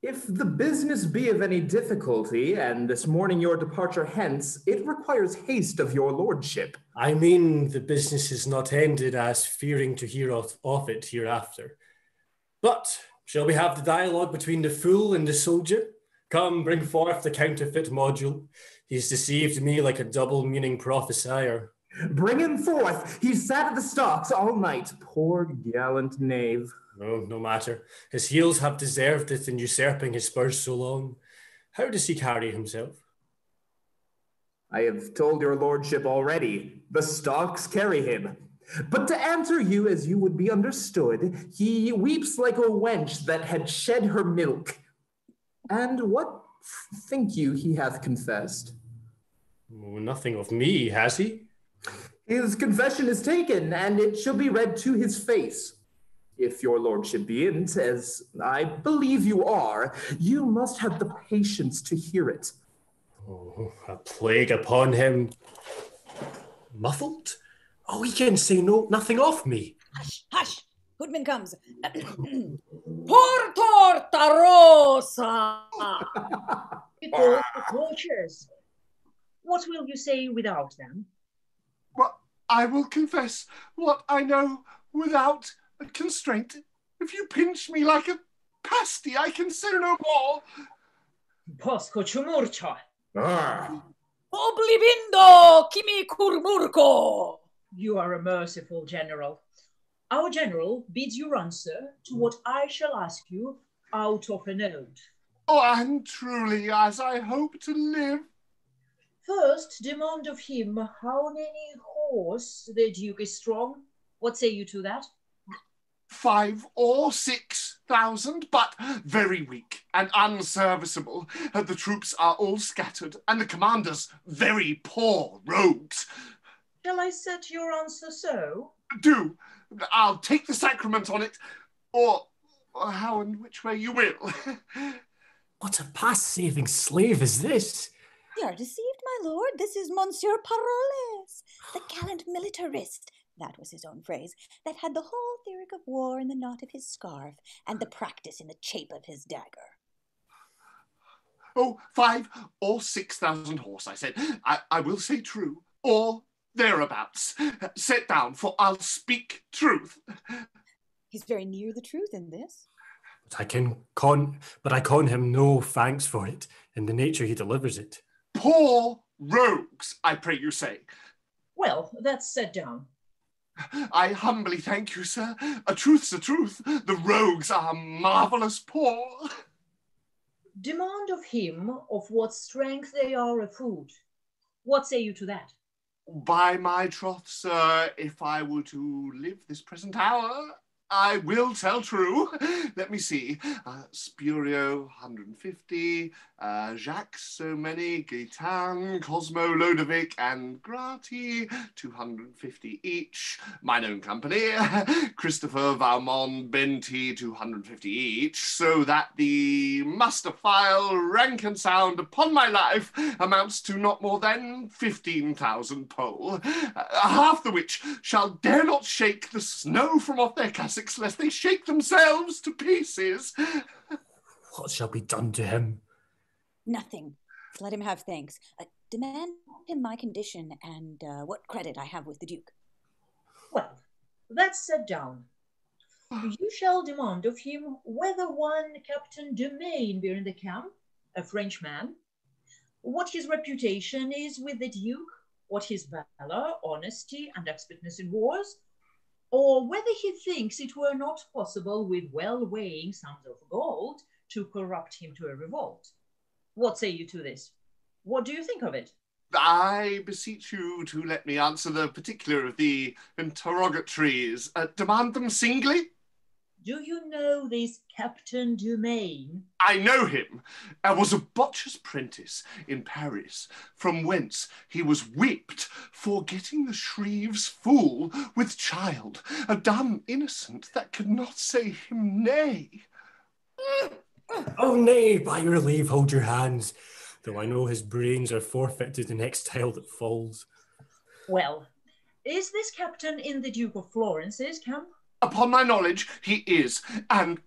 If the business be of any difficulty, and this morning your departure hence, it requires haste of your lordship. I mean the business is not ended as fearing to hear of, of it hereafter. But shall we have the dialogue between the fool and the soldier? Come, bring forth the counterfeit module. He's deceived me like a double meaning prophesier. Bring him forth. He's sat at the stocks all night. Poor gallant knave. No, no matter. His heels have deserved it in usurping his spurs so long. How does he carry himself? I have told your lordship already. The stocks carry him. But to answer you as you would be understood, he weeps like a wench that had shed her milk. And what think you he hath confessed? Nothing of me, has he? His confession is taken, and it shall be read to his face. If your lordship be in, as I believe you are, you must have the patience to hear it. Oh, a plague upon him. Muffled? Oh, he can say no, nothing of me. Hush, hush. Goodman comes. Por Tortarosa! Because the tortures. What will you say without them? Well, I will confess what I know without constraint. If you pinch me like a pasty, I can say no more. Posko chumurcha. Ah. Oblivindo kimi kurmurko! You are a merciful general. Our general bids you answer to what I shall ask you out of a note. Oh, and truly, as I hope to live. First, demand of him how many horse the Duke is strong. What say you to that? Five or six thousand, but very weak and unserviceable. Uh, The troops are all scattered, and the commanders very poor rogues. Shall I set your answer so? Do. I'll take the sacrament on it, or, or how and which way you will. What a past saving slave is this? You are deceived, my lord. This is Monsieur Parolles, the gallant militarist. That was his own phrase. That had the whole theory of war in the knot of his scarf, and the practice in the shape of his dagger. oh, five or six thousand horse, I said. I, I will say true, or thereabouts. Sit down, for I'll speak truth. He's very near the truth in this. But I can con but I con him no thanks for it in the nature he delivers it. Poor rogues, I pray you say. Well, that's set down. I humbly thank you, sir. A truth's a truth. The rogues are marvellous poor. Demand of him of what strength they are afoot. What say you to that? By my troth, sir, if I were to live this present hour, I will tell true. Let me see. Uh, Spurio, 150. Uh, Jaques, so many. Gaetan, Cosmo, Lodovic, and Grati, 250 each. Mine own company. Christopher, Valmont, Benty, 250 each. So that the muster file, rank and sound, upon my life, amounts to not more than 15,000 poll. Uh, half the which shall dare not shake the snow from off their cassocks, lest they shake themselves to pieces. What shall be done to him? Nothing. Let him have thanks. Uh, demand him my condition and uh, what credit I have with the Duke. Well, that's set down. You shall demand of him whether one Captain Dumain be in the camp, a Frenchman, what his reputation is with the Duke, what his valor, honesty, and expertness in wars, or whether he thinks it were not possible with well weighing sums of gold to corrupt him to a revolt. What say you to this? What do you think of it? I beseech you to let me answer the particular of the interrogatories. Uh, demand them singly? Do you know this Captain Dumain? I know him. I was a butcher's apprentice in Paris, from whence he was whipped for getting the Shreve's fool with child, a dumb innocent that could not say him nay. Oh, nay, by your leave, hold your hands. Though I know his brains are forfeit to the next tile that falls. Well, is this captain in the Duke of Florence's camp? Upon my knowledge, he is, and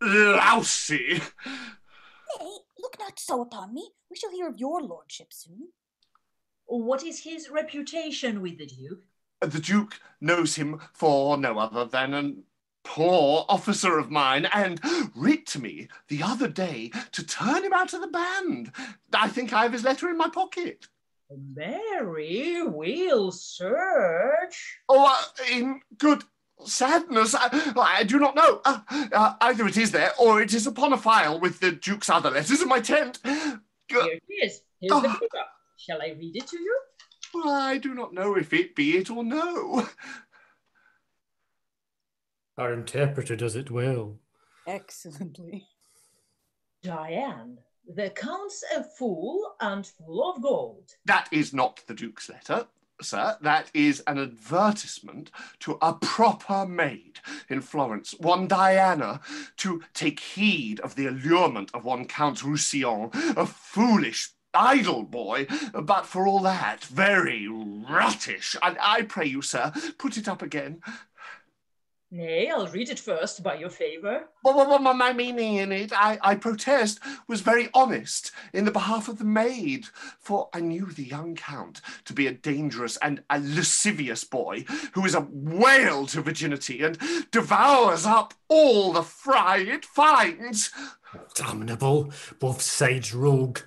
lousy. Nay, look not so upon me. We shall hear of your lordship soon. What is his reputation with the Duke? The Duke knows him for no other than an poor officer of mine, and writ to me the other day to turn him out of the band. I think I have his letter in my pocket. Marry, we'll search. Oh, uh, in good sadness, I, I do not know. Uh, uh, either it is there, or it is upon a file with the Duke's other letters in my tent. Here it is. Here's the Oh. paper. Shall I read it to you? Well, I do not know if it be it or no. Our interpreter does it well. Excellently. Diane, the Count's a fool and full of gold. That is not the Duke's letter, sir. That is an advertisement to a proper maid in Florence, one Diana, to take heed of the allurement of one Count Roussillon, a foolish, idle boy, but for all that, very ruttish. And I pray you, sir, put it up again. Nay, I'll read it first by your favor. Well, well, well, my meaning in it, I, I protest, was very honest in the behalf of the maid, for I knew the young count to be a dangerous and a lascivious boy who is a whale to virginity and devours up all the fry it finds. Damnable, both sage rogue.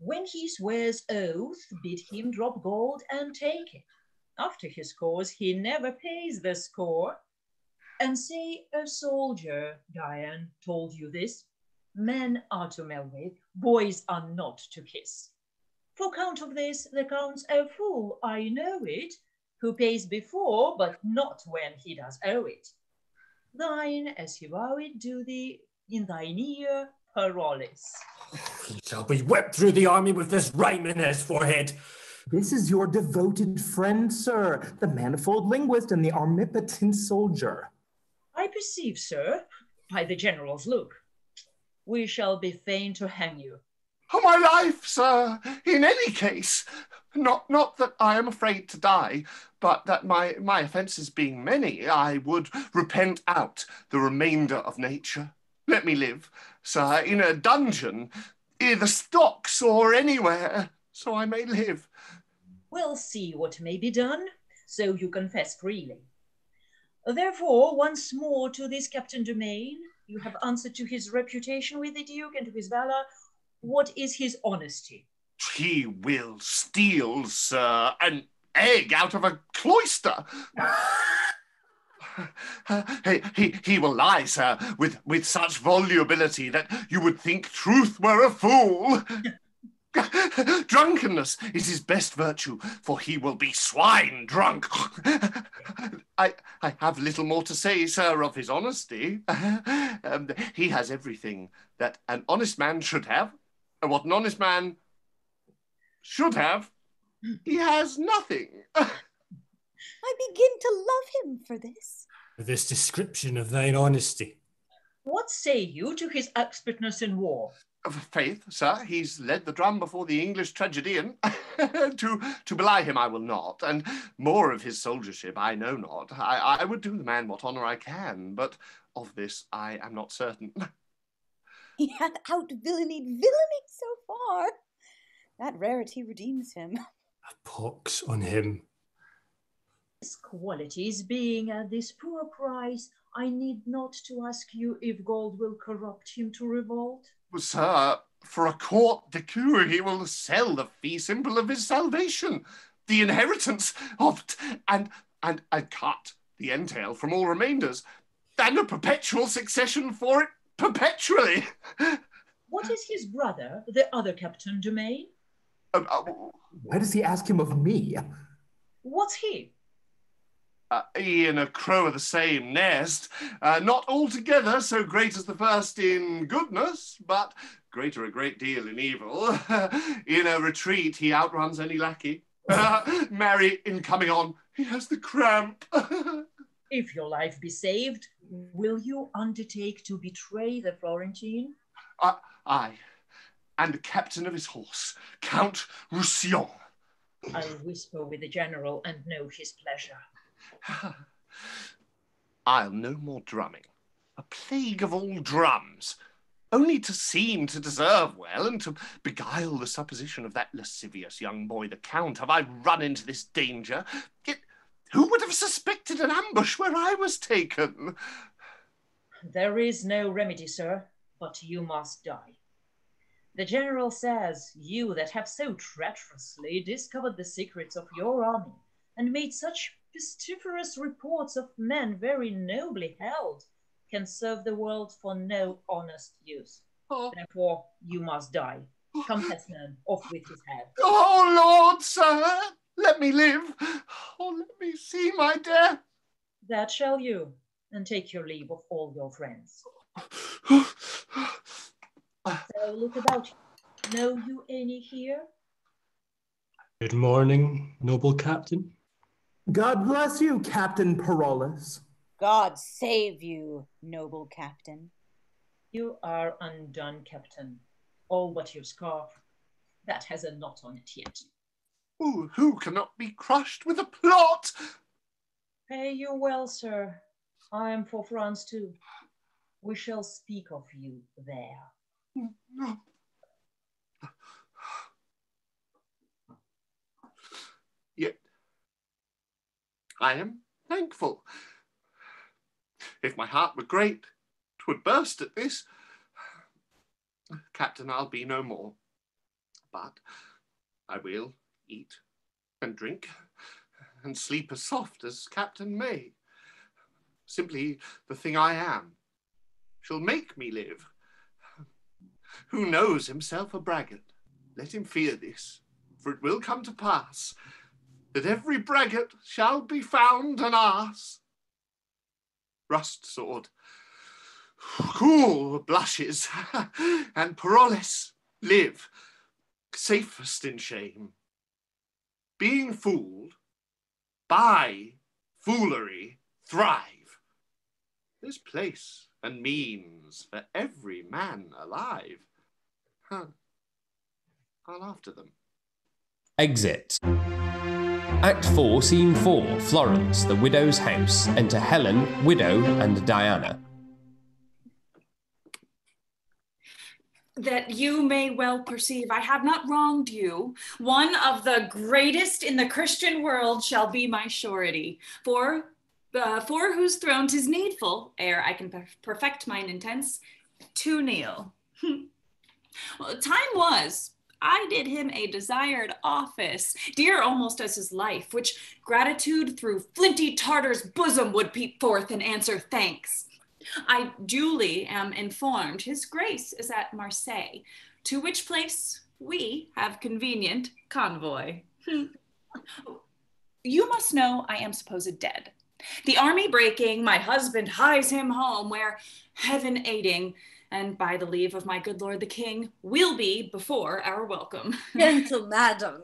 When he swears oath, bid him drop gold and take it. After his cause, he never pays the score. And say a soldier, Diane, told you this. Men are to mell with, boys are not to kiss. For count of this, the count's a fool, I know it, who pays before, but not when he does owe it. Thine, as he vow it, do thee, in thine ear, Parolles. He shall be whipped through the army with this rhyme in his forehead. This is your devoted friend, sir, the manifold linguist and the omnipotent soldier. I perceive, sir, by the general's look. We shall be fain to hang you. Oh, my life, sir, in any case. Not, not that I am afraid to die, but that my, my offences being many, I would repent out the remainder of nature. Let me live, sir, in a dungeon, i' the stocks or anywhere, so I may live. We'll see what may be done, so you confess freely. Therefore, once more to this Captain Dumain, you have answered to his reputation with the Duke and to his valor. What is his honesty? He will steal, sir, an egg out of a cloister. he, he, he will lie, sir, with, with such volubility that you would think truth were a fool. Drunkenness is his best virtue, for he will be swine drunk. I, I have little more to say, sir, of his honesty. Um, he has everything that an honest man should have, and what an honest man should have, he has nothing. I begin to love him for this. With this description of thine honesty. What say you to his expertness in war? Of faith, sir, he's led the drum before the English tragedian. to, to belie him I will not, and more of his soldiership I know not. I, I would do the man what honour I can, but of this I am not certain. He hath out villainied villainy so far. That rarity redeems him. A pox on him. His qualities being at this poor price, I need not to ask you if gold will corrupt him to revolt. Sir, for a court decree, he will sell the fee simple of his salvation, the inheritance of it, and, and, and cut the entail from all remainders, and a perpetual succession for it perpetually. What is his brother, the other Captain Dumain? Uh, uh, Why does he ask him of me? What's he? Uh, he and a crow of the same nest, uh, not altogether so great as the first in goodness, but greater a great deal in evil. in a retreat, he outruns any lackey. marry, in coming on, he has the cramp. If your life be saved, Will you undertake to betray the Florentine? I, I, and the captain of his horse, Count Roussillon. I'll whisper with the general and know his pleasure. I'll no more drumming. A plague of all drums. Only to seem to deserve well and to beguile the supposition of that lascivious young boy, the Count, have I run into this danger. Yet who would have suspected an ambush where I was taken? There is no remedy, sir, but you must die. The general says you that have so treacherously discovered the secrets of your army and made such pestiferous reports of men very nobly held can serve the world for no honest use. Oh. Therefore, you must die. Come, oh. Tesman, off with his head. Oh, Lord, sir, let me live. Oh, let me see my death. That shall you, and take your leave of all your friends. so look about you. Know you any here? Good morning, noble captain. God bless you, Captain Parolles. God save you, noble captain. You are undone, Captain. All but your scarf. That has a knot on it yet. Who, who cannot be crushed with a plot? Pay you well, sir. I am for France too. We shall speak of you there. Yet I am thankful. If my heart were great, 'twould burst at this. Captain, I'll be no more. But I will eat and drink and sleep as soft as Captain may. Simply the thing I am shall make me live. Who knows himself a braggart? Let him fear this, for it will come to pass that every braggart shall be found an ass. Rust sword, cool blushes, and Parolles live safest in shame. Being fooled, by foolery thrive. There's place and means for every man alive. Huh. I'll after them. Exit. Act 4, Scene 4 Florence, the widow's house. Enter Helen, widow, and Diana. that you may well perceive I have not wronged you. One of the greatest in the Christian world shall be my surety. For uh, for whose throne 'tis needful, ere I can perfect mine intents, to kneel. well, time was. I did him a desired office, dear almost as his life, which gratitude through flinty Tartar's bosom would peep forth and answer thanks. I duly am informed his grace is at Marseille, to which place we have convenient convoy. Hmm. you must know I am supposed dead. The army breaking, my husband hies him home, where heaven aiding, and by the leave of my good lord the king, will be before our welcome. Gentle madam,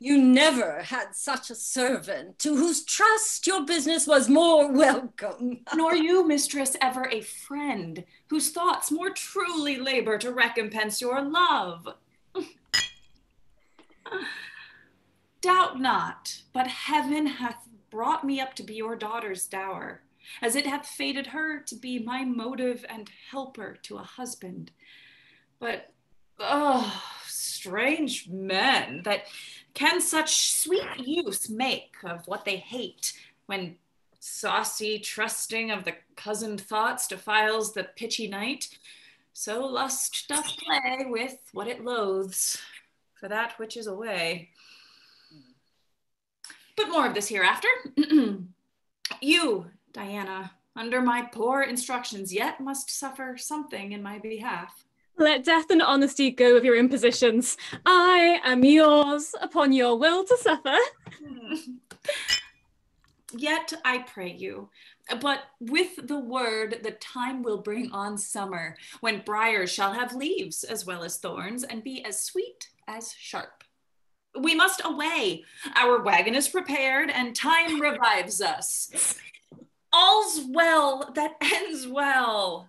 you never had such a servant to whose trust your business was more welcome. Nor you, mistress, ever a friend whose thoughts more truly labor to recompense your love. Doubt not, but heaven hath brought me up to be your daughter's dower, as it hath fated her to be my motive and helper to a husband. But, oh, strange men that can such sweet use make of what they hate when saucy trusting of the cousined thoughts defiles the pitchy night. So lust doth play with what it loathes for that which is away. Hmm. But more of this hereafter. You diana under my poor instructions yet must suffer something in my behalf Let death and honesty go with your impositions. I am yours upon your will to suffer. Yet I pray you, but with the word the time will bring on summer, when briars shall have leaves as well as thorns, and be as sweet as sharp. We must away. Our wagon is prepared, and time revives us. all's well that ends well.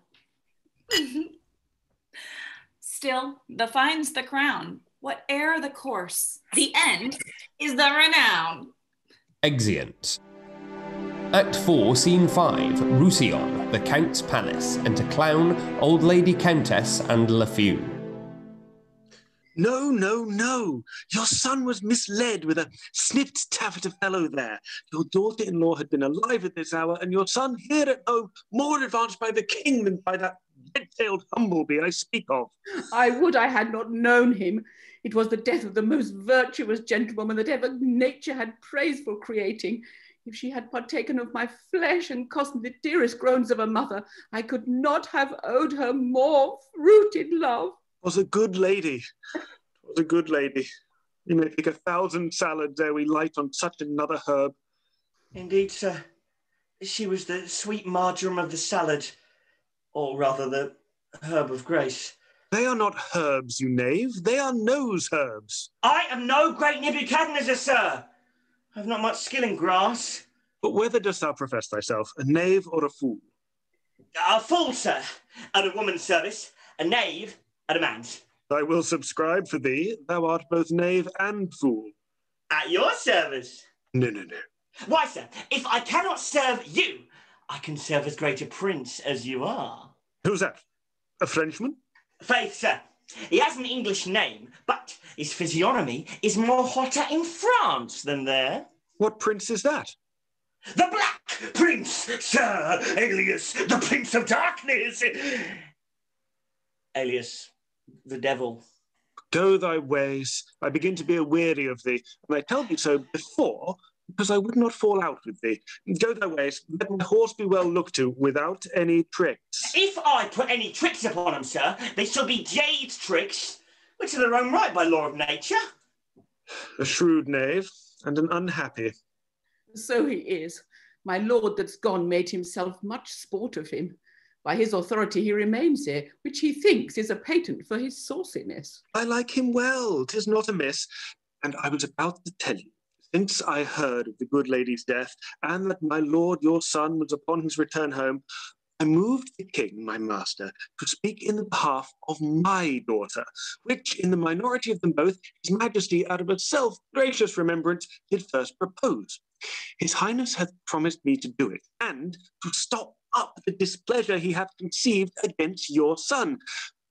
Still, the fine's the crown. Whate'er the course, the end is the renown. Exeunt. Act 4, Scene 5 Roussillon, the Count's Palace, enter Clown, Old Lady Countess, and Lafew. No, no, no. Your son was misled with a snipped taffeta fellow there. Your daughter in law had been alive at this hour, and your son here at home, more advanced by the king than by that red tailed humblebee I speak of. I would I had not known him. It was the death of the most virtuous gentlewoman that ever nature had praise for creating. If she had partaken of my flesh and cost me the dearest groans of a mother, I could not have owed her more fruited love. Was a good lady. Was a good lady. You may pick a thousand salads ere we light on such another herb. Indeed, sir. She was the sweet marjoram of the salad, or rather the herb of grace. They are not herbs, you knave. They are nose herbs. I am no great Nebuchadnezzar, sir. I've not much skill in grass. But whether dost thou profess thyself, a knave or a fool? A fool, sir, at a woman's service, a knave at a man's. I will subscribe for thee. Thou art both knave and fool. At your service. No, no, no. Why, sir, if I cannot serve you, I can serve as great a prince as you are. Who's that? A Frenchman? Faith, sir. He has an English name, but his physiognomy is more hotter in France than there. What prince is that? The Black Prince, sir, alias the Prince of Darkness. Alias the Devil. Go thy ways. I begin to be a weary of thee, and I tell thee so before, because I would not fall out with thee. Go thy ways. Let my horse be well looked to, without any tricks. If I put any tricks upon him, sir, they shall be jade tricks, which are their own right by law of nature. A shrewd knave, and an unhappy. So he is. My lord that's gone made himself much sport of him. By his authority he remains here, which he thinks is a patent for his sauciness. I like him well, 'tis not amiss. And I was about to tell you, since I heard of the good lady's death, and that my lord your son was upon his return home, I moved the king, my master, to speak in the behalf of my daughter, which, in the minority of them both, his majesty, out of a self-gracious remembrance, did first propose. His highness hath promised me to do it, and to stop up the displeasure he hath conceived against your son.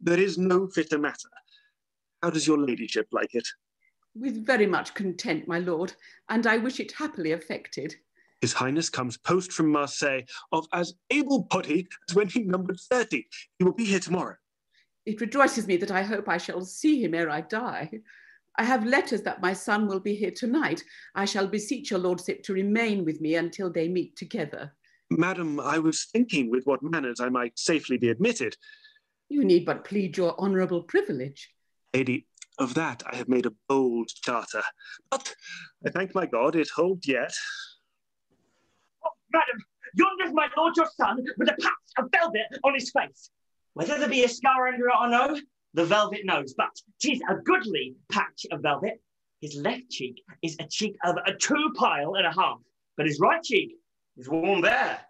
There is no fitter matter. How does your ladyship like it? With very much content, my lord, and I wish it happily effected. His Highness comes post from Marseille of as able body as when he numbered 30. He will be here tomorrow. It rejoices me that I hope I shall see him ere I die. I have letters that my son will be here tonight. I shall beseech your lordship to remain with me until they meet together. Madam, I was thinking with what manners I might safely be admitted. You need but plead your honourable privilege. Lady, of that I have made a bold charter. But I thank my God it holds yet. Oh, madam, yonder's my lord your son with a patch of velvet on his face. Whether there be a scar under it or no, the velvet knows, but 'tis a goodly patch of velvet. His left cheek is a cheek of a two pile and a half, but his right cheek is worn bare.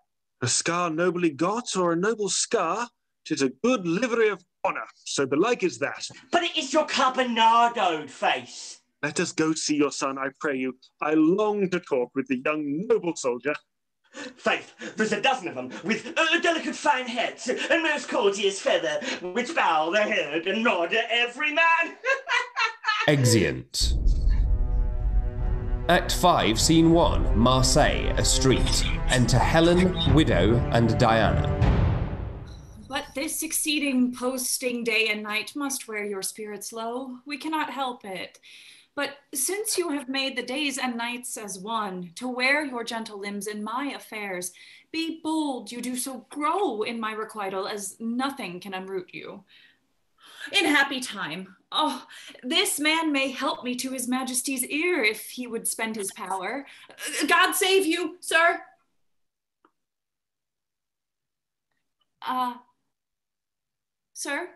A scar nobly got, or a noble scar, 'tis a good livery of honour, so belike is that. But it is your carbonadoed face. Let us go see your son, I pray you. I long to talk with the young noble soldier. Faith, there's a dozen of them, with uh, delicate fine heads, and most courteous feather, which bow their head and nod at every man. Exeunt. Act 5, Scene 1 Marseille, a street. Enter Helen, widow, and Diana. But this succeeding posting day and night must wear your spirits low. We cannot help it. But since you have made the days and nights as one, to wear your gentle limbs in my affairs, be bold you do so grow in my requital as nothing can unroot you. In happy time, oh, this man may help me to his majesty's ear if he would spend his power. God save you, sir. Uh, sir?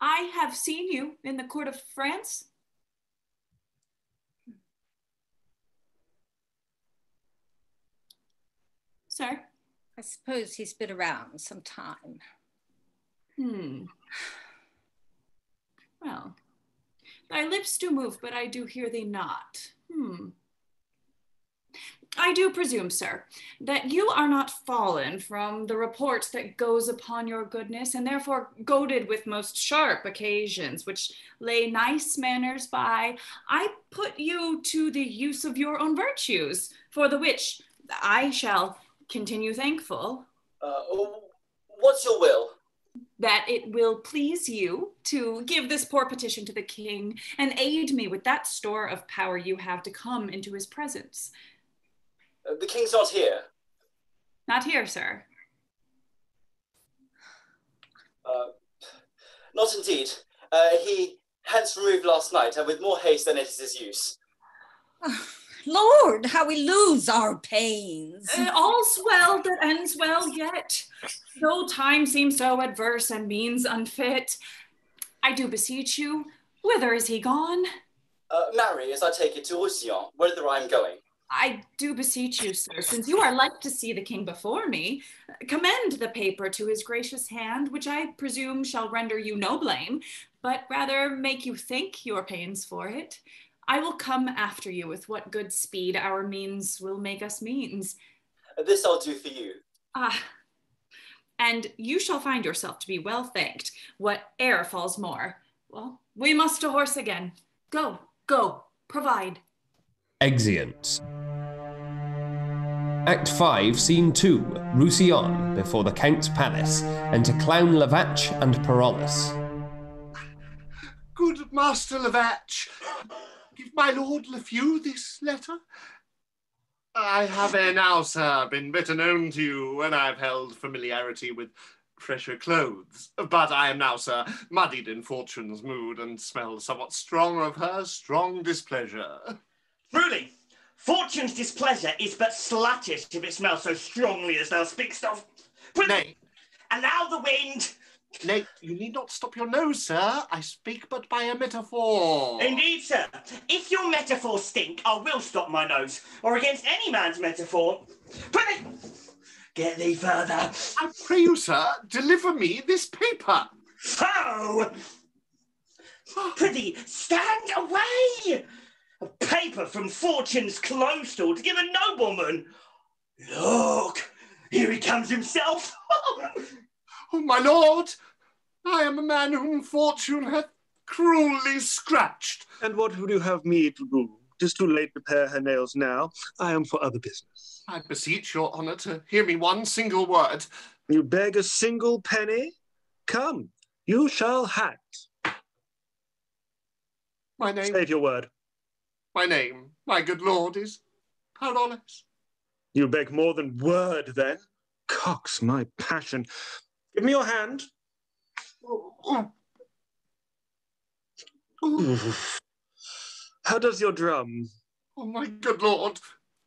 I have seen you in the court of France. sir? I suppose he's been around some time. Hmm. Well, thy lips do move, but I do hear thee not. Hmm. I do presume, sir, that you are not fallen from the report that goes upon your goodness, and therefore goaded with most sharp occasions, which lay nice manners by, I put you to the use of your own virtues, for the which I shall continue thankful. Uh, what's your will? That it will please you to give this poor petition to the king and aid me with that store of power you have to come into his presence. Uh, the king's not here. Not here, sir. Uh, not indeed. Uh, he hence removed last night, and with more haste than it is his use. Lord, how we lose our pains. Uh, all's well that ends well yet. Though time seems so adverse and means unfit, I do beseech you, whither is he gone? Uh, marry, as I take it, to Roussillon, whither I am going. I do beseech you, sir, since you are like to see the king before me, commend the paper to his gracious hand, which I presume shall render you no blame, but rather make you think your pains for it. I will come after you with what good speed our means will make us means. This I'll do for you. Ah, and you shall find yourself to be well thanked, whate'er falls more. Well, we must to horse again. Go, go, provide. Exeunt. Act 5, Scene 2, Roussillon, before the Count's palace, enter Clown Lavatch and Parolles. Good Master Lavatch, give my Lord Lafew this letter. I have ere now, sir, been better known to you when I've held familiarity with fresher clothes. But I am now, sir, muddied in fortune's mood and smell somewhat strong of her strong displeasure. Truly, fortune's displeasure is but sluttish if it smells so strongly as thou speakst of. Nay. Allow the wind. Nay, you need not stop your nose, sir. I speak but by a metaphor. Indeed, sir. If your metaphors stink, I will stop my nose, or against any man's metaphor. Prithee, get thee further. I pray you, sir, deliver me this paper. Foe! Prithee, stand away! A paper from Fortune's store to give a nobleman. Look, here he comes himself. Oh, my lord, I am a man whom fortune hath cruelly scratched. And what would you have me to do? Tis too late to pare her nails now. I am for other business. I beseech your honour to hear me one single word. You beg a single penny? Come, you shall have it. My name, Save your word. my name, my good lord, is Parolles. You beg more than word, then? Cox, my passion. Give me your hand. How does your drum? Oh, my good lord,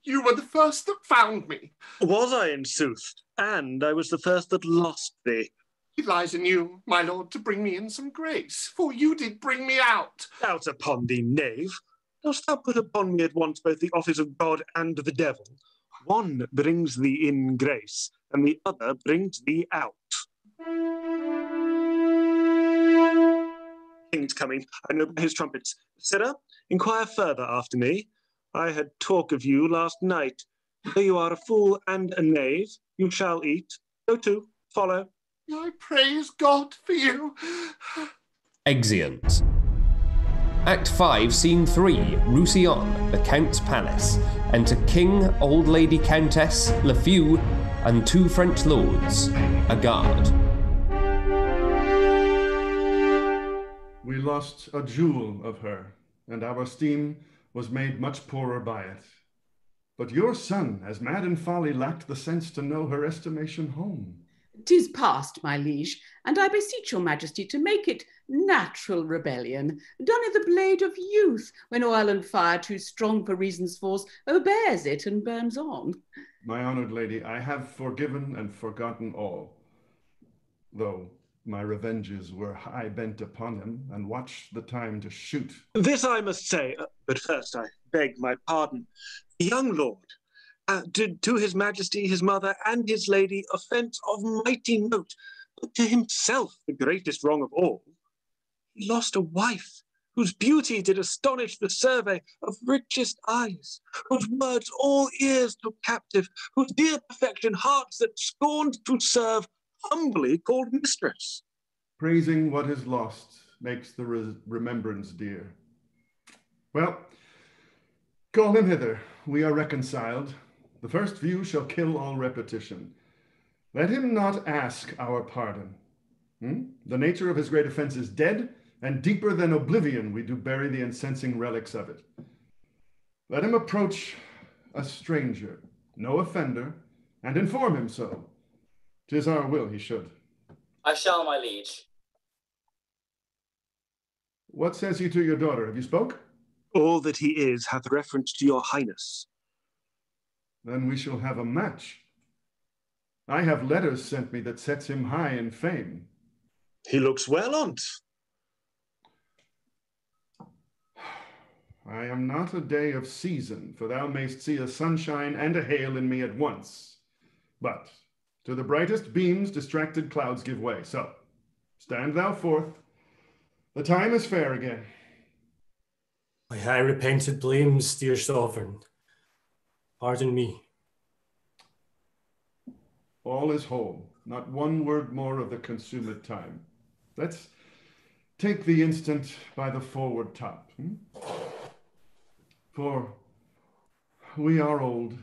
you were the first that found me. Was I, in sooth? And I was the first that lost thee. It lies in you, my lord, to bring me in some grace, for you did bring me out. Out upon thee, knave. Dost thou put upon me at once both the office of God and the devil? One brings thee in grace, and the other brings thee out. King's coming. I know by his trumpets. Sirrah, inquire further after me. I had talk of you last night. Though you are a fool and a knave, you shall eat. Go to, follow. I praise God for you. Exeunt. Act 5, Scene 3, Roussillon, the Count's palace. Enter King, Old Lady Countess, Lafew, and two French lords, a guard. Lost a jewel of her, and our esteem was made much poorer by it. But your son, as mad in folly, lacked the sense to know her estimation home. Tis past, my liege, and I beseech your majesty to make it natural rebellion, done in the blade of youth, when oil and fire, too strong for reason's force, obears it and burns on. My honored lady, I have forgiven and forgotten all, though my revenges were high bent upon him, and watched the time to shoot. This I must say, uh, but first I beg my pardon. The young lord, uh, did to his majesty, his mother, and his lady offence of mighty note, but to himself the greatest wrong of all. He lost a wife whose beauty did astonish the survey of richest eyes, whose words all ears took captive, whose dear perfection hearts that scorned to serve humbly called mistress. Praising what is lost makes the re- remembrance dear. Well, call him hither. We are reconciled. The first view shall kill all repetition. Let him not ask our pardon. Hmm? The nature of his great offense is dead, and deeper than oblivion we do bury the incensing relics of it. Let him approach a stranger, no offender, and inform him so. Tis our will he should. I shall, my liege. What says he to your daughter? Have you spoke? All that he is hath reference to your highness. Then we shall have a match. I have letters sent me that sets him high in fame. He looks well on't. I am not a day of season, for thou mayst see a sunshine and a hail in me at once. But to the brightest beams distracted clouds give way. So stand thou forth. The time is fair again. My high repented blames, dear sovereign. Pardon me. All is whole. Not one word more of the consumed time. Let's take the instant by the forward top. hmm? For we are old,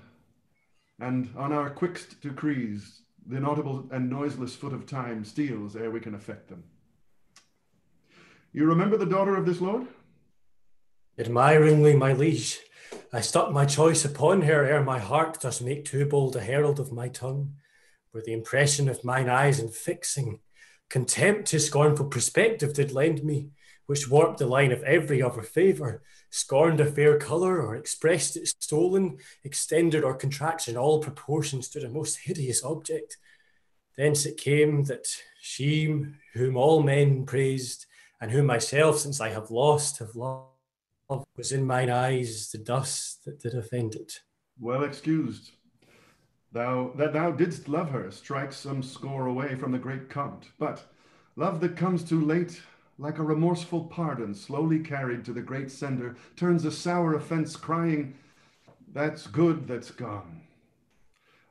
and on our quickest decrees, the inaudible and noiseless foot of time steals ere we can effect them. You remember the daughter of this lord? Admiringly, my liege, I stuck my choice upon her ere my heart does make too bold a herald of my tongue, where the impression of mine eyes in fixing, contempt to scornful perspective did lend me, which warped the line of every other favour, scorned a fair colour, or expressed it stolen, extended or contraction, all proportions to the most hideous object. Thence it came that she whom all men praised, and whom myself, since I have lost, have loved, was in mine eyes the dust that did offend it. Well excused. Thou that thou didst love her strikes some score away from the great Comte, but love that comes too late, like a remorseful pardon slowly carried to the great sender, turns a sour offense, crying, That's good that's gone.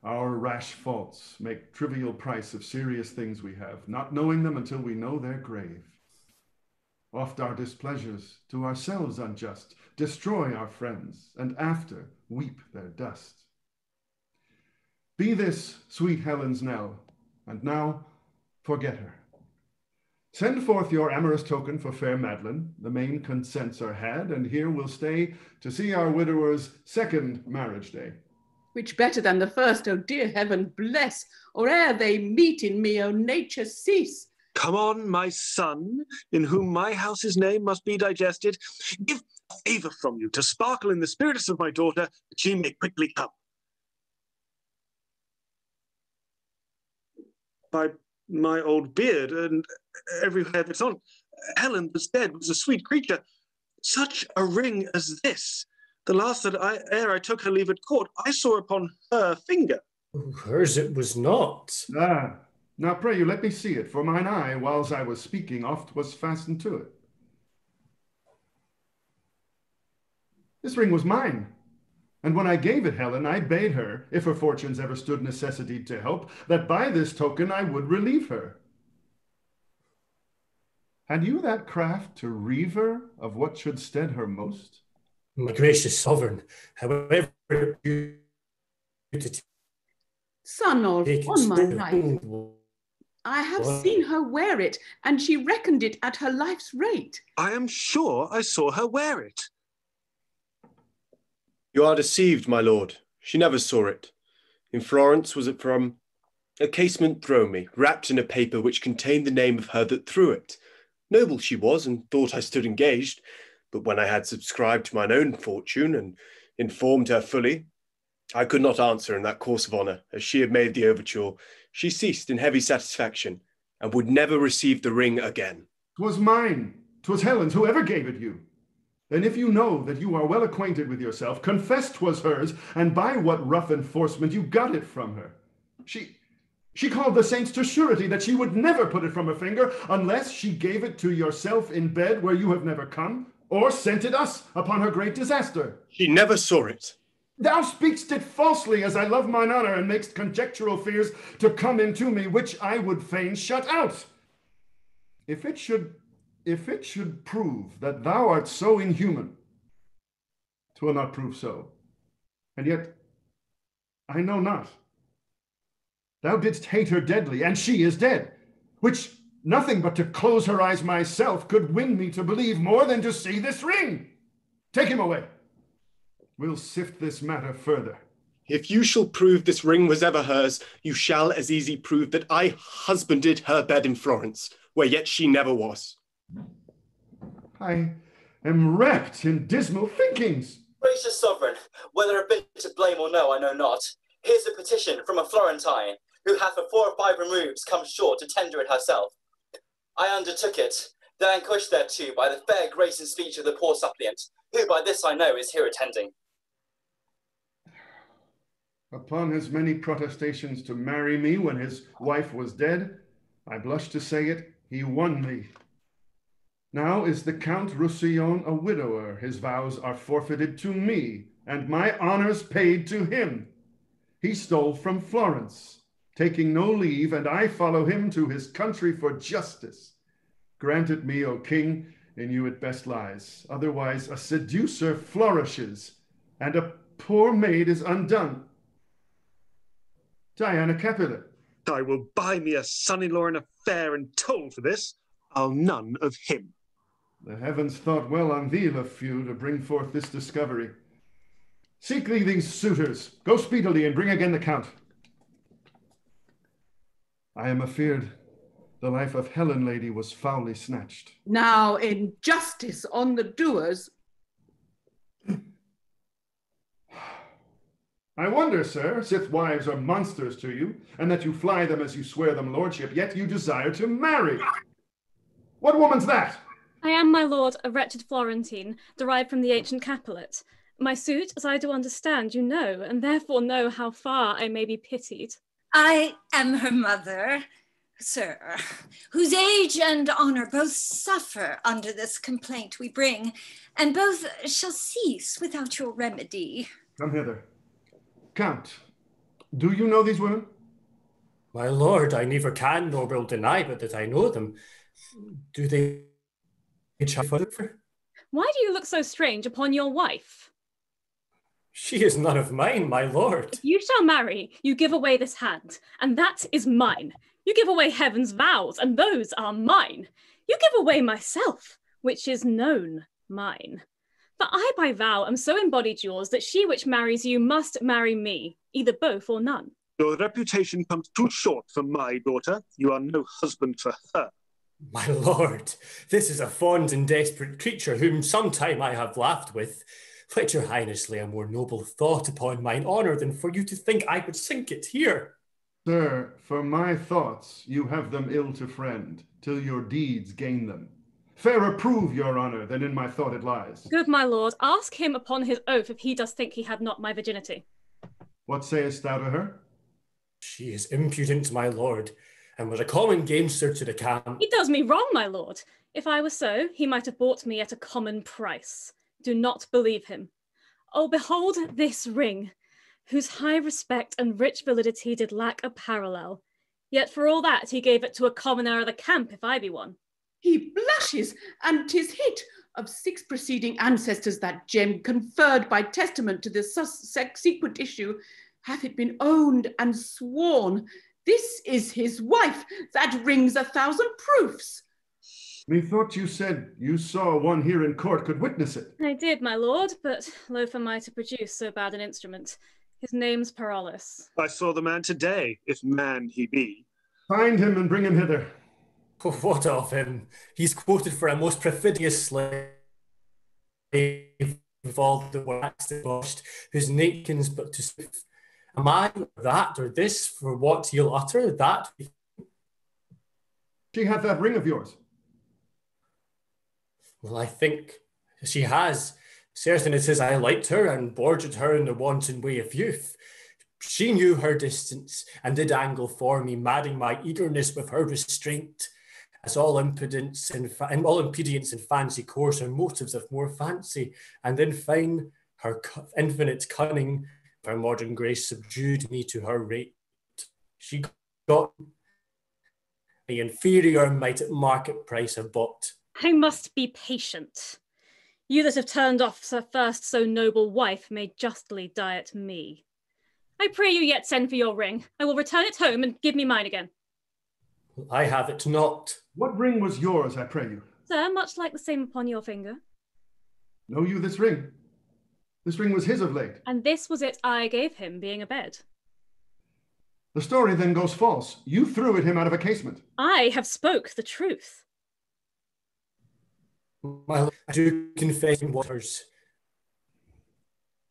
Our rash faults make trivial price of serious things we have, not knowing them until we know their grave. Oft our displeasures, to ourselves unjust, destroy our friends, and after weep their dust. Be this sweet Helen's knell, and now forget her. Send forth your amorous token for fair Maudlin. The main consents are had, and here we'll stay to see our widower's second marriage day. Which better than the first, O dear heaven bless, or ere they meet in me, O nature cease. Come on, my son, in whom my house's name must be digested. Give favour from you to sparkle in the spirits of my daughter, that she may quickly come. By my old beard and every hair that's on, Helen was dead, was a sweet creature. Such a ring as this, the last that I ere I took her leave at court, I saw upon her finger. Hers it was not. Ah, now pray you let me see it, for mine eye, whiles I was speaking, oft was fastened to it. This ring was mine. And when I gave it Helen, I bade her, if her fortunes ever stood necessity to help, that by this token I would relieve her. Had you that craft to reave her of what should stead her most? My gracious sovereign, however you to Son of, on my so life, I have What? seen her wear it, and she reckoned it at her life's rate. I am sure I saw her wear it. You are deceived, my lord. She never saw it. In Florence was it from a casement thrown me, wrapped in a paper which contained the name of her that threw it. Noble she was, and thought I stood engaged, but when I had subscribed to mine own fortune and informed her fully, I could not answer in that course of honour, as she had made the overture. She ceased in heavy satisfaction, and would never receive the ring again. Twas mine. Twas Helen's, whoever gave it you. And if you know that you are well acquainted with yourself, confess 'twas hers, and by what rough enforcement you got it from her. She she called the saints to surety that she would never put it from her finger unless she gave it to yourself in bed where you have never come, or sent it us upon her great disaster. She never saw it. Thou speak'st it falsely, as I love mine honor, and makest conjectural fears to come into me, which I would fain shut out. If it should, if it should prove that thou art so inhuman, 'twill not prove so. And yet, I know not. Thou didst hate her deadly, and she is dead, which nothing but to close her eyes myself could win me to believe more than to see this ring. Take him away. We'll sift this matter further. If you shall prove this ring was ever hers, you shall as easy prove that I husbanded her bed in Florence, where yet she never was. I am wrapped in dismal thinkings. Gracious sovereign, whether a bit to blame or no, I know not. Here's a petition from a Florentine, who hath for four or five removes come short to tender it herself. I undertook it, then pushed thereto by the fair grace and speech of the poor suppliant, who by this I know is here attending. Upon his many protestations to marry me when his wife was dead, I blush to say it, he won me. Now is the Count Roussillon a widower, his vows are forfeited to me, and my honors paid to him. He stole from Florence, taking no leave, and I follow him to his country for justice. Grant it me, O king, in you it best lies. Otherwise, a seducer flourishes, and a poor maid is undone. Diana Capulet. I will buy me a son-in-law in a fair and toll for this. I'll none of him. The heavens thought well on thee, Lafew, to bring forth this discovery. Seek thee these suitors. Go speedily and bring again the count. I am afeard the life of Helen lady was foully snatched. Now, in justice on the doers, I wonder, sir, sith wives are monsters to you, and that you fly them as you swear them lordship, yet you desire to marry. What woman's that? I am, my lord, a wretched Florentine, derived from the ancient Capulet. My suit, as I do understand, you know, and therefore know how far I may be pitied. I am her mother, sir, whose age and honor both suffer under this complaint we bring, and both shall cease without your remedy. Come hither. Count, do you know these women? My lord, I neither can nor will deny but that I know them. Do they further? Why do you look so strange upon your wife? She is none of mine, my lord. If you shall marry, you give away this hand, and that is mine. You give away heaven's vows, and those are mine. You give away myself, which is known mine. For I by vow am so embodied yours that she which marries you must marry me, either both or none. Your reputation comes too short for my daughter. You are no husband for her. My lord, this is a fond and desperate creature whom sometime I have laughed with. Let your highness lay a more noble thought upon mine honour than for you to think I would sink it here. Sir, for my thoughts you have them ill to friend, till your deeds gain them. Fairer prove your honour than in my thought it lies. Good my lord, ask him upon his oath if he does think he had not my virginity. What sayest thou to her? She is impudent, my lord, and was a common gamester to the camp. He does me wrong, my lord. If I were so, he might have bought me at a common price. Do not believe him. Oh, behold this ring, whose high respect and rich validity did lack a parallel. Yet for all that he gave it to a commoner of the camp, if I be one. he blushes, and 'tis hit of six preceding ancestors that gem conferred by testament to the subsequent issue, hath it been owned and sworn. This is his wife that rings a thousand proofs. Methought you said you saw one here in court could witness it. I did, my lord, but loath am I to produce so bad an instrument. His name's Parolles. I saw the man today, if man he be. Find him and bring him hither. Oh, what of him? He's quoted for a most perfidious slave of all the waxed and washed, whose nakens but to sooth. A man that or this for what he'll utter, that She hath that ring of yours. Well, I think She has. Certain it is I liked her and boarded her in the wanton way of youth. She knew her distance and did angle for me, madding my eagerness with her restraint. As all impudence and, fa- and all impedience and fancy course are motives of more fancy, and in fine, her infinite cunning, her modern grace subdued me to her rate. She got the inferior might at market price have bought. I must be patient. You that have turned off her first so noble wife may justly diet me. I pray you yet send for your ring. I will return it home and give me mine again. I have it not. What ring was yours, I pray you? Sir, much like the same upon your finger. Know you this ring? This ring was his of late. And this was it I gave him, being a bed. The story then goes false. You threw at him out of a casement. I have spoke the truth. My lord, I do confess in waters.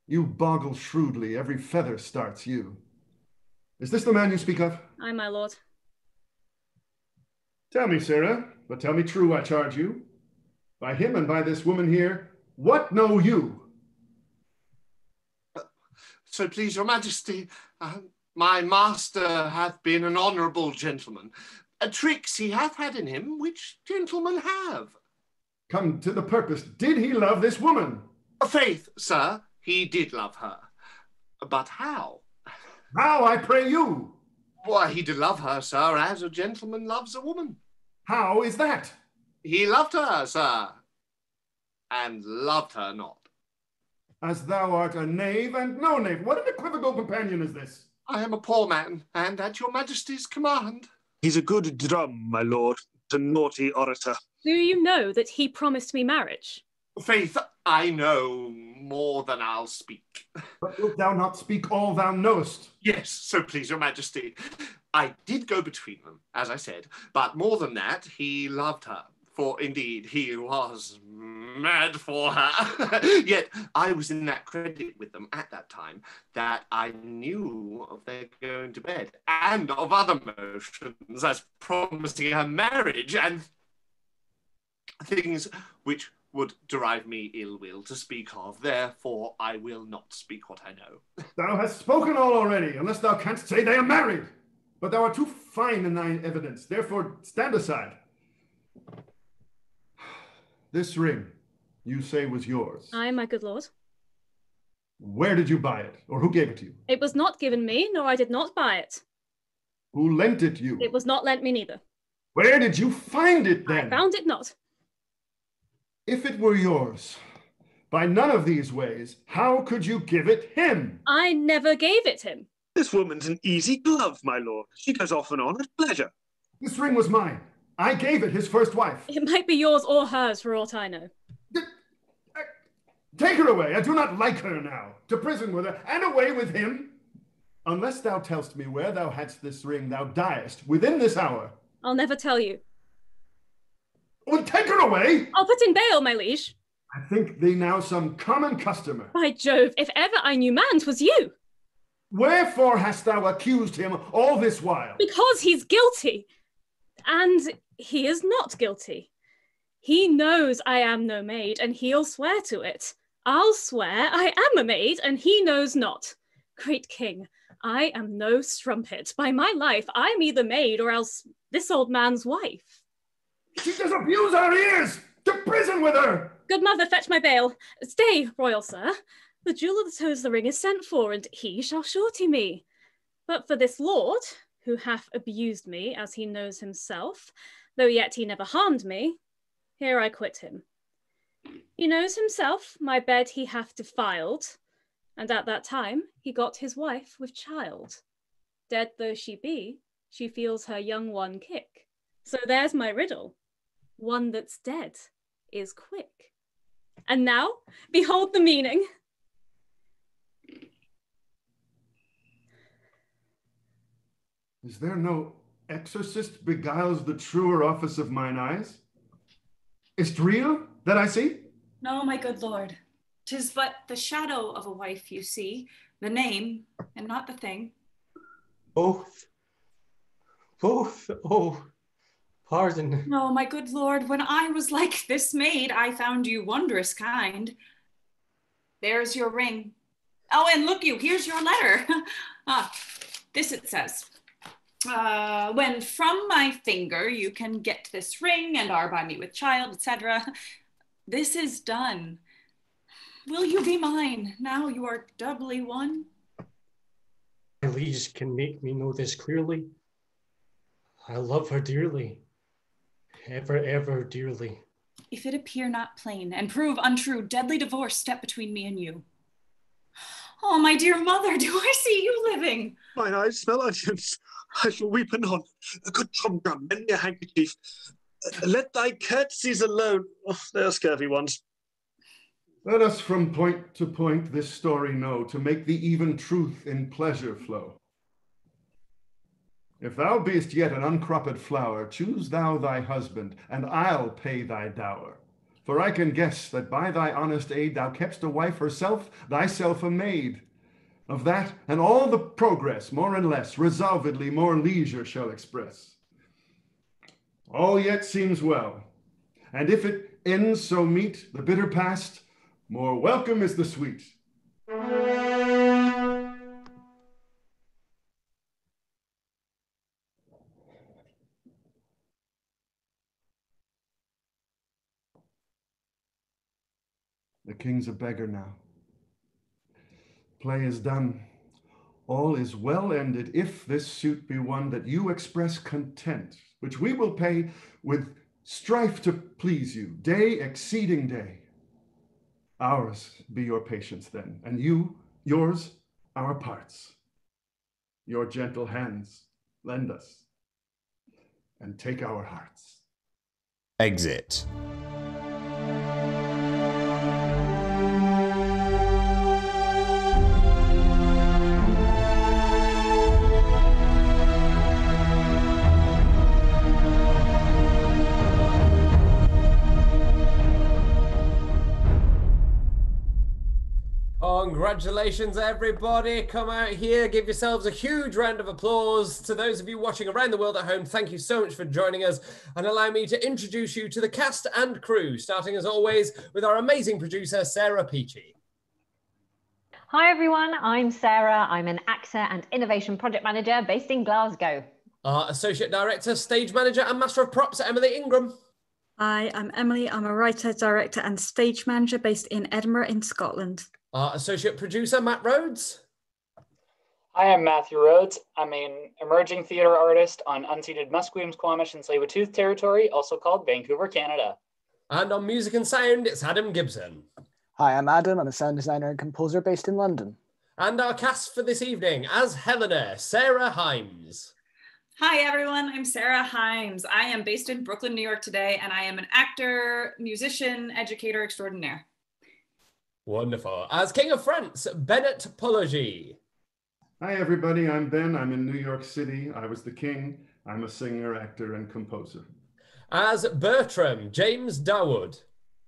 You boggle shrewdly. Every feather starts you. Is this the man you speak of? Aye, my lord. Tell me, sirrah, but tell me true, I charge you. By him and by this woman here, what know you? So please your majesty, uh, my master hath been an honourable gentleman. Uh, tricks he hath had in him, which gentlemen have. Come to the purpose. Did he love this woman? Faith, sir, he did love her. But how? How, I pray you? Why, he did love her, sir, as a gentleman loves a woman. How is that? He loved her, sir, and loved her not. As thou art a knave and no knave. What an equivocal companion is this? I am a poor man, and at your majesty's command. He's a good drum, my lord, a naughty orator. Do you know that he promised me marriage? Faith, I know more than I'll speak. But wilt thou not speak all thou knowest? Yes, so please your majesty. I did go between them, as I said, but more than that, he loved her. For indeed, he was mad for her. Yet I was in that credit with them at that time that I knew of their going to bed and of other motions as promising her marriage and things which would derive me ill will to speak of. Therefore, I will not speak what I know. Thou hast spoken all already, unless thou canst say they are married. But thou art too fine in thine evidence. Therefore, stand aside. This ring, you say, was yours. Aye, my good lord. Where did you buy it, or who gave it to you? It was not given me, nor I did not buy it. Who lent it you? It was not lent me neither. Where did you find it then? I found it not. If it were yours, by none of these ways, how could you give it him? I never gave it him. This woman's an easy glove, my lord. She goes off and on at pleasure. This ring was mine. I gave it his first wife. It might be yours or hers for aught I know. Uh, take her away. I do not like her now. To prison with her, and away with him. Unless thou tellst me where thou hadst this ring, thou diest within this hour. I'll never tell you. Well, take her away. I'll put in bail, my liege. I think thee now some common customer. By Jove, if ever I knew man, 'twas you. Wherefore hast thou accused him all this while? Because he's guilty. And he is not guilty. He knows I am no maid, and he'll swear to it. I'll swear I am a maid, and he knows not. Great king, I am no strumpet. By my life, I'm either maid or else this old man's wife. She does abuse our ears! To prison with her! Good mother, fetch my bail. Stay, royal sir. The jeweller that holds the ring is sent for, and he shall surety me. But for this lord, who hath abused me as he knows himself, though yet he never harmed me, here I quit him. He knows himself my bed he hath defiled, and at that time he got his wife with child. Dead though she be, she feels her young one kick. So there's my riddle. One that's dead is quick. And now, behold the meaning. Is there no exorcist beguiles the truer office of mine eyes? Is't real that I see? No, my good lord. Tis but the shadow of a wife you see, the name, and not the thing. Both. Both. Oh, Pardon. No, my good lord, when I was like this maid, I found you wondrous kind. There's your ring. Oh, and look you, here's your letter. ah, this it says. Uh, when from my finger you can get this ring and are by me with child, etc. This is done. Will you be mine? Now you are doubly one. My liege can make me know this clearly. I love her dearly. Ever, ever dearly. If it appear not plain and prove untrue, deadly divorce step between me and you. Oh, my dear mother, do I see you living? Mine eyes smell onions. I shall weep anon. A good tom drum, mend your handkerchief. Uh, Let thy curtsies alone. Oh, they are scurvy ones. Let us from point to point this story know, to make the even truth in pleasure flow. If thou beest yet an uncropped flower, choose thou thy husband, and I'll pay thy dower. For I can guess that by thy honest aid thou kept'st a wife herself, thyself a maid. Of that and all the progress, more and less, resolvedly more leisure shall express. All yet seems well, and if it ends so meet, the bitter past, more welcome is the sweet. The king's a beggar now. Play is done. All is well ended if this suit be one that you express content, which we will pay with strife to please you, day exceeding day. Ours be your patience then, and you, yours, our parts. Your gentle hands lend us, and take our hearts. Exit. Congratulations, everybody. Come out here, give yourselves a huge round of applause. To those of you watching around the world at home, thank you so much for joining us. And allow me to introduce you to the cast and crew, starting as always with our amazing producer, Sarah Peachey. Hi everyone, I'm Sarah. I'm an actor and innovation project manager based in Glasgow. Our associate director, stage manager, and master of props, Emily Ingram. Hi, I'm Emily. I'm a writer, director, and stage manager based in Edinburgh, in Scotland. Our associate producer, Matt Rhodes. Hi, I'm Matthew Rhodes. I'm an emerging theatre artist on unceded Musqueam, Squamish, and Tsleil-Waututh territory, also called Vancouver, Canada. And on music and sound, it's Adam Gibson. Hi, I'm Adam. I'm a sound designer and composer based in London. And our cast for this evening, as Helena, Sara Hymes. Hi, everyone. I'm Sara Hymes. I am based in Brooklyn, New York today, and I am an actor, musician, educator extraordinaire. Wonderful. As King of France, Bennett Pologe. Hi, everybody. I'm Ben. I'm in New York City. I was the king. I'm a singer, actor, and composer. As Bertram, James Dawoud.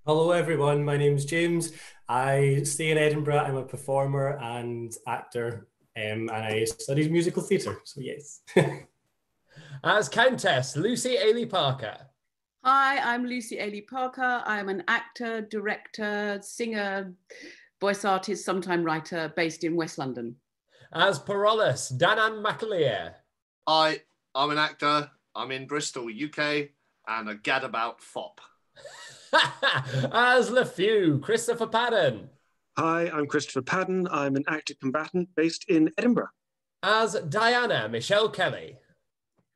Hello, everyone. My name's James. I stay in Edinburgh. I'm a performer and actor, um, and I studied musical theatre. So, yes. As Countess, Lucy Aley-Parker. Hi, I'm Lucy Aley-Parker. I'm an actor, director, singer, voice artist, sometime writer based in West London. As Parolles, Danann McAleer. I, I'm an actor. I'm in Bristol, UK, and a gadabout fop. As Lafew, Christopher Paddon. Hi, I'm Christopher Paddon. I'm an active combatant based in Edinburgh. As Diana, Michelle Kelly.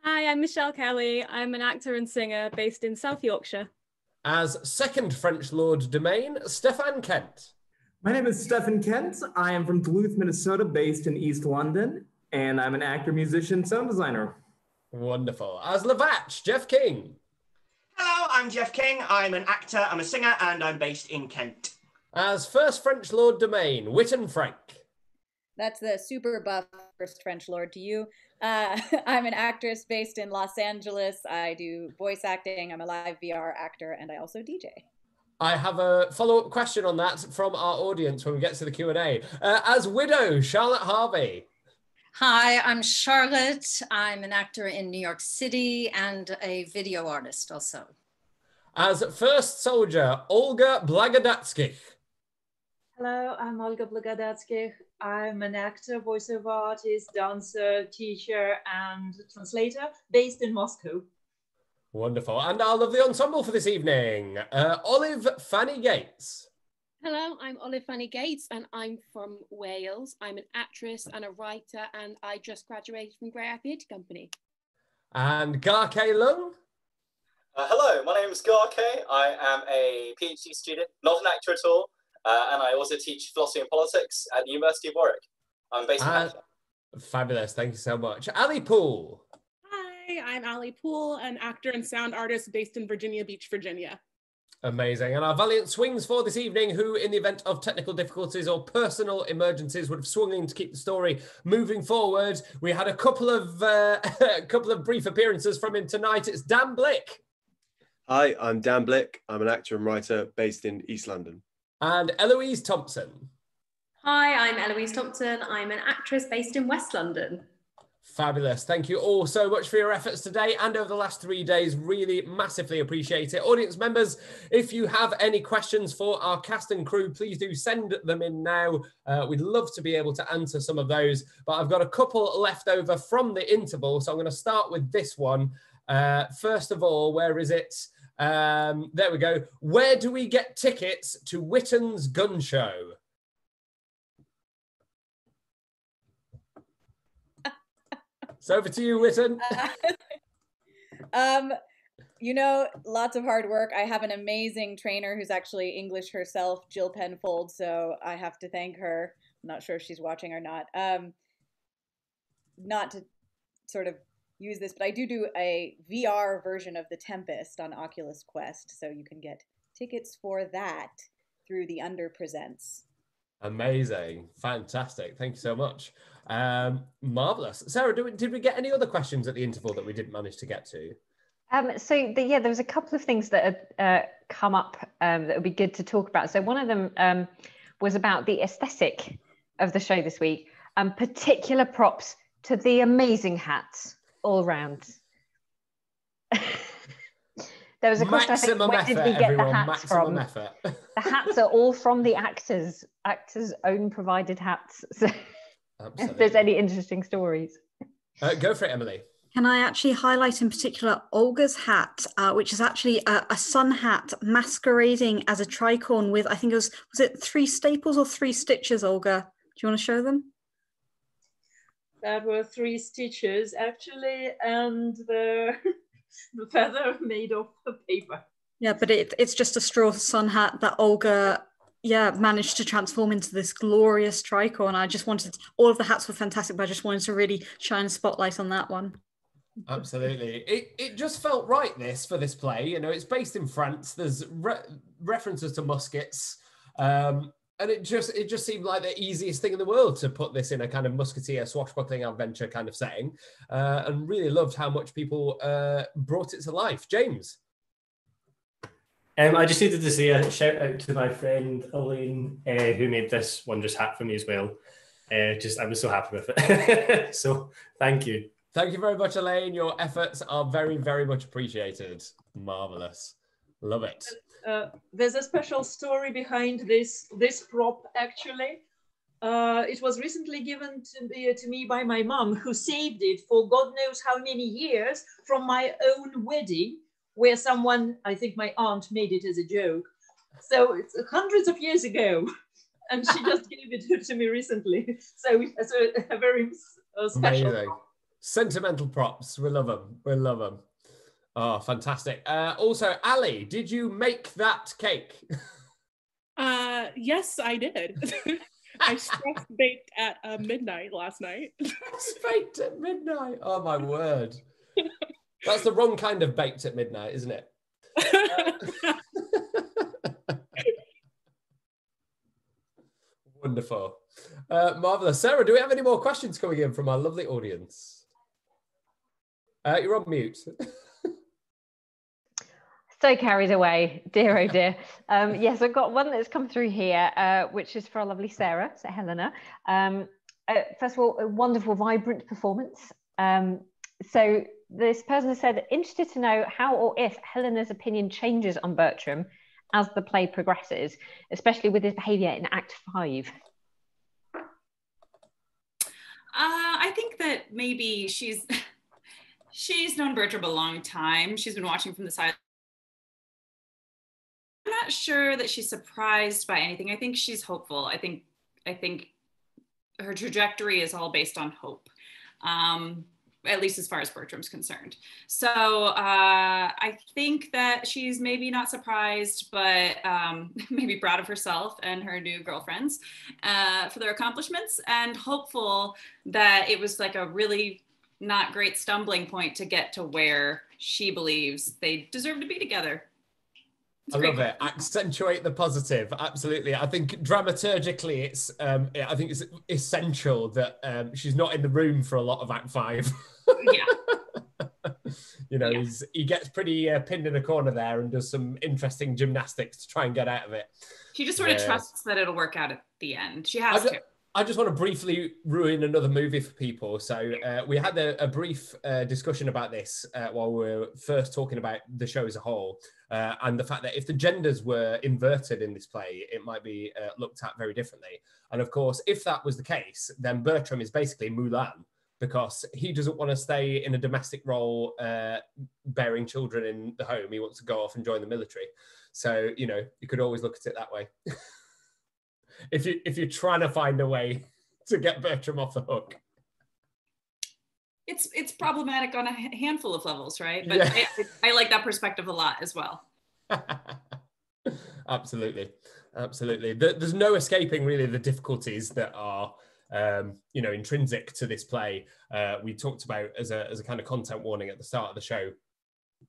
Hi, I'm Michelle Kelly. I'm an actor and singer based in South Yorkshire. As second French Lord Dumain, Stefan Kent. My name is Stephen Kent. I am from Duluth, Minnesota, based in East London, and I'm an actor, musician, sound designer. Wonderful. As Lavatch, Jeff King. Hello, I'm Jeff King. I'm an actor, I'm a singer, and I'm based in Kent. As first French Lord Dumain, Whitton Frank. That's the super buff first French lord to you. Uh, I'm an actress based in Los Angeles. I do voice acting. I'm a live VR actor, and I also DJ. I have a follow-up question on that from our audience when we get to the Q&A. Uh, as widow, Charlotte Harvey. Hi, I'm Charlotte. I'm an actor in New York City and a video artist also. As first soldier, Olga Blagodatskikh. Hello, I'm Olga Blagodatskikh. I'm an actor, voiceover artist, dancer, teacher, and translator based in Moscow. Wonderful. And our lovely ensemble for this evening, uh, Olive Fannie Gates. Hello, I'm Olive Fannie Gates and I'm from Wales. I'm an actress and a writer and I just graduated from Grey Eye Theatre Company. And Gah-Kai Leung. Uh, hello, my name is Garke. I am a PhD student, not an actor at all, uh, and I also teach philosophy and politics at the University of Warwick. I'm based in And- Manchester. Fabulous. Thank you so much. Ally Poole. Hi, I'm Ally Poole, an actor and sound artist based in Virginia Beach, Virginia. Amazing. And our valiant swings for this evening, who, in the event of technical difficulties or personal emergencies, would have swung in to keep the story moving forward. We had a couple of uh, a couple of brief appearances from him tonight. It's Dan Blick Hi, I'm Dan Blick. I'm an actor and writer based in East London. And Elloise Thomson. Hi, I'm Elloise Thomson. I'm an actress based in West London. Fabulous. Thank you all so much for your efforts today and over the last three days. Really massively appreciate it. Audience members, if you have any questions for our cast and crew, please do send them in now. Uh, we'd love to be able to answer some of those, but I've got a couple left over from the interval. So I'm going to start with this one. Uh, first of all, where is it? Um, there we go. Where do we get tickets to Whitton's gun show? It's over to you, Witten. um, you know, lots of hard work. I have an amazing trainer who's actually English herself, Jill Penfold. So I have to thank her. I'm not sure if she's watching or not. Um, not to sort of use this, but I do do a VR version of The Tempest on Oculus Quest, so you can get tickets for that through the Under Presents. Amazing. Fantastic. Thank you so much. Um, marvelous. Sarah, do we, did we get any other questions at the interval that we didn't manage to get to? Um, so the, yeah, there was a couple of things that had uh, come up um, that would be good to talk about. So one of them um, was about the aesthetic of the show this week, and particular props to the amazing hats all round. there was a question. Maximum I think, where effort, did we get everyone. the hats from? effort. The hats are all from the actors, actors' own provided hats. So if there's any interesting stories. Uh, go for it, Emily. Can I actually highlight in particular Olga's hat, uh, which is actually a, a sun hat masquerading as a tricorn with, I think it was, was it three staples or three stitches, Olga? Do you want to show them? That were three stitches actually, and the the feather made of paper. Yeah, but it, it's just a straw sun hat that Olga, yeah, managed to transform into this glorious tricorn. I just wanted, all of the hats were fantastic, but I just wanted to really shine a spotlight on that one. Absolutely. It, it just felt right, this, for this play. You know, it's based in France. There's re- references to muskets. Um, and it just it just seemed like the easiest thing in the world to put this in a kind of musketeer swashbuckling adventure kind of setting uh, and really loved how much people uh, brought it to life james Um, I just needed to say a shout out to my friend Elaine, uh, who made this wondrous hat for me as well. Uh, just I was so happy with it. so thank you. thank you very much elaine your efforts are very very much appreciated marvelous love it Uh, there's a special story behind this this prop actually. Uh, it was recently given to me, to me by my mom, who saved it for God knows how many years from my own wedding, where someone, I think my aunt, made it as a joke. So it's hundreds of years ago, and she just gave it to me recently. So it's a, very uh, special. amazing sentimental props we love them we love them oh fantastic uh, also ali did you make that cake Uh, yes, I did. I stress baked at uh, midnight last night. baked at midnight. Oh my word. That's the wrong kind of baked at midnight, isn't it? Wonderful. Uh, marvelous. Sarah, do we have any more questions coming in from our lovely audience? Uh, you're on mute. So carried away, dear oh dear. Um, yes, I've got one that's come through here, uh, which is for our lovely Sarah, so Helena. Um, uh, first of all, a wonderful, vibrant performance. Um, so this person said, interested to know how or if Helena's opinion changes on Bertram as the play progresses, especially with his behaviour in Act Five. Uh, I think that maybe she's she's known Bertram a long time. She's been watching from the side. I'm not sure that she's surprised by anything. I think she's hopeful. I think I think her trajectory is all based on hope. Um, at least as far as Bertram's concerned. So uh, I think that she's maybe not surprised, but um, maybe proud of herself and her new girlfriends uh, for their accomplishments and hopeful that it was like a really not great stumbling point to get to where she believes they deserve to be together. I love it. Accentuate the positive. Absolutely. I think dramaturgically, it's. Um, I think it's essential that um, she's not in the room for a lot of Act Five. yeah. you know, yeah. he gets pretty uh, pinned in a corner there and does some interesting gymnastics to try and get out of it. She just sort of trusts that it'll work out at the end. She has to. I just want to briefly ruin another movie for people. So uh, we had a, a brief uh, discussion about this uh, while we were first talking about the show as a whole, uh, and the fact that if the genders were inverted in this play, it might be uh, looked at very differently. And of course, if that was the case, then Bertram is basically Mulan because he doesn't want to stay in a domestic role, uh, bearing children in the home. He wants to go off and join the military. So you know, you could always look at it that way. if you if you're trying to find a way to get Bertram off the hook. It's it's problematic on a handful of levels, right? But yeah. I, I like that perspective a lot as well. absolutely, absolutely. There's no escaping really the difficulties that are um, you know intrinsic to this play. Uh, we talked about as a as a kind of content warning at the start of the show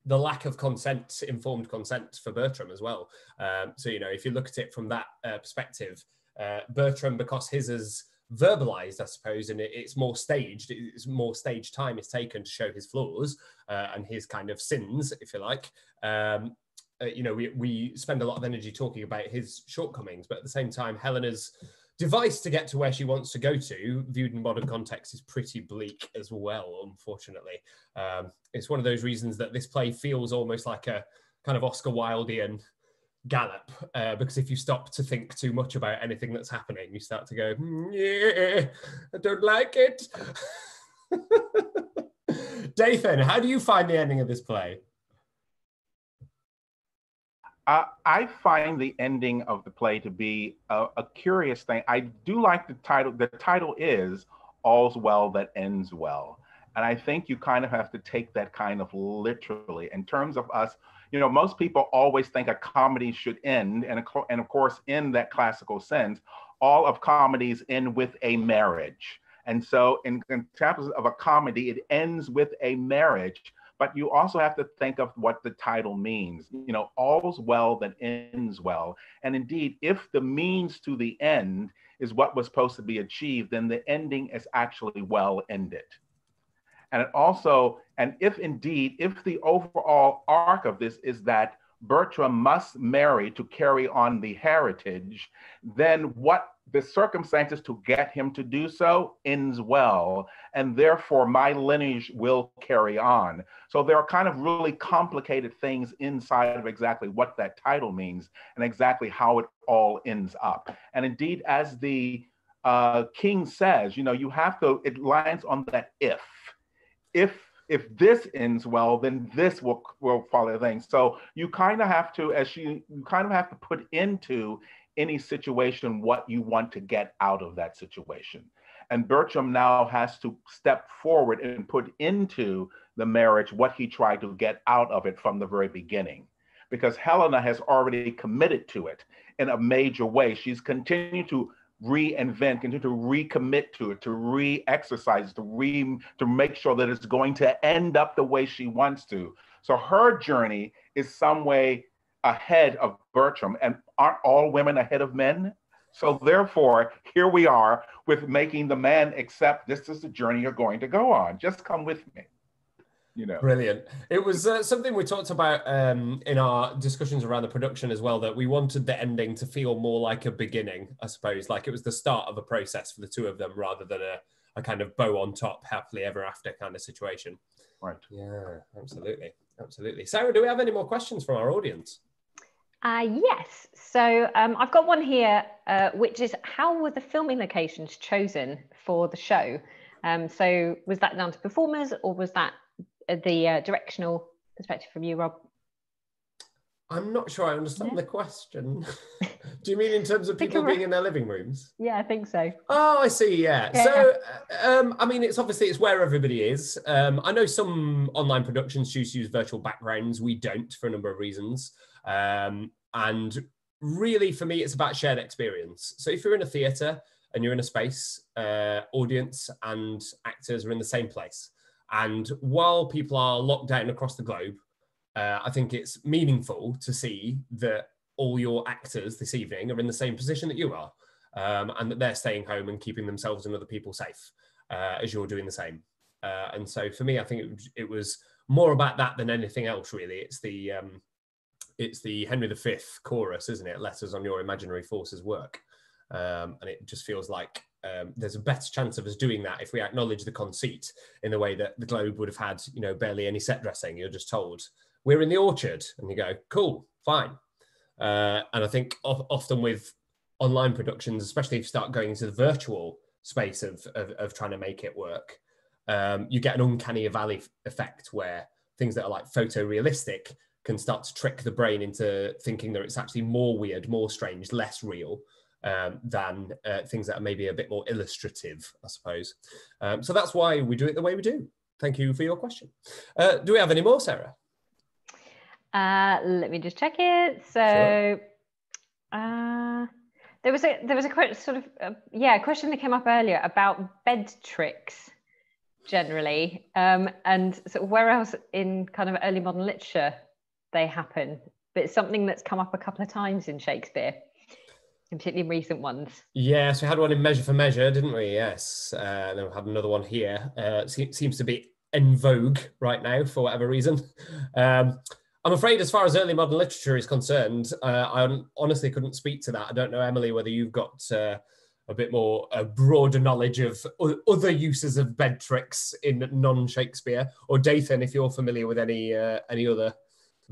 the lack of consent, informed consent for Bertram as well. Um, so, you know, if you look at it from that uh, perspective, uh, Bertram, because his is verbalized, I suppose, and it, it's more staged, it's more stage time is taken to show his flaws uh, and his kind of sins, if you like. Um, uh, you know, we, we spend a lot of energy talking about his shortcomings, but at the same time, Helena's device to get to where she wants to go to, viewed in modern context, is pretty bleak as well, unfortunately. Um, it's one of those reasons that this play feels almost like a kind of Oscar Wildean gallop uh, because if you stop to think too much about anything that's happening, you start to go, mm, yeah, I don't like it. Dathan, how do you find the ending of this play? Uh, I find the ending of the play to be a, a, curious thing. I do like the title. The title is All's Well That Ends Well. And I think you kind of have to take that kind of literally in terms of us. You know, most people always think a comedy should end. And, and of course, in that classical sense, all of comedies end with a marriage. And so, in, in terms of a comedy, it ends with a marriage but you also have to think of what the title means. You know, all's well that ends well. And indeed, if the means to the end is what was supposed to be achieved, then the ending is actually well ended. And it also, and if indeed, if the overall arc of this is that Bertram must marry to carry on the heritage, then what the circumstances to get him to do so ends well, and therefore my lineage will carry on. So there are kind of really complicated things inside of exactly what that title means and exactly how it all ends up. And indeed, as the uh, king says, you know, you have to, it lines on that if. If if this ends well, then this will will follow things. So you kind of have to, as you you kind of have to put into any situation what you want to get out of that situation. And Bertram now has to step forward and put into the marriage what he tried to get out of it from the very beginning. Because Helena has already committed to it in a major way. She's continued to reinvent, continue to recommit to it, to re-exercise, to re to make sure that it's going to end up the way she wants to. So her journey is some way ahead of Bertram, and aren't all women ahead of men? So therefore, here we are with making the man accept this is the journey you're going to go on. Just come with me. You know. Brilliant. It was uh, something we talked about um, in our discussions around the production as well. That we wanted the ending to feel more like a beginning, I suppose, like it was the start of a process for the two of them, rather than a, a kind of bow on top, happily ever after kind of situation. Right. Yeah, absolutely, absolutely. Sarah, do we have any more questions from our audience? Uh, yes. So um, I've got one here, uh, which is how were the filming locations chosen for the show? Um, so was that down to performers or was that the uh, directional perspective from you, Rob? I'm not sure I understand the question. Do you mean in terms of people being in their living rooms? Yeah, I think so. Oh, I see. Yeah. Yeah. So, uh, um, I mean, it's obviously it's where everybody is. Um, I know some online productions choose to use virtual backgrounds. We don't for a number of reasons. Um, and really, for me, it's about shared experience. So, if you're in a theatre and you're in a space, uh, audience and actors are in the same place. And while people are locked down across the globe, uh, I think it's meaningful to see that all your actors this evening are in the same position that you are, um, and that they're staying home and keeping themselves and other people safe uh, as you're doing the same. Uh, and so for me, I think it, was- it was more about that than anything else. Really, it's the um, it's the Henry V chorus, isn't it? Letters on your imaginary forces work, um, and it just feels like um, there's a better chance of us doing that if we acknowledge the conceit in the way that the Globe would have had, you know, barely any set dressing. You're just told we're in the orchard, and you go, cool, fine. Uh, and I think of, often with online productions, especially if you start going into the virtual space of, of, of trying to make it work, um, you get an uncanny valley effect where things that are like photorealistic can start to trick the brain into thinking that it's actually more weird, more strange, less real um, than uh, things that are maybe a bit more illustrative, I suppose. Um, so that's why we do it the way we do. Thank you for your question. Uh, do we have any more, Sarah? Uh, let me just check it. So, uh, there was a there was a sort of uh, yeah a question that came up earlier about bed tricks generally, um, and sort of where else in kind of early modern literature they happen. But it's something that's come up a couple of times in Shakespeare, particularly recent ones. Yes, we had one in Measure for Measure, didn't we? Yes. Uh, then we had another one here. Uh, se- seems to be in vogue right now for whatever reason. Um, I'm afraid, as far as early modern literature is concerned, uh, I honestly couldn't speak to that. I don't know, Emily, whether you've got uh, a bit more a broader knowledge of other uses of bed tricks in non-Shakespeare, or Dathan, if you're familiar with any uh, any other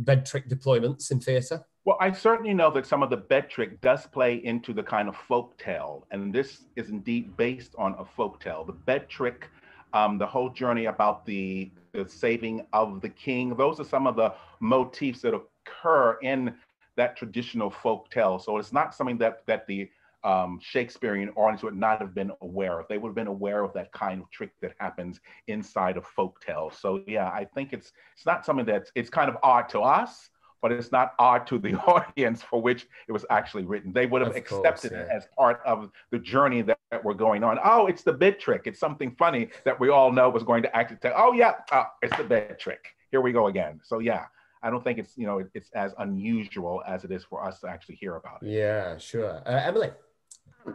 bed trick deployments in theatre. Well, I certainly know that some of the bed trick does play into the kind of folk tale, and this is indeed based on a folk tale. The bed trick, um, the whole journey about the, the saving of the king, those are some of the motifs that occur in that traditional folk tale. So it's not something that that the um, Shakespearean audience would not have been aware of. They would have been aware of that kind of trick that happens inside of folk tales. So yeah, I think it's it's not something that's it's kind of odd to us, but it's not odd to the audience for which it was actually written. They would have Of course, accepted it as part of the journey that, that we're going on. Oh, it's the bed trick. It's something funny that we all know was going to actually tell. Oh yeah, oh, it's the bed trick. Here we go again. So yeah, I don't think it's you know it's as unusual as it is for us to actually hear about it. Yeah, sure. Uh, Emily.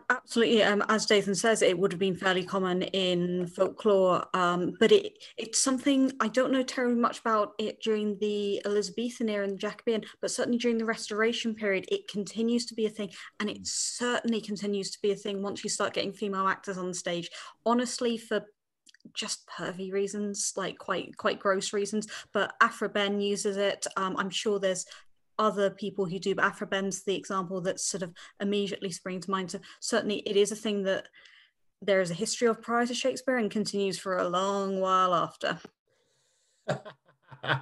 Absolutely. Um, as Dathan says, it would have been fairly common in folklore, um, but it it's something I don't know terribly much about it during the Elizabethan era and Jacobean, but certainly during the Restoration period, it continues to be a thing, and it certainly continues to be a thing once you start getting female actors on stage. Honestly, for just pervy reasons, like quite quite gross reasons. But Aphra Behn uses it. Um, I'm sure there's other people who do, but Aphra Behn's the example that sort of immediately springs to mind. So certainly, it is a thing that there is a history of prior to Shakespeare and continues for a long while after. Uh,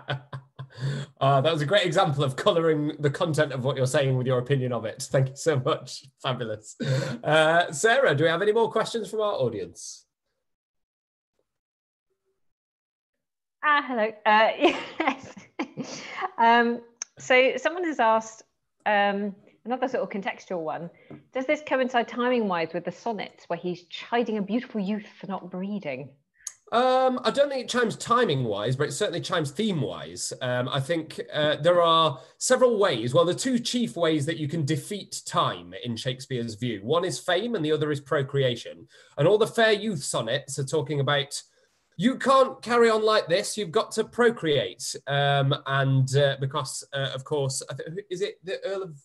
that was a great example of colouring the content of what you're saying with your opinion of it. Thank you so much. Fabulous. Uh, Sarah, do we have any more questions from our audience? Ah, hello. Uh, yes. um, so someone has asked um, another sort of contextual one. Does this coincide timing-wise with the sonnets where he's chiding a beautiful youth for not breeding? Um, I don't think it chimes timing wise, but it certainly chimes theme wise. Um, I think uh, there are several ways. Well, the two chief ways that you can defeat time in Shakespeare's view one is fame and the other is procreation. And all the fair youth sonnets are talking about You can't carry on like this. You've got to procreate. Um, and uh, because, uh, of course, I th- is it the Earl of,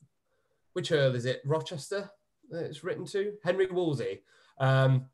which Earl is it? Rochester that it's written to? Henry Wolsey. Um,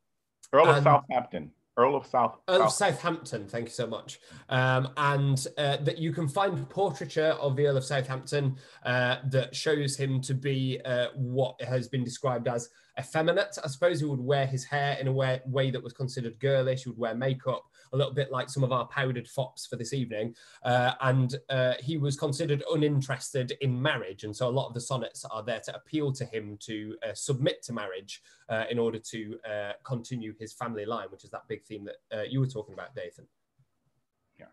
Earl of and- Southampton. Earl of South. Earl of Southampton, thank you so much. Um, and uh, that you can find portraiture of the Earl of Southampton uh, that shows him to be uh, what has been described as effeminate. I suppose he would wear his hair in a way, way that was considered girlish. He would wear makeup, a little bit like some of our powdered fops for this evening. Uh, and uh, he was considered uninterested in marriage. And so a lot of the sonnets are there to appeal to him to uh, submit to marriage uh, in order to uh, continue his family line, which is that big theme that uh, you were talking about, Dathan. Yeah,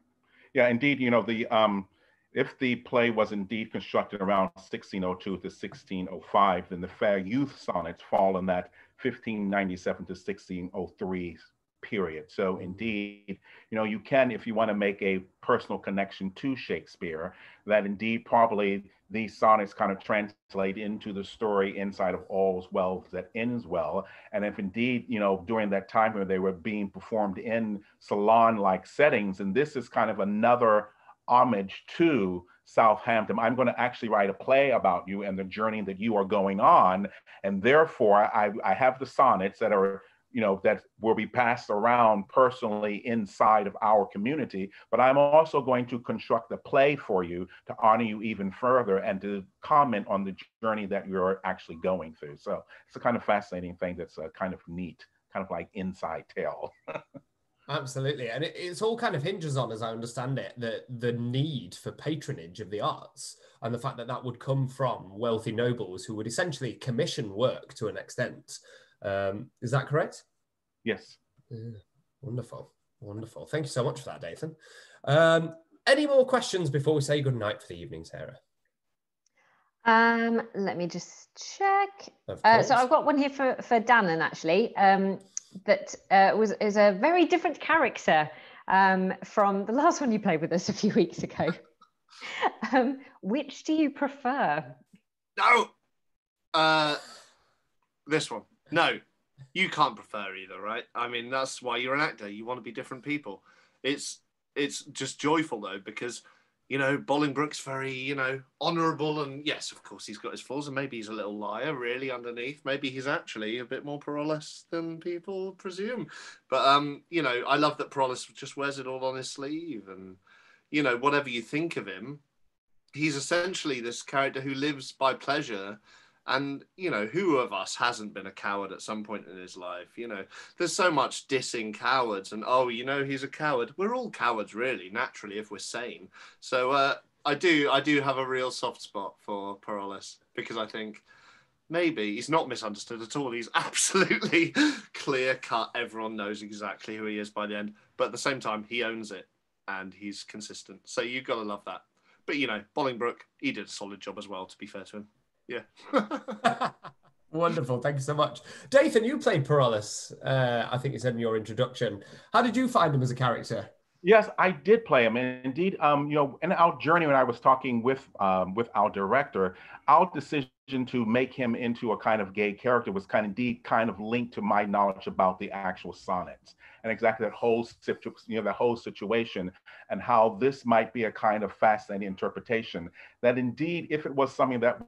yeah, indeed. You know, the um, if the play was indeed constructed around 1602 to 1605, then the fair youth sonnets fall in that 1597 to 1603 period. So indeed, you know, you can, if you want to make a personal connection to Shakespeare, that indeed probably these sonnets kind of translate into the story inside of All's Well that ends well. And if indeed, you know, during that time where they were being performed in salon-like settings, and this is kind of another homage to Southampton. I'm going to actually write a play about you and the journey that you are going on. And therefore, I, I have the sonnets that are, you know, that will be passed around personally inside of our community. But I'm also going to construct a play for you to honor you even further and to comment on the journey that you're actually going through. So it's a kind of fascinating thing that's a kind of neat, kind of like inside tale. Absolutely, and it, it's all kind of hinges on, as I understand it, the the need for patronage of the arts and the fact that that would come from wealthy nobles who would essentially commission work to an extent. Um, is that correct? Yes. Yeah, wonderful, wonderful. Thank you so much for that, Dathan. Um, any more questions before we say good night for the evening, Sarah? Um, let me just check. Uh, so. I've got one here for for Danann actually. Um, that uh, was is a very different character um, from the last one you played with us a few weeks ago. um, which do you prefer? No. Uh, this one. No, you can't prefer either, right? I mean, that's why you're an actor. You want to be different people. It's it's just joyful though because you know Bolingbroke's very you know honourable and yes, of course he's got his flaws and maybe he's a little liar really underneath. Maybe he's actually a bit more Parolles than people presume. But um, you know, I love that Parolles just wears it all on his sleeve and you know whatever you think of him, he's essentially this character who lives by pleasure and you know who of us hasn't been a coward at some point in his life? You know there's so much dissing cowards and oh you know he's a coward. We're all cowards really naturally if we're sane. So uh, i do i do have a real soft spot for Parolles because i think maybe he's not misunderstood at all. He's absolutely clear cut everyone knows exactly who he is by the end. But at the same time he owns it and he's consistent. So you've got to love that. But you know bolingbroke he did a solid job as well to be fair to him yeah Wonderful, thank you so much, Dathan. You played Parolles. Uh, I think you said in your introduction. How did you find him as a character? Yes, I did play him, and indeed, um, you know, in our journey when I was talking with um, with our director, our decision to make him into a kind of gay character was kind of indeed kind of linked to my knowledge about the actual sonnets and exactly that whole situ- you know that whole situation and how this might be a kind of fascinating interpretation. That indeed, if it was something that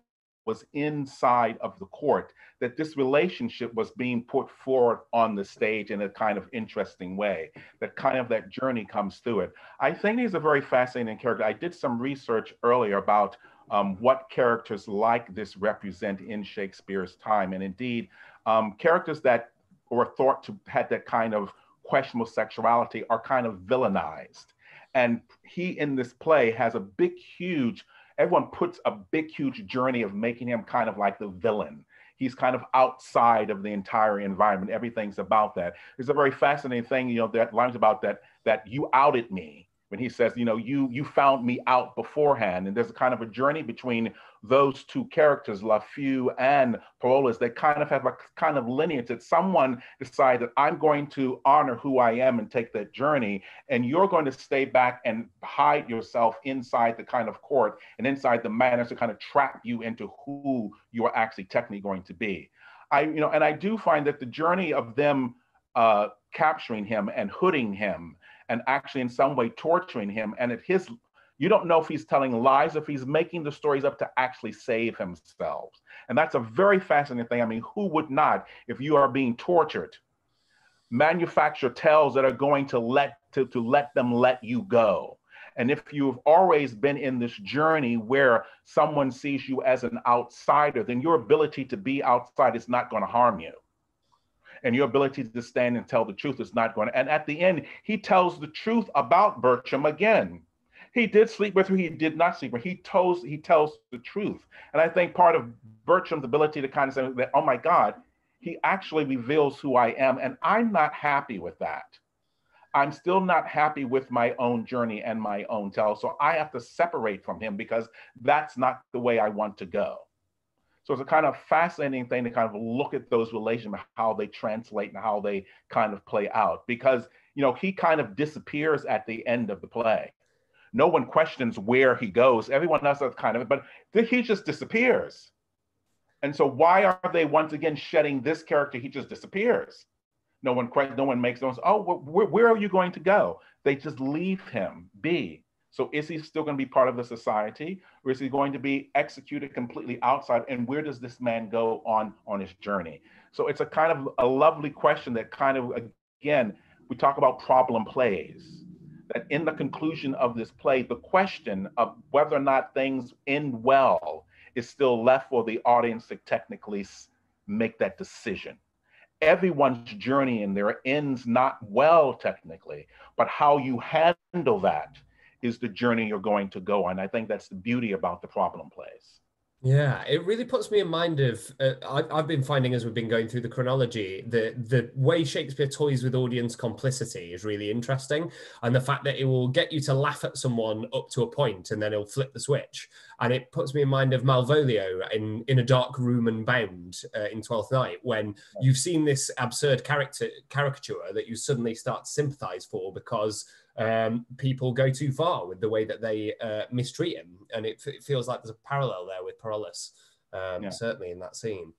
was inside of the court, that this relationship was being put forward on the stage in a kind of interesting way, that kind of that journey comes through it. I think he's a very fascinating character. I did some research earlier about um, what characters like this represent in Shakespeare's time. And indeed, um, characters that were thought to had that kind of questionable sexuality are kind of villainized. And he in this play has a big, huge everyone puts a big, huge journey of making him kind of like the villain. He's kind of outside of the entire environment. Everything's about that. It's a very fascinating thing, you know, that lines about that, that you outed me when he says, you know, you you found me out beforehand. And there's a kind of a journey between those two characters, Lafew and Parolles, they kind of have a kind of lineage that someone decided I'm going to honor who I am and take that journey, and you're going to stay back and hide yourself inside the kind of court and inside the manners to kind of trap you into who you are actually technically going to be. I, you know, and I do find that the journey of them uh, capturing him and hooding him and actually in some way torturing him. And at his, you don't know if he's telling lies, if he's making the stories up to actually save himself. And that's a very fascinating thing. I mean, who would not, if you are being tortured, manufacture tales that are going to let to, to let them let you go. And if you've always been in this journey where someone sees you as an outsider, then your ability to be outside is not going to harm you. And your ability to stand and tell the truth is not going to. And at the end, he tells the truth about Bertram again. He did sleep with her, he did not sleep with her. He tells, he tells the truth. And I think part of Bertram's ability to kind of say that, oh my God, he actually reveals who I am. And I'm not happy with that. I'm still not happy with my own journey and my own tell. So I have to separate from him because that's not the way I want to go. So it's a kind of fascinating thing to kind of look at those relations, how they translate and how they kind of play out. Because, you know, he kind of disappears at the end of the play. No one questions where he goes. Everyone else is kind of, but he just disappears. And so why are they once again shedding this character? He just disappears. No one no one makes those. Oh, where, where are you going to go? They just leave him be. So is he still going to be part of the society, or is he going to be executed completely outside? And where does this man go on on his journey? So it's a kind of a lovely question that kind of again we talk about problem plays. That in the conclusion of this play, the question of whether or not things end well is still left for the audience to technically make that decision everyone's journey in there ends not well technically, but how you handle that is the journey you're going to go on. I think that's the beauty about the problem plays. Yeah, it really puts me in mind of. Uh, I've, been finding as we've been going through the chronology, the the way Shakespeare toys with audience complicity is really interesting, and the fact that it will get you to laugh at someone up to a point, and then it'll flip the switch. And it puts me in mind of Malvolio in in a dark room and bound uh, in Twelfth Night, when you've seen this absurd character caricature that you suddenly start to sympathise for because um, people go too far with the way that they uh, mistreat him, and it, it, feels like there's a parallel there with Parolles, um, yeah. certainly in that scene.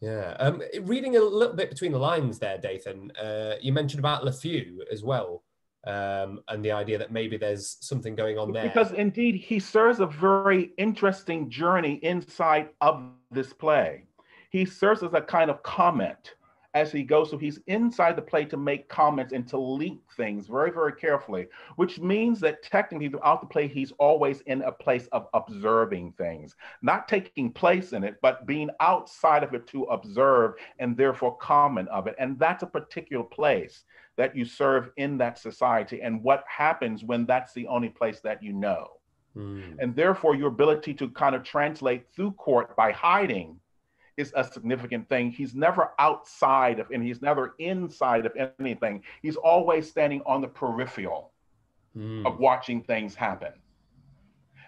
Yeah, um, reading a little bit between the lines there, Dathan. Uh, you mentioned about Lafew as well, um, and the idea that maybe there's something going on there. Because indeed, he serves a very interesting journey inside of this play. He serves as a kind of comment as he goes. So he's inside the play to make comments and to link things very, very carefully, which means that technically throughout the play, he's always in a place of observing things, not taking place in it, but being outside of it to observe and therefore comment of it. And that's a particular place that you serve in that society and what happens when that's the only place that you know. Mm. And therefore, your ability to kind of translate through court by hiding is a significant thing. He's never outside of, and he's never inside of anything. He's always standing on the peripheral mm. of watching things happen.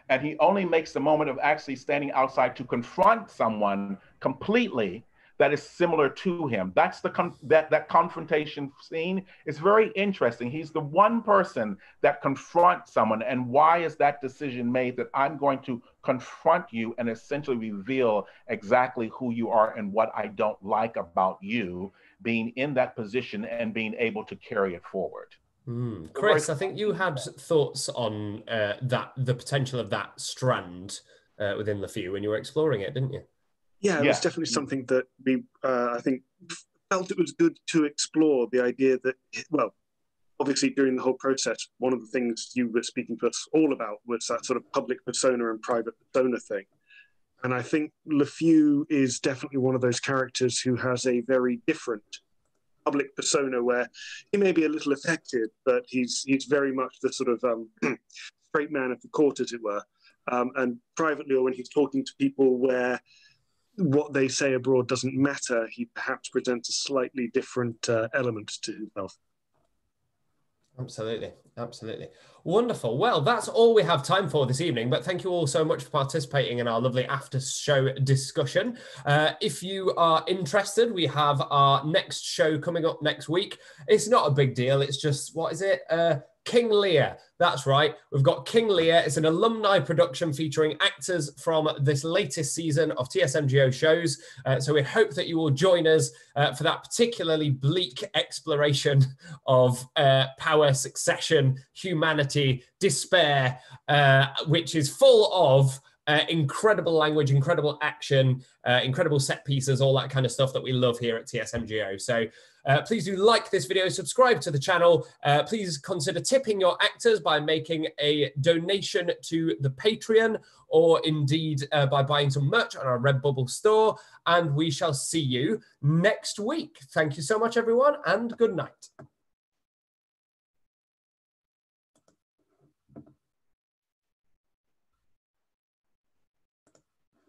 And he only makes the moment of actually standing outside to confront someone completely that is similar to him. That's the con- that that confrontation scene is very interesting. He's the one person that confronts someone, and why is that decision made that I'm going to confront you and essentially reveal exactly who you are and what I don't like about you, being in that position and being able to carry it forward. Mm. Chris, I think you had thoughts on uh, that the potential of that strand uh, within Lafew when you were exploring it, didn't you? Yeah, it yeah. was definitely something that we, uh, I think, felt it was good to explore the idea that, well, obviously during the whole process, one of the things you were speaking to us all about was that sort of public persona and private persona thing. And I think Lafew is definitely one of those characters who has a very different public persona where he may be a little affected, but he's he's very much the sort of um, straight man of the court, as it were. Um, and privately, or when he's talking to people where what they say abroad doesn't matter, he perhaps presents a slightly different uh, element to himself. Absolutely, absolutely. Wonderful. Well, that's all we have time for this evening, but thank you all so much for participating in our lovely after show discussion. Uh, if you are interested, we have our next show coming up next week. It's not a big deal, it's just, what is it? Uh, King Lear. That's right. We've got King Lear. It's an alumni production featuring actors from this latest season of TSMGO shows. Uh, so we hope that you will join us uh, for that particularly bleak exploration of uh, power, succession, humanity, despair, uh, which is full of uh, incredible language, incredible action, uh, incredible set pieces, all that kind of stuff that we love here at TSMGO. So uh, please do like this video, subscribe to the channel. Uh, please consider tipping your actors by making a donation to the Patreon or indeed uh, by buying some merch on our Redbubble store. And we shall see you next week. Thank you so much, everyone, and good night.